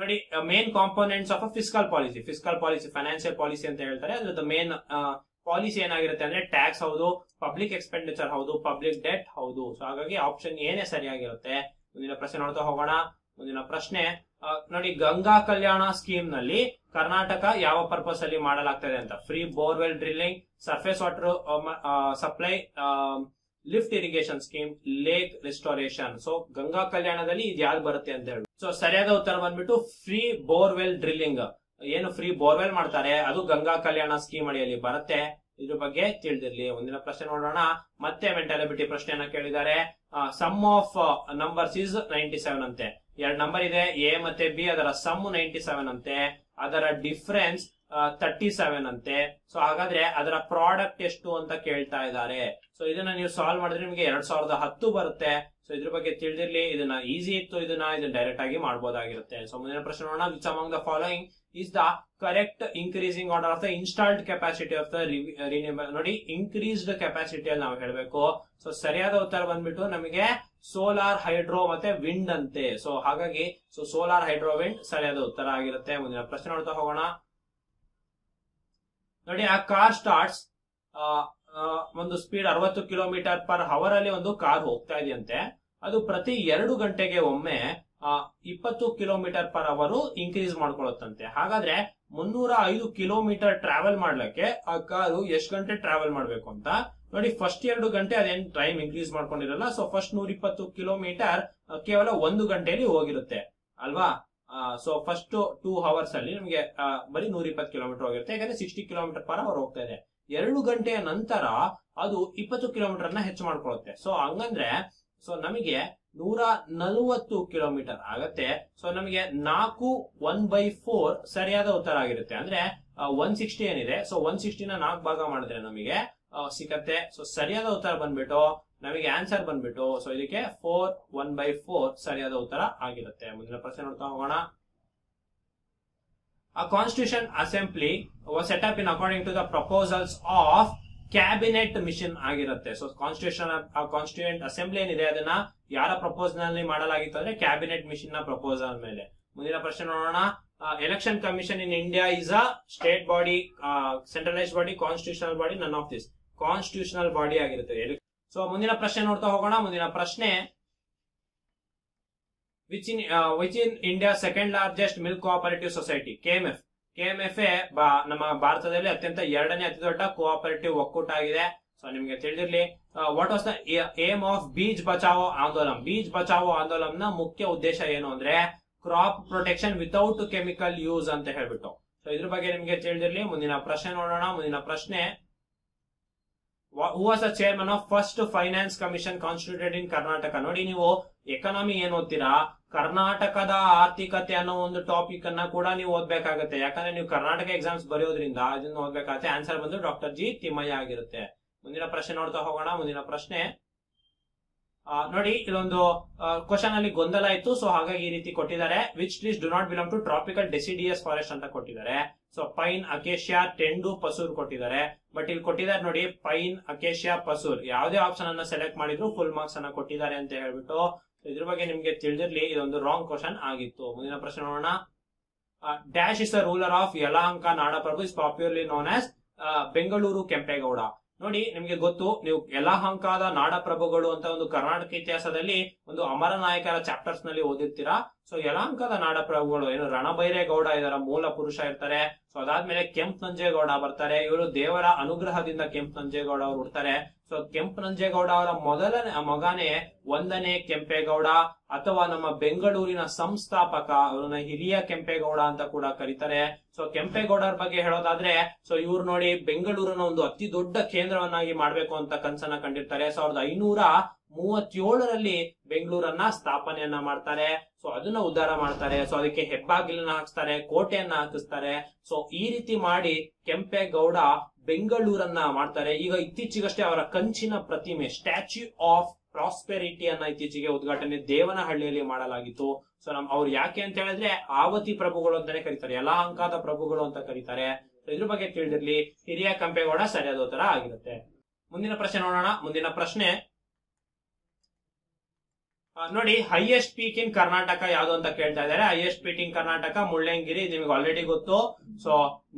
ನೋಡಿ main components of a physical policy physical policy financial policy ಅಂತ ಹೇಳ್ತಾರೆ. ಅದ್ರದ್ದು ಮೇನ್ ಪಾಲಿಸಿ ಏನಾಗಿರುತ್ತೆ ಅಂದ್ರೆ ಟ್ಯಾಕ್ಸ್ ಹೌದು ಪಬ್ಲಿಕ್ ಎಕ್ಸ್ಪೆಂಡಿಚರ್ ಹೌದು ಪಬ್ಲಿಕ್ ಡೆಟ್ ಹೌದು. ಸೊ ಹಾಗಾಗಿ ಆಪ್ಷನ್ ಏನೇ ಸರಿಯಾಗಿರುತ್ತೆ, ಮುಂದಿನ ಪ್ರಶ್ನೆ ನೋಡ್ತಾ ಹೋಗೋಣ. ಮುಂದಿನ ಪ್ರಶ್ನೆ ನೋಡಿ, ಗಂಗಾ ಕಲ್ಯಾಣ ಸ್ಕೀಮ್ನಲ್ಲಿ ಕರ್ನಾಟಕ ಯಾವ ಪರ್ಪಸ್ ಅಲ್ಲಿ ಮಾಡಲಾಗ್ತದೆ ಅಂತ. Free borewell drilling surface water supply lift irrigation scheme lake restoration so Ganga ಕಲ್ಯಾಣದಲ್ಲಿ ಇದು ಯಾವ್ದು ಬರುತ್ತೆ ಅಂತ ಹೇಳಿ. ಸೊ ಸರಿಯಾದ ಉತ್ತರ ಬಂದ್ಬಿಟ್ಟು ಫ್ರೀ ಬೋರ್ವೆಲ್ ಡ್ರಿಲ್ಲಿಂಗ್ ಏನು ಫ್ರೀ ಬೋರ್ವೆಲ್ ಮಾಡ್ತಾರೆ? ಅದು ಗಂಗಾ ಕಲ್ಯಾಣ ಸ್ಕೀಮ್ ಅಡಿಯಲ್ಲಿ ಬರುತ್ತೆ. ಇದ್ರ ಬಗ್ಗೆ ತಿಳಿದಿರ್ಲಿ. ಮುಂದಿನ ಪ್ರಶ್ನೆ ನೋಡೋಣ. ಮತ್ತೆ ಮೆಂಟಾಲಿಬಿಟಿ ಪ್ರಶ್ನೆಯನ್ನ ಕೇಳಿದ್ದಾರೆ. Sum of numbers is ninety seven ಅಂತೆ. ಎರಡು ನಂಬರ್ ಇದೆ. ಎ ಮತ್ತೆ ಬಿ ಅದರ ಸಮ್ ನೈಂಟಿ ಸೆವೆನ್ ಅಂತೆ. ಅದರ ಡಿಫರೆನ್ಸ್ ತರ್ಟಿ ಸೆವೆನ್ ಅಂತೆ. ಸೊ ಹಾಗಾದ್ರೆ ಅದರ ಪ್ರಾಡಕ್ಟ್ ಎಷ್ಟು ಅಂತ ಕೇಳ್ತಾ ಇದ್ದಾರೆ. ಸೊ ಇದನ್ನ ನೀವು ಸಾಲ್ವ್ ಮಾಡಿದ್ರೆ ನಿಮಗೆ ಎರಡ್ ಸಾವಿರದ ಹತ್ತು ಬರುತ್ತೆ. ಸೊ ಇದ್ರ ಬಗ್ಗೆ ತಿಳಿದಿರ್ಲಿ, ಇದನ್ನ ಈಸಿ ಇತ್ತು, ಇದನ್ನ ಇದನ್ನ ಡೈರೆಕ್ಟ್ ಆಗಿ ಮಾಡಬಹುದಾಗಿರುತ್ತೆ ಸೊ ಮುಂದಿನ ಪ್ರಶ್ನೆ ನೋಡೋಣ. Which among the following is the correct increasing order of the installed capacity of the renewable ನೋಡಿ ಇನ್ಕ್ರೀಸ್ಡ್ ಕೆಪಾಸಿಟಿ ಅಲ್ಲಿ ನಾವು ಹೇಳಬೇಕು. ಸೊ ಸರಿಯಾದ ಉತ್ತರ ಬಂದ್ಬಿಟ್ಟು ನಮಗೆ ಸೋಲಾರ್ ಹೈಡ್ರೋ ಮತ್ತೆ ವಿಂಡ್ ಅಂತೆ. ಸೊ ಹಾಗಾಗಿ ಸೊ ಸೋಲಾರ್ ಹೈಡ್ರೋ ವಿಂಡ್ ಸರಿಯಾದ ಉತ್ತರ ಆಗಿರುತ್ತೆ. ಮುಂದಿನ ಪ್ರಶ್ನೆ ನೋಡ್ತಾ ಹೋಗೋಣ. ನೋಡಿ, ಆ ಕಾರ್ ಸ್ಟಾರ್ಟ್ಸ್ ಒಂದು ಸ್ಪೀಡ್ ಅರವತ್ತು ಕಿಲೋಮೀಟರ್ ಪರ್ ಅವರ್ ಅಲ್ಲಿ ಒಂದು ಕಾರ್ ಹೋಗ್ತಾ ಇದೆಯಂತೆ. ಅದು ಪ್ರತಿ ಎರಡು ಗಂಟೆಗೆ ಒಮ್ಮೆ ಇಪ್ಪತ್ತು ಕಿಲೋಮೀಟರ್ ಪರ್ ಅವರು ಇನ್ಕ್ರೀಸ್ ಮಾಡ್ಕೊಳ್ಳುತ್ತಂತೆ. ಹಾಗಾದ್ರೆ ಮುನ್ನೂರ ಐದು ಕಿಲೋಮೀಟರ್ ಟ್ರಾವೆಲ್ ಮಾಡ್ಲಿಕ್ಕೆ ಆ ಕಾರು ಎಷ್ಟು ಗಂಟೆ ಟ್ರಾವೆಲ್ ಮಾಡ್ಬೇಕು ಅಂತ. ನೋಡಿ ಫಸ್ಟ್ ಎರಡು ಗಂಟೆ ಅದೇನ್ ಟೈಮ್ ಇನ್ಕ್ರೀಸ್ ಮಾಡ್ಕೊಂಡಿರಲ್ಲ ಸೊ ಫಸ್ಟ್ ನೂರ ಇಪ್ಪತ್ತು ಕಿಲೋಮೀಟರ್ ಕೇವಲ ಒಂದು ಗಂಟೆಯಲ್ಲಿ ಹೋಗಿರುತ್ತೆ. ಅಲ್ವಾ? ಸೊ ಫಸ್ಟ್ ಟೂ ಅವರ್ಸ್ ಅಲ್ಲಿ ನಮಗೆ ಬರೀ ನೂರ ಇಪ್ಪತ್ತು ಕಿಲೋಮೀಟರ್ ಹೋಗಿರುತ್ತೆ. ಯಾಕಂದ್ರೆ ಸಿಕ್ಸ್ಟಿ ಕಿಲೋಮೀಟರ್ ಪರ್ ಅವರ್ ಹೋಗ್ತಾ ಇದೆ. ಎರಡು ಗಂಟೆಯ ನಂತರ ಅದು ಇಪ್ಪತ್ತು ಕಿಲೋಮೀಟರ್ನ ಹೆಚ್ಚು ಮಾಡ್ಕೊಳುತ್ತೆ ಸೊ ಹಂಗಂದ್ರೆ ಸೊ ನಮಗೆ ನೂರ ನಲವತ್ತು ಕಿಲೋಮೀಟರ್ ಆಗತ್ತೆ. ಸೊ ನಮಗೆ ನಾಲ್ಕು ಒನ್ ಬೈ ಫೋರ್ ಸರಿಯಾದ ಉತ್ತರ ಆಗಿರುತ್ತೆ. ಅಂದ್ರೆ ಒನ್ ಸಿಕ್ಸ್ಟಿ ಏನಿದೆ. ಸೊ ಒನ್ ಸಿಕ್ಸ್ಟಿನ ನಾಲ್ಕು ಭಾಗ ಮಾಡಿದ್ರೆ ನಮಗೆ ಸಿಕ್ಕತ್ತೆ ಸೊ ಸರಿಯಾದ ಉತ್ತರ ಬಂದ್ಬಿಟ್ಟು, ನಮಗೆ ಆನ್ಸರ್ ಬಂದ್ಬಿಟ್ಟು ಸೊ ಇದಕ್ಕೆ ಫೋರ್ ಒನ್ ಬೈ ಫೋರ್ ಸರಿಯಾದ ಉತ್ತರ ಆಗಿರುತ್ತೆ. ಮುಂದಿನ ಪ್ರಶ್ನೆ ನೋಡ್ತಾ ಹೋಗೋಣ. A constitution assembly was set up in according to the proposals of cabinet mission ಆಗಿರುತ್ತೆ. ಸೊ ಕಾನ್ಸ್ಟಿಟ್ಯೂಷನ್ ಕಾನ್ಸ್ಟಿಟ್ಯೂಂಟ್ ಅಸೆಂಬ್ಲಿ ಏನಿದೆ, ಅದನ್ನ ಯಾರ ಪ್ರಪೋಸಲ್ನಲ್ಲಿ ಮಾಡಲಾಗಿತ್ತು ಅಂದ್ರೆ ಕ್ಯಾಬಿನೆಟ್ ಮಿಷನ್ನ ಪ್ರಪೋಸಲ್ ಮೇಲೆ. ಮುಂದಿನ ಪ್ರಶ್ನೆ ನೋಡೋಣ. Election commission in India is a state body centralised body constitutional body none of this constitutional body ಆಗಿರುತ್ತೆ. ಸೊ ಮುಂದಿನ ಪ್ರಶ್ನೆ ನೋಡ್ತಾ ಹೋಗೋಣ. ಮುಂದಿನ ಪ್ರಶ್ನೆ which in which in India second largest milk cooperative society KMF KMF ನಮ್ಮ ಭಾರತದಲ್ಲಿ ಅತ್ಯಂತ ಎರಡನೇ ಅತಿ ದೊಡ್ಡ ಕೋಆಪರೇಟಿವ್ ಒಕ್ಕೂಟ ಆಗಿದೆ. ಸೊ ನಿಮಗೆ ತಿಳಿದಿರಲಿ. What was the aim of Beej Bachao Andolan? Beej Bachao Andolan ಮುಖ್ಯ ಉದ್ದೇಶ ಏನು ಅಂದ್ರೆ crop protection without chemical use ಅಂತ ಹೇಳ್ಬಿಟ್ಟು. ಸೊ ಇದ್ರ ಬಗ್ಗೆ ನಿಮಗೆ ತಿಳಿದಿರಲಿ. ಮುಂದಿನ ಪ್ರಶ್ನೆ ನೋಡೋಣ. ಮುಂದಿನ ಪ್ರಶ್ನೆ who was the chairman of first finance commission constituted in Karnataka ನೋಡಿ ನೀವು ಎಕನಾಮಿ ಏನ್ ಓದ್ತೀರಾ? ಕರ್ನಾಟಕದ ಆರ್ಥಿಕತೆ ಅನ್ನೋ ಒಂದು ಟಾಪಿಕ್ ಅನ್ನ ಕೂಡ ನೀವು ಓದ್ಬೇಕಾಗತ್ತೆ. ಯಾಕಂದ್ರೆ ನೀವು ಕರ್ನಾಟಕ ಎಕ್ಸಾಮ್ಸ್ ಬರೆಯೋದ್ರಿಂದ ಅದನ್ನ ಓದ್ಬೇಕಾಗತ್ತೆ. ಆನ್ಸರ್ ಬಂದು ಡಾಕ್ಟರ್ ಜಿ ತಿಮ್ಮಯ್ಯ ಆಗಿರುತ್ತೆ. ಮುಂದಿನ ಪ್ರಶ್ನೆ ನೋಡ್ತಾ ಹೋಗೋಣ. ಮುಂದಿನ ಪ್ರಶ್ನೆ. ನೋಡಿ ಇದೊಂದು ಕ್ವಶನ್ ಅಲ್ಲಿ ಗೊಂದಲ ಇತ್ತು. ಸೊ ಹಾಗಾಗಿ ಈ ರೀತಿ ಕೊಟ್ಟಿದ್ದಾರೆ. Which trees do not belong to tropical deciduous forest ಅಂತ ಕೊಟ್ಟಿದ್ದಾರೆ. ಸೊ ಪೈನ್ ಅಕೇಶಿಯಾ ಟೆಂಡು ಪಸೂರ್ ಕೊಟ್ಟಿದ್ದಾರೆ. ಬಟ್ ಇಲ್ಲಿ ಕೊಟ್ಟಿದ್ದಾರೆ ನೋಡಿ ಪೈನ್ ಅಕೇಶಿಯಾ ಪಸೂರ್ ಯಾವುದೇ ಆಪ್ಷನ್ ಅನ್ನ ಸೆಲೆಕ್ಟ್ ಮಾಡಿದ್ರು ಫುಲ್ ಮಾರ್ಕ್ಸ್ ಅನ್ನ ಕೊಟ್ಟಿದ್ದಾರೆ ಅಂತ ಹೇಳ್ಬಿಟ್ಟು ಇದ್ರ ಬಗ್ಗೆ ನಿಮ್ಗೆ ತಿಳಿದಿರ್ಲಿ, ಇದೊಂದು ರಾಂಗ್ ಕ್ವಶನ್ ಆಗಿತ್ತು. ಮುಂದಿನ ಪ್ರಶ್ನೆ ನೋಡೋಣ. Dash is the ruler of Yelahanka Nadaprabhu is popularly known as Bengaluru Kempegowda ನೋಡಿ, ನಿಮ್ಗೆ ಗೊತ್ತು, ನೀವು ಯಲಹಂಕದ ನಾಡಪ್ರಭುಗಳು ಅಂತ ಒಂದು ಕರ್ನಾಟಕ ಇತಿಹಾಸದಲ್ಲಿ ಒಂದು ಅಮರ ನಾಯಕರ ಚಾಪ್ಟರ್ಸ್ನಲ್ಲಿ ಓದಿರ್ತೀರಾ. ಸೊ ಯಲಹಂಕದ ನಾಡಪ್ರಭುಗಳು ಏನು, ರಣಭೈರೇಗೌಡ ಇದರ ಮೂಲ ಪುರುಷ ಇರ್ತಾರೆ. ಸೊ ಅದಾದ್ಮೇಲೆ ಕೆಂಪ್ ನಂಜೇಗೌಡ ಬರ್ತಾರೆ. ಇವರು ದೇವರ ಅನುಗ್ರಹದಿಂದ ಕೆಂಪ್ ನಂಜೇಗೌಡ ಅವರು ಹುಡ್ತಾರೆ. ಸೊ ಕೆಂಪ್ ನಂಜೇಗೌಡ ಅವರ ಮೊದಲನೇ ಮಗನೇ ಒಂದನೇ ಕೆಂಪೇಗೌಡ ಅಥವಾ ನಮ್ಮ ಬೆಂಗಳೂರಿನ ಸಂಸ್ಥಾಪಕ, ಅವರನ್ನ ಹಿರಿಯ ಕೆಂಪೇಗೌಡ ಅಂತ ಕೂಡ ಕರೀತಾರೆ. ಸೊ ಕೆಂಪೇಗೌಡರ ಬಗ್ಗೆ ಹೇಳೋದಾದ್ರೆ ಸೊ ಇವ್ರು ನೋಡಿ ಬೆಂಗಳೂರನ್ನ ಒಂದು ಅತಿ ದೊಡ್ಡ ಕೇಂದ್ರವನ್ನಾಗಿ ಮಾಡ್ಬೇಕು ಅಂತ ಕನ್ಸನ್ನ ಕಂಡಿರ್ತಾರೆ. ಸಾವಿರದ ಐನೂರ ಮೂವತ್ತೇಳರಲ್ಲಿ ಬೆಂಗಳೂರನ್ನ ಸ್ಥಾಪನೆಯನ್ನ ಮಾಡ್ತಾರೆ. ಸೊ ಅದನ್ನ ಉದ್ಧಾರ ಮಾಡ್ತಾರೆ. ಸೊ ಅದಕ್ಕೆ ಹೆಬ್ಬಾಗಿಲನ್ನ ಹಾಕ್ಸ್ತಾರೆ, ಕೋಟೆಯನ್ನ ಹಾಕಿಸ್ತಾರೆ. ಸೊ ಈ ರೀತಿ ಮಾಡಿ ಕೆಂಪೇಗೌಡ ಬೆಂಗಳೂರನ್ನ ಮಾಡ್ತಾರೆ. ಈಗ ಇತ್ತೀಚೆಗಷ್ಟೇ ಅವರ ಕಂಚಿನ ಪ್ರತಿಮೆ ಸ್ಟ್ಯಾಚ್ಯೂ ಆಫ್ ಪ್ರಾಸ್ಪೆರಿಟಿ ಅನ್ನ ಇತ್ತೀಚೆಗೆ ಉದ್ಘಾಟನೆ ದೇವನಹಳ್ಳಿಯಲ್ಲಿ ಮಾಡಲಾಗಿತ್ತು. ಸೊ ನಮ್ ಅವ್ರು ಯಾಕೆ ಅಂತ ಹೇಳಿದ್ರೆ, ಆವತಿ ಪ್ರಭುಗಳು ಅಂತಾನೆ ಕರೀತಾರೆ. ಯಲಹಂಕಾದ ಪ್ರಭುಗಳು ಅಂತ ಕರೀತಾರೆ. ಇದ್ರ ಬಗ್ಗೆ ತಿಳಿದಿರ್ಲಿ. ಹಿರಿಯ ಕಂಪೇಗೌಡ ಸರಿಯಾದ ಉತ್ತರ ಆಗಿರುತ್ತೆ. ಮುಂದಿನ ಪ್ರಶ್ನೆ ನೋಡೋಣ. ಮುಂದಿನ ಪ್ರಶ್ನೆ ನೋಡಿ ಹೈಯೆಸ್ಟ್ ಪೀಕ್ ಇನ್ ಕರ್ನಾಟಕ ಯಾವ್ದು ಅಂತ ಕೇಳ್ತಾ ಇದ್ದಾರೆ. Highest peak in Karnataka Mullayanagiri ನಿಮಗೆ ಆಲ್ರೆಡಿ ಗೊತ್ತು. ಸೊ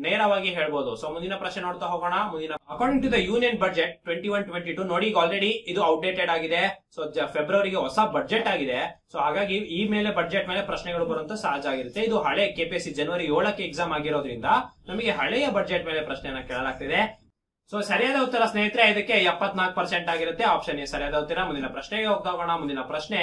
ನೇರವಾಗಿ ಹೇಳ್ಬೋದು. ಸೊ ಮುಂದಿನ ಪ್ರಶ್ನೆ ನೋಡ್ತಾ ಹೋಗೋಣ. ಮುಂದಿನ according to the union budget twenty one twenty two ನೋಡಿ, ಈಗ ಆಲ್ರೆಡಿ ಇದು ಔಟ್ಡೇಟೆಡ್ ಆಗಿದೆ. ಸೊ ಫೆಬ್ರವರಿಗೆ ಹೊಸ ಬಜೆಟ್ ಆಗಿದೆ. ಸೊ ಹಾಗಾಗಿ ಈ ಮೇಲೆ ಬಜೆಟ್ ಮೇಲೆ ಪ್ರಶ್ನೆಗಳು ಬರುವಂತ ಸಹಜ ಆಗಿರುತ್ತೆ. ಇದು ಹಳೆ ಕೆಪಿಎಸ್ಸಿ ಜನವರಿ ಏಳಕ್ಕೆ ಎಕ್ಸಾಮ್ ಆಗಿರೋದ್ರಿಂದ ನಮಗೆ ಹಳೆಯ ಬಜೆಟ್ ಮೇಲೆ ಪ್ರಶ್ನೆಯನ್ನ ಕೇಳಲಾಗ್ತಿದೆ. ಸೊ ಸರಿಯಾದ ಉತ್ತರ ಸ್ನೇಹಿತರೆ, ಇದಕ್ಕೆ ಎಪ್ಪತ್ನಾಲ್ಕು ಪರ್ಸೆಂಟ್ ಆಗಿರುತ್ತೆ. ಆಪ್ಷನ್ ಎ, ಸರಿಯಾದ ಉತ್ತರ. ಮುಂದಿನ ಪ್ರಶ್ನೆಗೆ ಹೋಗ್ತಾ ಹೋಗೋಣ. ಮುಂದಿನ ಪ್ರಶ್ನೆ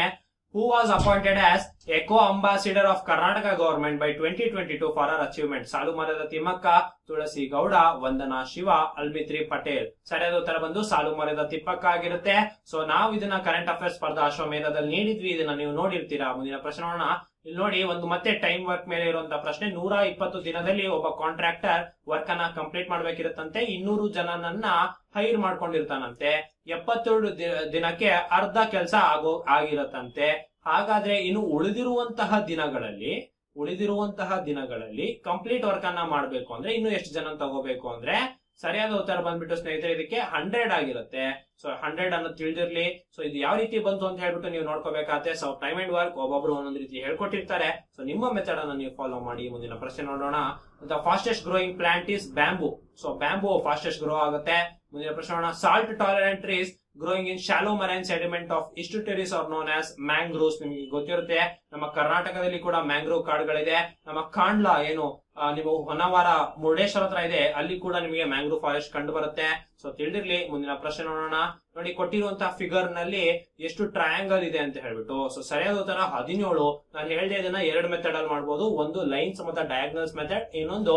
who was appointed as eco ambassador of Karnataka government by twenty twenty two for her achievement Saalu Marada Thimmakka, ತುಳಸಿ ಗೌಡ, ವಂದನಾ ಶಿವ, ಅಲ್ಮಿತ್ರಿ ಪಟೇಲ್. ಸರಿಯಾದ ಉತ್ತರ ಬಂದು ಸಾಲು ಮರದ ತಿಪ್ಪಕ್ಕ ಆಗಿರುತ್ತೆ. ಸೊ ನಾವು ಇದನ್ನ ಕರೆಂಟ್ ಅಫೇರ್ಸ್ ಸ್ಪರ್ಧಾ ಅಶ್ವಮೇಧದಲ್ಲಿ ನೀಡಿದ್ವಿ. ಇದನ್ನ ನೀವು ನೋಡಿರ್ತೀರಾ? ಮುಂದಿನ ಪ್ರಶ್ನೆ ನೋಡೋಣ. ಇಲ್ಲಿ ನೋಡಿ, ಒಂದು ಮತ್ತೆ ಟೈಮ್ ವರ್ಕ್ ಮೇಲೆ ಇರುವಂತಹ ಪ್ರಶ್ನೆ. ನೂರ ಇಪ್ಪತ್ತು ದಿನದಲ್ಲಿ ಒಬ್ಬ ಕಾಂಟ್ರಾಕ್ಟರ್ ವರ್ಕ್ ಅನ್ನ ಕಂಪ್ಲೀಟ್ ಮಾಡ್ಬೇಕಿರುತ್ತಂತೆ. ಇನ್ನೂರು ಜನನನ್ನ ಹೈರ್ ಮಾಡ್ಕೊಂಡಿರ್ತಾನಂತೆ. ಎಪ್ಪತ್ತೆರಡು ದಿನಕ್ಕೆ ಅರ್ಧ ಕೆಲಸ ಆಗೋ, ಆಗಿರತ್ತಂತೆ. ಹಾಗಾದ್ರೆ ಇನ್ನು ಉಳಿದಿರುವಂತಹ ದಿನಗಳಲ್ಲಿ ಉಳಿದಿರುವಂತಹ ದಿನಗಳಲ್ಲಿ ಕಂಪ್ಲೀಟ್ ವರ್ಕ್ ಅನ್ನ ಮಾಡ್ಬೇಕು ಅಂದ್ರೆ ಇನ್ನು ಎಷ್ಟು ಜನ ತಗೋಬೇಕು ಅಂದ್ರೆ ಸರಿಯಾದ ಉತ್ತರ ಬಂದ್ಬಿಟ್ಟು ಸ್ನೇಹಿತರೆ, ಇದಕ್ಕೆ ಹಂಡ್ರೆಡ್ ಆಗಿರುತ್ತೆ. ಸೊ ಹಂಡ್ರೆಡ್ ಅನ್ನೋದು ತಿಳಿದಿರ್ಲಿ. ಸೊ ಇದು ಯಾವ ರೀತಿ ಬಂತು ಅಂತ ಹೇಳ್ಬಿಟ್ಟು ನೀವು ನೋಡ್ಕೋಬೇಕಾದ್ರೆ ಸೊ ಟೈಮ್ ಅಂಡ್ ವರ್ಕ್ ಒಬ್ಬೊಬ್ರು ಒಂದೊಂದು ರೀತಿ ಹೇಳ್ಕೊಟ್ಟಿರ್ತಾರೆ. ಸೊ ನಿಮ್ಮ ಮೆಥಡ್ ಅನ್ನ ನೀವು ಫಾಲೋ ಮಾಡಿ, ಮುಂದಿನ ಪ್ರಶ್ನೆ ನೋಡೋಣ. The fastest growing plant is bamboo so bamboo fastest grow ಆಗುತ್ತೆ. ಮುಂದಿನ ಪ್ರಶ್ನೆ ನೋಡೋಣ. Salt tolerant trees growing in shallow marine sediment of estuaries are known as mangroves ನಿಮಗೆ ಗೊತ್ತಿರುತ್ತೆ. ನಮ್ಮ ಕರ್ನಾಟಕದಲ್ಲಿ ಕೂಡ ಮ್ಯಾಂಗ್ರೋವ್ ಕಾಡುಗಳಿದೆ. ನಮ್ಮ ಕಾಂಡ್ಲಾ ಏನು? ನೀವು ಹೊನ್ನಾವಾರ ಮುರುಡೇಶ್ವರ ಹತ್ರ ಇದೆ, ಅಲ್ಲಿ ಕೂಡ ನಿಮಗೆ ಮ್ಯಾಂಗ್ರೂವ್ ಫಾರೆಸ್ಟ್ ಕಂಡು ಬರುತ್ತೆ ಸೊ ತಿಳಿದಿರ್ಲಿ, ಮುಂದಿನ ಪ್ರಶ್ನೆ ನೋಡೋಣ. ನೋಡಿ ಕೊಟ್ಟಿರುವಂತಹ ಫಿಗರ್ನಲ್ಲಿ ಎಷ್ಟು ಟ್ರಯಾಂಗಲ್ ಇದೆ ಅಂತ ಹೇಳ್ಬಿಟ್ಟು. ಸೊ ಸರಿಯಾದ ಉತ್ತರ ಹದಿನೇಳು. ನಾನು ಹೇಳಿದೆ ಇದನ್ನ ಎರಡು ಮೆಥಡ್ ಅಲ್ಲಿ ಮಾಡಬಹುದು ಒಂದು ಲೈನ್ಸ್ ಮತ್ತೆ ಡಯಾಗ್ನಲ್ಸ್ ಮೆಥಡ್ ಇನ್ನೊಂದು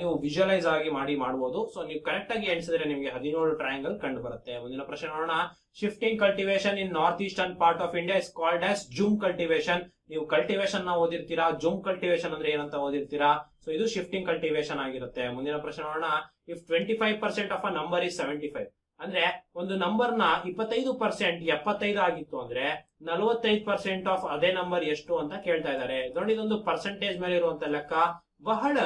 ನೀವು ವಿಜುವಲೈಸ್ ಆಗಿ ಮಾಡಿ ಮಾಡಬಹುದು ಸೊ ನೀವು ಕರೆಕ್ಟ್ ಆಗಿ ಎಣಿಸಿದ್ರೆ ನಿಮಗೆ ಹದಿನೇಳು ಟ್ರಯಾಂಗಲ್ ಕಂಡು ಬರುತ್ತೆ ಮುಂದಿನ ಪ್ರಶ್ನೆ ನೋಡೋಣ. Shifting cultivation in north eastern part of India is called as jhum cultivation ನೀವು ಕಲ್ಟಿವೇಶನ್ನ ಓದಿರ್ತೀರಾ? ಜೂಮ್ ಕಲ್ಟಿವೇಶನ್ ಅಂದ್ರೆ ಏನಂತ ಓದಿರ್ತೀರಾ? ಸೊ ಇದು ಶಿಫ್ಟಿಂಗ್ ಕಲ್ಟಿವೇಶನ್ ಆಗಿರುತ್ತೆ. ಮುಂದಿನ ಪ್ರಶ್ನೆ ನೋಡೋಣ. If twenty five percent of a number is seventy five ಅಂದ್ರೆ ಒಂದು ನಂಬರ್ನ ಇಪ್ಪತ್ತೈದು ಪರ್ಸೆಂಟ್ ಎಪ್ಪತ್ತೈದು ಆಗಿತ್ತು ಅಂದ್ರೆ ನಲವತ್ತೈದು ಪರ್ಸೆಂಟ್ ಆಫ್ ಅದೇ ನಂಬರ್ ಎಷ್ಟು ಅಂತ ಕೇಳ್ತಾ ಇದ್ದಾರೆ. ನೋಡಿ, ಇದೊಂದು ಪರ್ಸೆಂಟೇಜ್ ಮೇಲೆ ಇರುವಂತ ಲೆಕ್ಕ. ಬಹಳ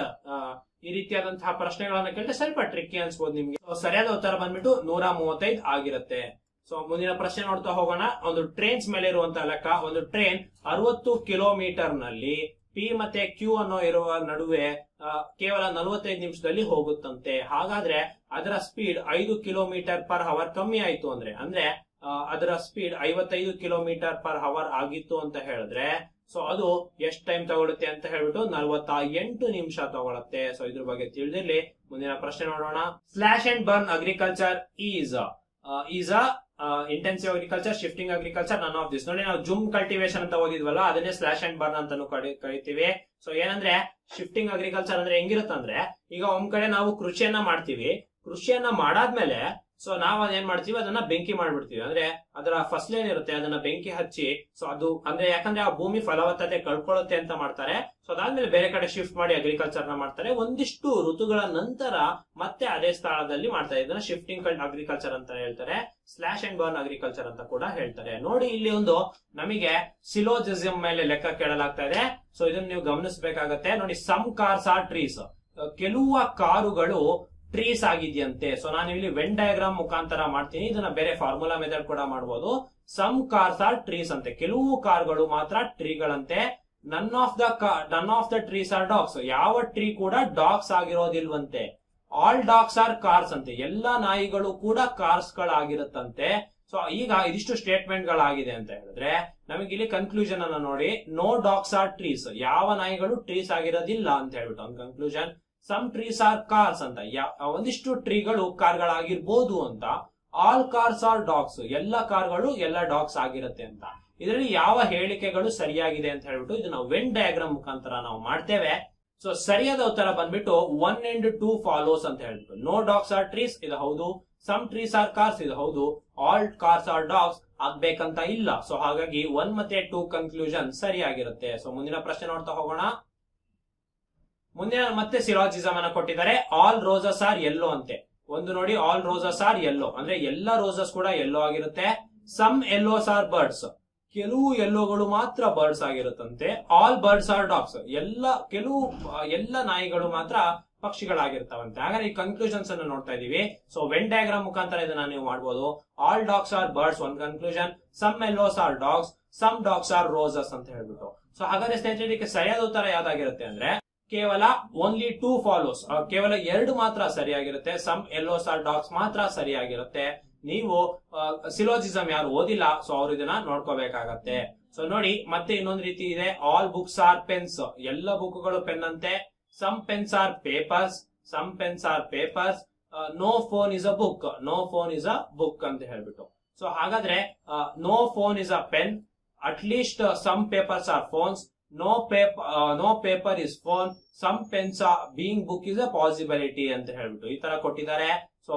ಈ ರೀತಿಯಾದಂತಹ ಪ್ರಶ್ನೆಗಳನ್ನ ಕೇಳಿದ್ರೆ ಸ್ವಲ್ಪ ಟ್ರಿಕ್ಕಿ ಅನ್ಸ್ಬೋದು ನಿಮ್ಗೆ. ಸರಿಯಾದ ಉತ್ತರ ಬಂದ್ಬಿಟ್ಟು ನೂರ ಮೂವತ್ತೈದು ಆಗಿರುತ್ತೆ. ಸೊ ಮುಂದಿನ ಪ್ರಶ್ನೆ ನೋಡ್ತಾ ಹೋಗೋಣ. ಒಂದು ಟ್ರೈನ್ಸ್ ಮೇಲೆ ಇರುವಂತಹ ಲೆಕ್ಕ. ಒಂದು ಟ್ರೈನ್ ಅರವತ್ತು ಕಿಲೋಮೀಟರ್ನಲ್ಲಿ ಪಿ ಮತ್ತೆ ಕ್ಯೂ ಅನ್ನೋ ಇರುವ ನಡುವೆ ಕೇವಲ ನಲವತ್ತೈದು ನಿಮಿಷದಲ್ಲಿ ಹೋಗುತ್ತಂತೆ. ಹಾಗಾದ್ರೆ ಅದರ ಸ್ಪೀಡ್ ಐದು ಕಿಲೋಮೀಟರ್ ಪರ್ ಅವರ್ ಕಮ್ಮಿ ಆಯ್ತು ಅಂದ್ರೆ ಅಂದ್ರೆ ಅದರ ಸ್ಪೀಡ್ ಐವತ್ತೈದು ಕಿಲೋಮೀಟರ್ ಪರ್ ಅವರ್ ಆಗಿತ್ತು ಅಂತ ಹೇಳಿದ್ರೆ ಸೊ ಅದು ಎಷ್ಟು ಟೈಮ್ ತಗೊಳುತ್ತೆ ಅಂತ ಹೇಳ್ಬಿಟ್ಟು ನಲವತ್ತ ಎಂಟು ನಿಮಿಷ ತಗೊಳುತ್ತೆ. ಸೊ ಇದ್ರ ಬಗ್ಗೆ ತಿಳಿದಿರ್ಲಿ. ಮುಂದಿನ ಪ್ರಶ್ನೆ ನೋಡೋಣ. Slash and burn agriculture is is intensive agriculture shifting agriculture none of this ನೋಡಿ ನಾವು ಜೂಮ್ ಕಲ್ಟಿವೇಶನ್ ಅಂತ ಓದಿದ್ವಲ್ಲ, ಅದನ್ನೇ ಸ್ಲಾಶ್ ಅಂಡ್ ಬರ್ನ್ ಅಂತಾನು ಕರಿತೀವಿ. ಸೊ ಏನಂದ್ರೆ ಶಿಫ್ಟಿಂಗ್ ಅಗ್ರಿಕಲ್ಚರ್ ಅಂದ್ರೆ ಹೆಂಗಿರುತ್ತಂದ್ರೆ, ಈಗ ಒಂದ್ ಕಡೆ ನಾವು ಕೃಷಿಯನ್ನ ಮಾಡ್ತೀವಿ. ಕೃಷಿಯನ್ನ ಮಾಡಾದ್ಮೇಲೆ ಸೊ ನಾವ್ ಅದೇನ್ ಮಾಡ್ತೀವಿ? ಅದನ್ನ ಬೆಂಕಿ ಮಾಡ್ಬಿಡ್ತೀವಿ. ಅಂದ್ರೆ ಅದರ ಫಸ್ಲ್ ಏನಿರುತ್ತೆ ಅದನ್ನ ಬೆಂಕಿ ಹಚ್ಚಿ ಸೊ ಅದು ಅಂದ್ರೆ ಯಾಕಂದ್ರೆ ಆ ಭೂಮಿ ಫಲವತ್ತತೆ ಕಳ್ಕೊಳ್ಳುತ್ತೆ ಅಂತ ಮಾಡ್ತಾರೆ. ಸೊ ಅದಾದ್ಮೇಲೆ ಬೇರೆ ಕಡೆ ಶಿಫ್ಟ್ ಮಾಡಿ ಅಗ್ರಿಕಲ್ಚರ್ನ ಮಾಡ್ತಾರೆ. ಒಂದಿಷ್ಟು ಋತುಗಳ ನಂತರ ಮತ್ತೆ ಅದೇ ಸ್ಥಳದಲ್ಲಿ ಮಾಡ್ತಾರೆ ಇದನ್ನ ಶಿಫ್ಟಿಂಗ್ ಅಗ್ರಿಕಲ್ಚರ್ ಅಂತ ಹೇಳ್ತಾರೆ. ಸ್ಲಾಶ್ ಅಂಡ್ ಬರ್ನ್ ಅಗ್ರಿಕಲ್ಚರ್ ಅಂತ ಕೂಡ ಹೇಳ್ತಾರೆ. ನೋಡಿ, ಇಲ್ಲಿ ಒಂದು ನಮಗೆ ಸಿಲೋಜಿಸಮ್ ಮೇಲೆ ಲೆಕ್ಕ ಕೇಳಲಾಗ್ತಾ ಇದೆ. ಸೊ ಇದನ್ನ ನೀವು ಗಮನಿಸಬೇಕಾಗತ್ತೆ. ನೋಡಿ ಸಮ್ ಕಾರ್ಸ್ ಆರ್ ಟ್ರೀಸ್ ಕೆಲವು ಕಾರುಗಳು ಟ್ರೀಸ್ ಆಗಿದೆಯಂತೆ. ಸೊ ನಾನು ಇಲ್ಲಿ ವೆನ್ ಡಯಾಗ್ರಾಮ್ ಮುಖಾಂತರ ಮಾಡ್ತೀನಿ. ಇದನ್ನ ಬೇರೆ ಫಾರ್ಮುಲಾ ಮೆಥಡ್ ಕೂಡ ಮಾಡಬಹುದು ಸಮ್ ಕಾರ್ಸ್ ಆರ್ ಟ್ರೀಸ್ ಅಂತೆ. ಕೆಲವು ಕಾರ್ಗಳು ಮಾತ್ರ ಟ್ರೀಗಳಂತೆ none of the none of the trees are dogs ಯಾವ ಟ್ರೀ ಕೂಡ ಡಾಗ್ಸ್ ಆಗಿರೋದಿಲ್ವಂತೆ. ಆಲ್ ಡಾಗ್ಸ್ ಆರ್ ಕಾರ್ಸ್ ಅಂತೆ. ಎಲ್ಲಾ ನಾಯಿಗಳು ಕೂಡ ಕಾರ್ಸ್ ಗಳಾಗಿರುತ್ತಂತೆ. ಸೊ ಈಗ ಇದಿಷ್ಟು ಸ್ಟೇಟ್ಮೆಂಟ್ ಗಳಾಗಿದೆ ಅಂತ ಹೇಳಿದ್ರೆ, ನಮಗೆ ಇಲ್ಲಿ ಕನ್ಕ್ಲೂಷನ್ ಅನ್ನ ನೋಡಿ. ನೋ ಡಾಗ್ಸ್ ಆರ್ ಟ್ರೀಸ್ ಯಾವ ನಾಯಿಗಳು ಟ್ರೀಸ್ ಆಗಿರೋದಿಲ್ಲ ಅಂತ ಹೇಳ್ಬಿಟ್ಟು ಒಂದು conclusion some trees are cars ಅಂತ. ಒಂದಿಷ್ಟು ಟ್ರೀಗಳು ಕಾರ್ಗಳಾಗಿರ್ಬೋದು ಅಂತ. ಆಲ್ ಕಾರ್ಸ್ ಆರ್ ಡಾಗ್ಸ್ ಎಲ್ಲ ಕಾರ್ಗಳು ಎಲ್ಲ ಡಾಗ್ಸ್ ಆಗಿರುತ್ತೆ ಅಂತ. ಇದರಲ್ಲಿ ಯಾವ ಹೇಳಿಕೆಗಳು ಸರಿಯಾಗಿದೆ ಅಂತ ಹೇಳ್ಬಿಟ್ಟು ಇದನ್ನ ವೆನ್ ಡಯಾಗ್ರಾಮ್ ಮುಖಾಂತರ ನಾವು ಮಾಡ್ತೇವೆ. ಸೊ ಸರಿಯಾದ ಉತ್ತರ ಬಂದ್ಬಿಟ್ಟು ಒನ್ ಅಂಡ್ ಟೂ ಫಾಲೋಸ್ ಅಂತ ಹೇಳ್ಬಿಟ್ಟು. ನೋ ಡಾಗ್ಸ್ ಆರ್ ಟ್ರೀಸ್ ಇದು ಹೌದು. ಸಮ್ ಟ್ರೀಸ್ ಆರ್ ಕಾರ್ಸ್ ಇದು ಹೌದು. ಆಲ್ ಕಾರ್ಸ್ ಆರ್ ಡಾಗ್ಸ್ ಆಗ್ಬೇಕಂತ ಇಲ್ಲ. ಸೊ ಹಾಗಾಗಿ ಒನ್ ಮತ್ತೆ ಟೂ ಕನ್ಕ್ಲೂಷನ್ ಸರಿಯಾಗಿರುತ್ತೆ. ಸೊ ಮುಂದಿನ ಪ್ರಶ್ನೆ ನೋಡ್ತಾ ಹೋಗೋಣ. ಮುಂದಿನ ಮತ್ತೆ ಸಿರಾಜಿಸಮ್ ಅನ್ನ ಕೊಟ್ಟಿದ್ದಾರೆ. ಆಲ್ ರೋಸಸ್ ಆರ್ ಎಲ್ಲೋ ಅಂತೆ. ಒಂದು ನೋಡಿ ಆಲ್ ರೋಸಸ್ ಆರ್ ಎಲ್ಲೋ ಅಂದ್ರೆ ಎಲ್ಲ ರೋಸಸ್ ಕೂಡ ಎಲ್ಲೋ ಆಗಿರುತ್ತೆ. ಸಮ್ ಎಲ್ಲೋಸ್ ಆರ್ ಬರ್ಡ್ಸ್ ಕೆಲವು ಎಲ್ಲೋಗಳು ಮಾತ್ರ ಬರ್ಡ್ಸ್ ಆಗಿರುತ್ತಂತೆ. ಆಲ್ ಬರ್ಡ್ಸ್ ಆರ್ ಡಾಗ್ಸ್ ಎಲ್ಲ, ಕೆಲವು ಎಲ್ಲ ನಾಯಿಗಳು ಮಾತ್ರ ಪಕ್ಷಿಗಳಾಗಿರ್ತಾವಂತೆ. ಹಾಗಾದ್ರೆ ಈ ಕನ್ಕ್ಲೂಷನ್ಸ್ ಅನ್ನು ನೋಡ್ತಾ ಇದೀವಿ. ಸೊ ವೆನ್ ಡಯಾಗ್ರಾಮ್ ಮುಖಾಂತರ ಇದನ್ನ ನೀವು ಮಾಡಬಹುದು ಆಲ್ ಡಾಗ್ಸ್ ಆರ್ ಬರ್ಡ್ಸ್ ಒಂದ್ conclusion some yellows are dogs some dogs are roses ಅಂತ ಹೇಳ್ಬಿಟ್ಟು. ಸೊ ಹಾಗಾದ್ರೆ ಸ್ನೇಹಿತರೆ, ಇದಕ್ಕೆ ಸರಿಯಾದ ಉತ್ತರ ಯಾವ್ದಾಗಿರುತ್ತೆ ಅಂದ್ರೆ ಕೇವಲ ಓನ್ಲಿ ಟೂ ಫಾಲೋಸ್ ಕೇವಲ ಎರಡು ಮಾತ್ರ ಸರಿಯಾಗಿರುತ್ತೆ. ಸಮ್ ಎಲ್ಲೋಸ್ ಆರ್ ಡಾಕ್ಸ್ ಮಾತ್ರ ಸರಿಯಾಗಿರುತ್ತೆ. ನೀವು ಸಿಲೋಜಿಸಮ್ ಯಾರು ಓದಿಲ್ಲ ಸೊ ಅವ್ರು ಇದನ್ನ ನೋಡ್ಕೋಬೇಕಾಗತ್ತೆ. ಸೊ ನೋಡಿ, ಮತ್ತೆ ಇನ್ನೊಂದು ರೀತಿ ಇದೆ. ಆಲ್ ಬುಕ್ಸ್ ಆರ್ ಪೆನ್ಸ್ ಎಲ್ಲ ಬುಕ್ಗಳು ಪೆನ್ ಅಂತೆ. Some pens are papers some pens are papers no phone is a book no phone is a book ಅಂತ ಹೇಳ್ಬಿಟ್ಟು. ಸೊ ಹಾಗಾದ್ರೆ no phone is a pen at least some papers are phones no paper no paper is phone some pens being book is a possibility ಅಂತ ಹೇಳ್ಬಿಟ್ಟು ಈ ತರ ಕೊಟ್ಟಿದ್ದಾರೆ. So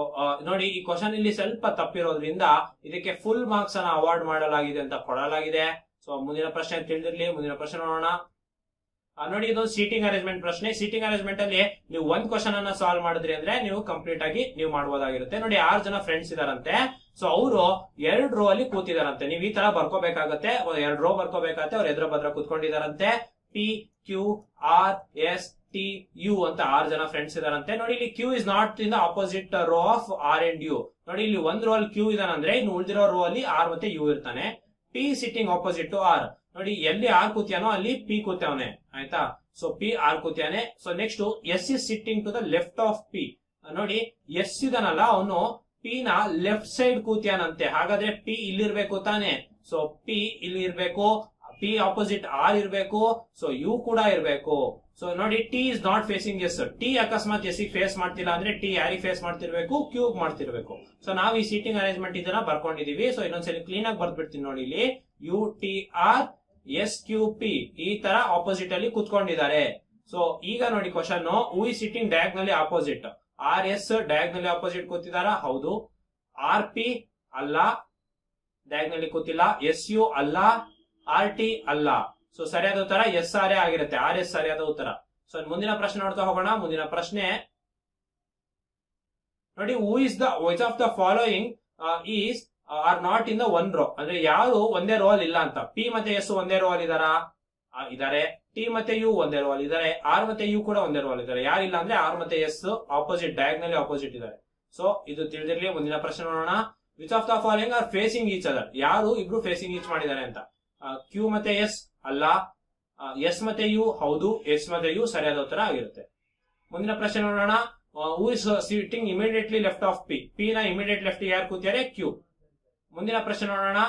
ನೋಡಿ, ಈ ಕ್ವಶನ್ ಇಲ್ಲಿ ಸ್ವಲ್ಪ ತಪ್ಪಿರೋದ್ರಿಂದ ಇದಕ್ಕೆ ಫುಲ್ ಮಾರ್ಕ್ಸ್ ಅನ್ನ ಅವಾರ್ಡ್ ಮಾಡಲಾಗಿದೆ ಅಂತ ಕೊಡಲಾಗಿದೆ. ಸೊ ಮುಂದಿನ ಪ್ರಶ್ನೆ ತಿಳಿದಿರ್ಲಿ, ಮುಂದಿನ ಪ್ರಶ್ನೆ ನೋಡೋಣ. ನೋಡಿ, ಇದು ಸೀಟಿಂಗ್ ಅರೇಂಜ್ಮೆಂಟ್ ಪ್ರಶ್ನೆ. ಸೀಟಿಂಗ್ ಅರೇಂಜ್ಮೆಂಟ್ ಅಲ್ಲಿ ನೀವು ಒಂದ್ ಕ್ವಶನ್ ಅನ್ನ ಸಾಲ್ವ್ ಮಾಡಿದ್ರಿ ಅಂದ್ರೆ ನೀವು ಕಂಪ್ಲೀಟ್ ಆಗಿ ನೀವು ಮಾಡಬಹುದಾಗಿರುತ್ತೆ ನೋಡಿ, ಆರು ಜನ ಫ್ರೆಂಡ್ಸ್ ಇದಾರಂತೆ. ಸೊ ಅವರು ಎರಡ್ ರೋ ಅಲ್ಲಿ ಕೂತಿದಾರಂತೆ. ನೀವು ಈ ತರ ಬರ್ಕೋಬೇಕಾಗತ್ತೆ. ಎರಡ್ ರೋ ಬರ್ಕೋಬೇಕಾಗತ್ತೆ. ಅವ್ರ ಎದ್ರ ಭದ್ರ ಕೂತ್ಕೊಂಡಿದಾರಂತೆ. P Q R S T U ಅಂತ ಆರ್ ಜನ ಫ್ರೆಂಡ್ಸ್ ಇದಾರಂತೆ. ನೋಡಿ, ಇಲ್ಲಿ Q is not in the opposite row of R and U ನೋಡಿ, ಇಲ್ಲಿ ಒಂದ್ ರೋ ಅಲ್ಲಿ ಕ್ಯೂ ಇದಾನಂದ್ರೆ ಇನ್ನು ಉಳಿದಿರೋ ರೋ ಅಲ್ಲಿ ಆರ್ ಮತ್ತೆ ಯು ಇರ್ತಾನೆ. P sitting opposite to R ನೋಡಿ, ಎಲ್ಲಿ ಆರ್ ಕೂತ್ಯಾನೋ ಅಲ್ಲಿ ಪಿ ಕೂತವನೆ ಆಯ್ತಾ? So P R ಕೂತ್ಯಾನೆ. So next S is sitting to the left of P ನೋಡಿ ಎಸ್ ಇದನಲ್ಲ, ಅವನು ಪಿ ನ ಲೆಫ್ಟ್ ಸೈಡ್ ಕೂತ್ಯಾನಂತೆ. ಹಾಗಾದ್ರೆ ಪಿ ಇಲ್ಲಿರ್ಬೇಕು ತಾನೆ? ಸೊ ಪಿ ಇಲ್ಲಿ ಇರ್ಬೇಕು ಪಿ ಆಪೋಸಿಟ್ ಆರ್ ಇರ್ಬೇಕು ಸೊ ಯು ಕೂಡ ಇರ್ಬೇಕು. ಸೊ ನೋಡಿ T is not facing S T ಅಕಸ್ಮಾತ್ ಎಸ್ ಫೇಸ್ ಮಾಡ್ತಿಲ್ಲ ಅಂದ್ರೆ ಟಿ ಯಾರಿಗೆ ಫೇಸ್ ಮಾಡ್ತಿರ್ಬೇಕು? ಕ್ಯೂಬ್ ಮಾಡ್ತಿರ್ಬೇಕು. ಸೊ ನಾವು ಈ ಸೀಟಿಂಗ್ ಅರೇಂಜ್ಮೆಂಟ್ ಇದನ್ನ ಬರ್ಕೊಂಡಿದೀವಿ. ಸೊ ಇನ್ನೊಂದ್ಸಲಿ ಕ್ಲೀನ್ ಆಗಿ ಬರ್ದ್ಬಿಡ್ತೀನಿ ನೋಡಿ ಇಲ್ಲಿ. U T R S Q P ಈ ತರ ಆಪೋಸಿಟ್ ಅಲ್ಲಿ ಕುತ್ಕೊಂಡಿದ್ದಾರೆ. ಸೊ ಈಗ ನೋಡಿ question who is sitting diagonally opposite R S diagonally opposite ಕೂತಿದಾರ ಹೌದು. ಆರ್ ಪಿ ಅಲ್ಲ. ಡಯಾಗ್ನಲಿ ಕೂತಿಲ್ಲ. ಎಸ್ ಯು ಅಲ್ಲ. ಆರ್ ಟಿ ಅಲ್ಲ. ಸೊ ಸರಿಯಾದ ಉತ್ತರ ಎಸ್ ಆರ್ ಎ ಆಗಿರುತ್ತೆ. ಆರ್ ಎಸ್ ಸರಿಯಾದ ಉತ್ತರ. ಸೊ ಮುಂದಿನ ಪ್ರಶ್ನೆ ನೋಡ್ತಾ ಹೋಗೋಣ. ಮುಂದಿನ ಪ್ರಶ್ನೆ. ನೋಡಿ who is the wise of the following is R not in the one row ಅಂದ್ರೆ ಯಾರು ಒಂದೇ ರೋ ಅಲ್ಲಿ ಇಲ್ಲ ಅಂತ. ಪಿ ಮತ್ತೆ ಎಸ್ ಒಂದೇ ರೋ ಅಲ್ಲಿ ಇದಾರಾ ಇದಾರೆ. ಟಿ ಮತ್ತೆ ಯು ಒಂದೇ ರೋ ಅಲ್ಲಿ ಇದಾರೆ. ಆರ್ ಮತ್ತೆ ಯು ಕೂಡ ಒಂದೇ ರೋ ಅಲ್ಲಿ ಇದಾರೆ. ಯಾರಿಲ್ಲ ಅಂದ್ರೆ ಆರ್ ಮತ್ತೆ ಎಸ್ ಆಪೋಸಿಟ್ ಡಯಾಗ್ನಲಿ ಆಪೋಸಿಟ್ ಇದಾರೆ. ಸೊ ಇದು ತಿಳಿದಿರ್ಲಿ, ಮುಂದಿನ ಪ್ರಶ್ನೆ ನೋಡೋಣ. Which of the following are facing each other ಯಾರು ಇಬ್ರು ಫೇಸಿಂಗ್ ಈಚ್ ಮಾಡಿದ್ದಾರೆ ಅಂತ. ಕ್ಯೂ ಮತ್ತೆ ಎಸ್ ಅಲ್ಲ. ಎಸ್ ಮತ್ತೆ ಯು ಹೌದು. ಎಸ್ ಮತ್ತೆ ಯು ಸರಿಯಾದ ಉತ್ತರ ಆಗಿರುತ್ತೆ. ಮುಂದಿನ ಪ್ರಶ್ನೆ ನೋಡೋಣ. Who is sitting immediately left of P P ನ ಇಮಿಡಿಯೇಟ್ ಲೆಫ್ಟ್ ಯಾರು ಕೂತಿದ್ದಾರೆ? ಕ್ಯೂ ಮುಂದಿನ ಪ್ರಶ್ನೆ ನೋಡೋಣ.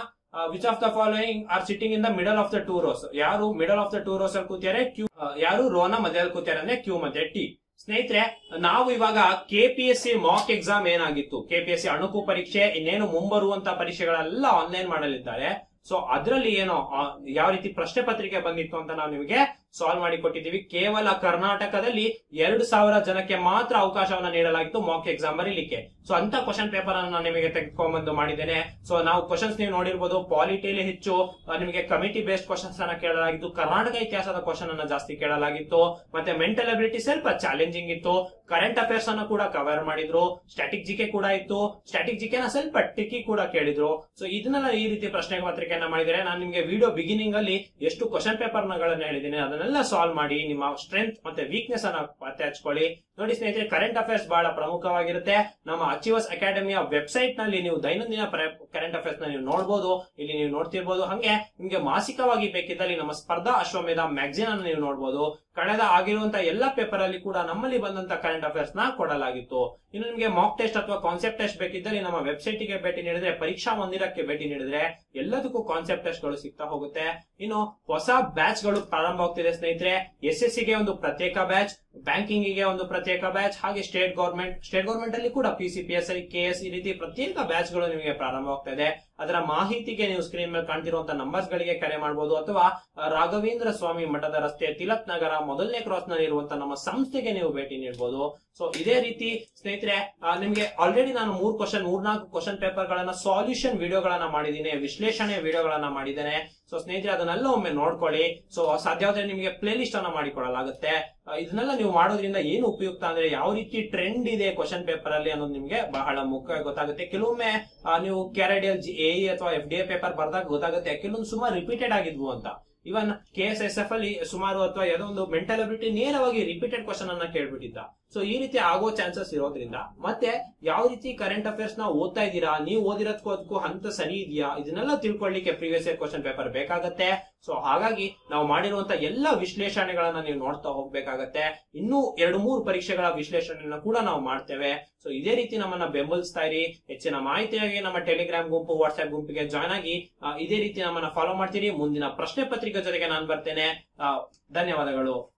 Which of the following are sitting in the middle of the two rows ಯಾರು middle of the two rows ಅಲ್ಲಿ ಕೂತಿದ್ದಾರೆ? ಕ್ಯೂ ಯಾರು ರೋನ ಮಧ್ಯದಲ್ಲಿ ಕೂತಿದ್ದಾರೆ ಅಂದ್ರೆ ಕ್ಯೂ ಮಧ್ಯೆ ಟಿ ಸ್ನೇಹಿತರೆ, ನಾವು ಇವಾಗ ಕೆಪಿಎಸ್ಸಿ ಮಾಕ್ ಎಕ್ಸಾಮ್ ಏನಾಗಿತ್ತು? ಕೆಪಿಎಸ್ಸಿ ಅಣುಕು ಪರೀಕ್ಷೆ, ಇನ್ನೇನು ಮುಂಬರುವಂತ ಪರೀಕ್ಷೆಗಳೆಲ್ಲ ಆನ್ಲೈನ್ ಮಾಡಲಿದ್ದಾರೆ. ಸೊ ಅದರಲ್ಲಿ ಏನೋ ಯಾವ ರೀತಿ ಪ್ರಶ್ನೆ ಪತ್ರಿಕೆ ಬಂದಿತ್ತು ಅಂತ ನಾವು ನಿಮಗೆ ಸಾಲ್ವ್ ಮಾಡಿ ಕೊಟ್ಟಿದ್ದೀವಿ ಕೇವಲ ಕರ್ನಾಟಕದಲ್ಲಿ ಎರಡು ಸಾವಿರ ಜನಕ್ಕೆ ಮಾತ್ರ ಅವಕಾಶವನ್ನ ನೀಡಲಾಗಿತ್ತು ಮಾಕ್ ಎಕ್ಸಾಮ್ ಬರೀಲಿಕ್ಕೆ. ಸೊ ಅಂತ ಕ್ವಶನ್ ಪೇಪರ್ ಅನ್ನು ನಾನು ನಿಮಗೆ ತೆಗೆದುಕೊಂಡ್ಬಂದು ಮಾಡಿದ್ದೇನೆ. ಸೊ ನಾವು ಕ್ವಶನ್ಸ್ ನೀವು ನೋಡಿರ್ಬೋದು ಪಾಲಿಟಿಯಲ್ಲಿ ಹೆಚ್ಚು ನಿಮಗೆ ಕಮಿಟಿ ಬೇಸ್ಡ್ ಕ್ವಶನ್ಸ್ ಅನ್ನ ಕೇಳಲಾಗಿತ್ತು, ಕರ್ನಾಟಕ ಇತಿಹಾಸದ ಕ್ವಶನ್ ಅನ್ನ ಜಾಸ್ತಿ ಕೇಳಲಾಗಿತ್ತು, ಮತ್ತೆ ಮೆಂಟಲ್ ಅಬಿಲಿಟಿ ಸ್ವಲ್ಪ ಚಾಲೆಂಜಿಂಗ್ ಇತ್ತು. ಕರೆಂಟ್ ಅಫೇರ್ಸ್ ಅನ್ನು ಕೂಡ ಕವರ್ ಮಾಡಿದ್ರು ಸ್ಟ್ಯಾಟಿಕ್ ಜಿಕೆ ಕೂಡ ಇತ್ತು. ಸ್ಟ್ಯಾಟಿಕ್ ಜಿಕೆನ ಸ್ವಲ್ಪ ಟಿಕ್ಕಿ ಕೂಡ ಕೇಳಿದ್ರು. ಸೊ ಇದನ್ನೆಲ್ಲ ಈ ರೀತಿ ಪ್ರಶ್ನೆ ಪತ್ರಿಕೆಯನ್ನ ಮಾಡಿದರೆ, ನಾನು ನಿಮಗೆ ವಿಡಿಯೋ ಬಿಗಿನಿಂಗ್ ಅಲ್ಲಿ ಎಷ್ಟು ಕ್ವಶನ್ ಪೇಪರ್ ಗಳನ್ನ ಹೇಳಿದ್ದೀನಿ ಅದನ್ನೆಲ್ಲ ಸಾಲ್ವ್ ಮಾಡಿ, ನಿಮ್ಮ ಸ್ಟ್ರೆಂತ್ ಮತ್ತೆ ವೀಕ್ನೆಸ್ ಅನ್ನ ಪತ್ತೆ ಹಚ್ಕೊಳ್ಳಿ ನೋಡಿ ಸ್ನೇಹಿತರೆ ಕರೆಂಟ್ ಅಫೇರ್ಸ್ ಬಹಳ ಪ್ರಮುಖವಾಗಿರುತ್ತೆ. ನಮ್ಮ ಅಚೀವರ್ಸ್ ಅಕಾಡೆಮಿಯ ವೆಬ್ಸೈಟ್ನಲ್ಲಿ ನೀವು ದೈನಂದಿನ ಕರೆಂಟ್ ಅಫೇರ್ಸ್ನ ನೀವು ನೋಡಬಹುದು ಇಲ್ಲಿ ನೀವು ನೋಡ್ತಿರ್ಬೋದು. ಹಂಗೆ ನಿಮ್ಗೆ ಮಾಸಿಕವಾಗಿ ಬೇಕಿದ್ದಲ್ಲಿ ನಮ್ಮ ಸ್ಪರ್ಧಾ ಅಶ್ವಮೇಧ ಮ್ಯಾಗಝಿನ್ ಅನ್ನು ನೀವು ನೋಡಬಹುದು ಕಳೆದ ಆಗಿರುವಂತಹ ಎಲ್ಲ ಪೇಪರ್ ಅಲ್ಲಿ ಕೂಡ ನಮ್ಮಲ್ಲಿ ಬಂದಂತ ಕರೆಂಟ್ ಅಫೇರ್ಸ್ನ ಕೊಡಲಾಗಿತ್ತು. ಇನ್ನು ನಿಮಗೆ ಮಾಕ್ ಟೆಸ್ಟ್ ಅಥವಾ ಕಾನ್ಸೆಪ್ಟ್ ಟೆಸ್ಟ್ ಬೇಕಿದ್ದಲ್ಲಿ ನಮ್ಮ ವೆಬ್ಸೈಟ್ಗೆ ಭೇಟಿ ನೀಡಿದ್ರೆ, ಪರೀಕ್ಷಾ ಮಂದಿರಕ್ಕೆ ಭೇಟಿ ನೀಡಿದ್ರೆ ಎಲ್ಲದಕ್ಕೂ ಕಾನ್ಸೆಪ್ಟ್ ಟೆಸ್ಟ್ಗಳು ಸಿಗ್ತಾ ಹೋಗುತ್ತೆ. ಇನ್ನು ಹೊಸ ಬ್ಯಾಚ್ಗಳು ಪ್ರಾರಂಭ ಆಗ್ತಿದೆ ಸ್ನೇಹಿತರೆ. ಎಸ್ ಎಸ್ಗೆ ಒಂದು ಪ್ರತ್ಯೇಕ ಬ್ಯಾಚ್ ಬ್ಯಾಂಕಿಂಗ್ಗೆ ಒಂದು ಪ್ರತ್ಯೇಕ ಬ್ಯಾಚ್, ಹಾಗೆ ಸ್ಟೇಟ್ ಗೌರ್ಮೆಂಟ್ ಸ್ಟೇಟ್ ಗೌರ್ಮೆಂಟ್ ಅಲ್ಲಿ ಕೂಡ P C P I K ಈ ರೀತಿ ಪ್ರತ್ಯೇಕ ಬ್ಯಾಚ್ಗಳು ನಿಮಗೆ ಪ್ರಾರಂಭವಾಗ್ತಾ ಅದರ ಮಾಹಿತಿಗೆ ನೀವು ಸ್ಕ್ರೀನ್ ಮೇಲೆ ಕಾಣ್ತಿರುವಂತಹ ನಂಬರ್ಸ್ ಗಳಿಗೆ ಕರೆ ಮಾಡಬಹುದು ಅಥವಾ ರಾಘವೇಂದ್ರ ಸ್ವಾಮಿ ಮಠದ ರಸ್ತೆ ತಿಲಕ್ ನಗರ ಮೊದಲನೇ ಕ್ರಾಸ್ನಲ್ಲಿ ಇರುವಂತಹ ನಮ್ಮ ಸಂಸ್ಥೆಗೆ ನೀವು ಭೇಟಿ ನೀಡಬಹುದು ಸೊ ಇದೇ ರೀತಿ, ಸ್ನೇಹಿತರೆ ನಿಮ್ಗೆ ಆಲ್ರೆಡಿ ನಾನು ಮೂರ್ ಕ್ವಶನ್ ಮೂರ್ನಾಲ್ಕು ಕ್ವಶನ್ ಪೇಪರ್ ಗಳನ್ನ ಸಾಲ್ಯೂಷನ್ ವಿಡಿಯೋಗಳನ್ನ ಮಾಡಿದ್ದೀನಿ, ವಿಶ್ಲೇಷಣೆ ವಿಡಿಯೋಗಳನ್ನ ಮಾಡಿದ್ದೇನೆ. ಸೊ ಸ್ನೇಹಿತರೆ, ಅದನ್ನೆಲ್ಲ ಒಮ್ಮೆ ನೋಡ್ಕೊಳ್ಳಿ. ಸೊ ಸಾಧ್ಯವಾದ್ರೆ ನಿಮಗೆ ಪ್ಲೇ ಲಿಸ್ಟ್ ಅನ್ನ ಮಾಡಿಕೊಡಲಾಗುತ್ತೆ. ಇದನ್ನೆಲ್ಲ ನೀವು ಮಾಡೋದ್ರಿಂದ ಏನು ಉಪಯುಕ್ತ ಅಂದ್ರೆ ಯಾವ ರೀತಿ ಟ್ರೆಂಡ್ ಇದೆ ಕ್ವಶನ್ ಪೇಪರ್ ಅಲ್ಲಿ ಅನ್ನೋದು ನಿಮ್ಗೆ ಬಹಳ ಮುಖ್ಯವಾಗಿ ಗೊತ್ತಾಗುತ್ತೆ. ಕೆಲವೊಮ್ಮೆ ನೀವು ನೀವು ಜಿ ಎ ಅಥವಾ ಎಫ್ ಡಿ ಎ ಪೇಪರ್ ಬರ್ದಾಗ ಗೊತ್ತಾಗುತ್ತೆ. ಕೆಲವೊಂದು ಸುಮಾರು ರಿಪೀಟೆಡ್ ಆಗಿದ್ವು ಅಂತ. Even K S S F ಅಲ್ಲಿ ಸುಮಾರು ಅಥವಾ ಯಾವುದೋ ಒಂದು ಮೆಂಟಲ್ ಅಬಿಲಿಟಿ ನೇರವಾಗಿ ರಿಪೀಟೆಡ್ ಕ್ವಶನ್ ಅನ್ನ ಕೇಳ್ಬಿಟ್ಟಿದ್ದ. ಸೊ ಈ ರೀತಿ ಆಗೋ ಚಾನ್ಸಸ್ ಇರೋದ್ರಿಂದ, ಮತ್ತೆ ಯಾವ ರೀತಿ ಕರೆಂಟ್ ಅಫೇರ್ಸ್ನ ಓದ್ತಾ ಇದ್ದೀರಾ, ನೀವು ಓದಿರೋದಕ್ಕೂ ಅದಕ್ಕೂ ಹಂತ ಸರಿ ಇದೆಯಾ, ಇದನ್ನೆಲ್ಲ ತಿಳ್ಕೊಳ್ಳಿಕ್ಕೆ ಪ್ರೀವಿಯಸ್ ಇಯರ್ ಕ್ವಶನ್ ಪೇಪರ್ ಬೇಕಾಗತ್ತೆ. ಸೊ ಹಾಗಾಗಿ ನಾವು ಮಾಡಿರುವಂತ ಎಲ್ಲ ವಿಶ್ಲೇಷಣೆಗಳನ್ನ ನೀವು ನೋಡ್ತಾ ಹೋಗ್ಬೇಕಾಗತ್ತೆ. ಇನ್ನೂ ಎರಡು ಮೂರು ಪರೀಕ್ಷೆಗಳ ವಿಶ್ಲೇಷಣೆಯನ್ನ ಕೂಡ ನಾವು ಮಾಡ್ತೇವೆ. ಸೊ ಇದೇ ರೀತಿ ನಮ್ಮನ್ನ ಬೆಂಬಲಿಸ್ತಾ ಇರಿ. ಹೆಚ್ಚಿನ ಮಾಹಿತಿಯಾಗಿ ನಮ್ಮ ಟೆಲಿಗ್ರಾಮ್ ಗುಂಪು ವಾಟ್ಸ್ಆಪ್ ಗುಂಪಿಗೆ ಜಾಯ್ನ್ ಆಗಿ ಇದೇ ರೀತಿ ನಮ್ಮನ್ನ ಫಾಲೋ ಮಾಡ್ತೀರಿ. ಮುಂದಿನ ಪ್ರಶ್ನೆ ಪತ್ರಿಕೆ ಜೊತೆಗೆ ನಾನು ಬರ್ತೇನೆ. ಧನ್ಯವಾದಗಳು.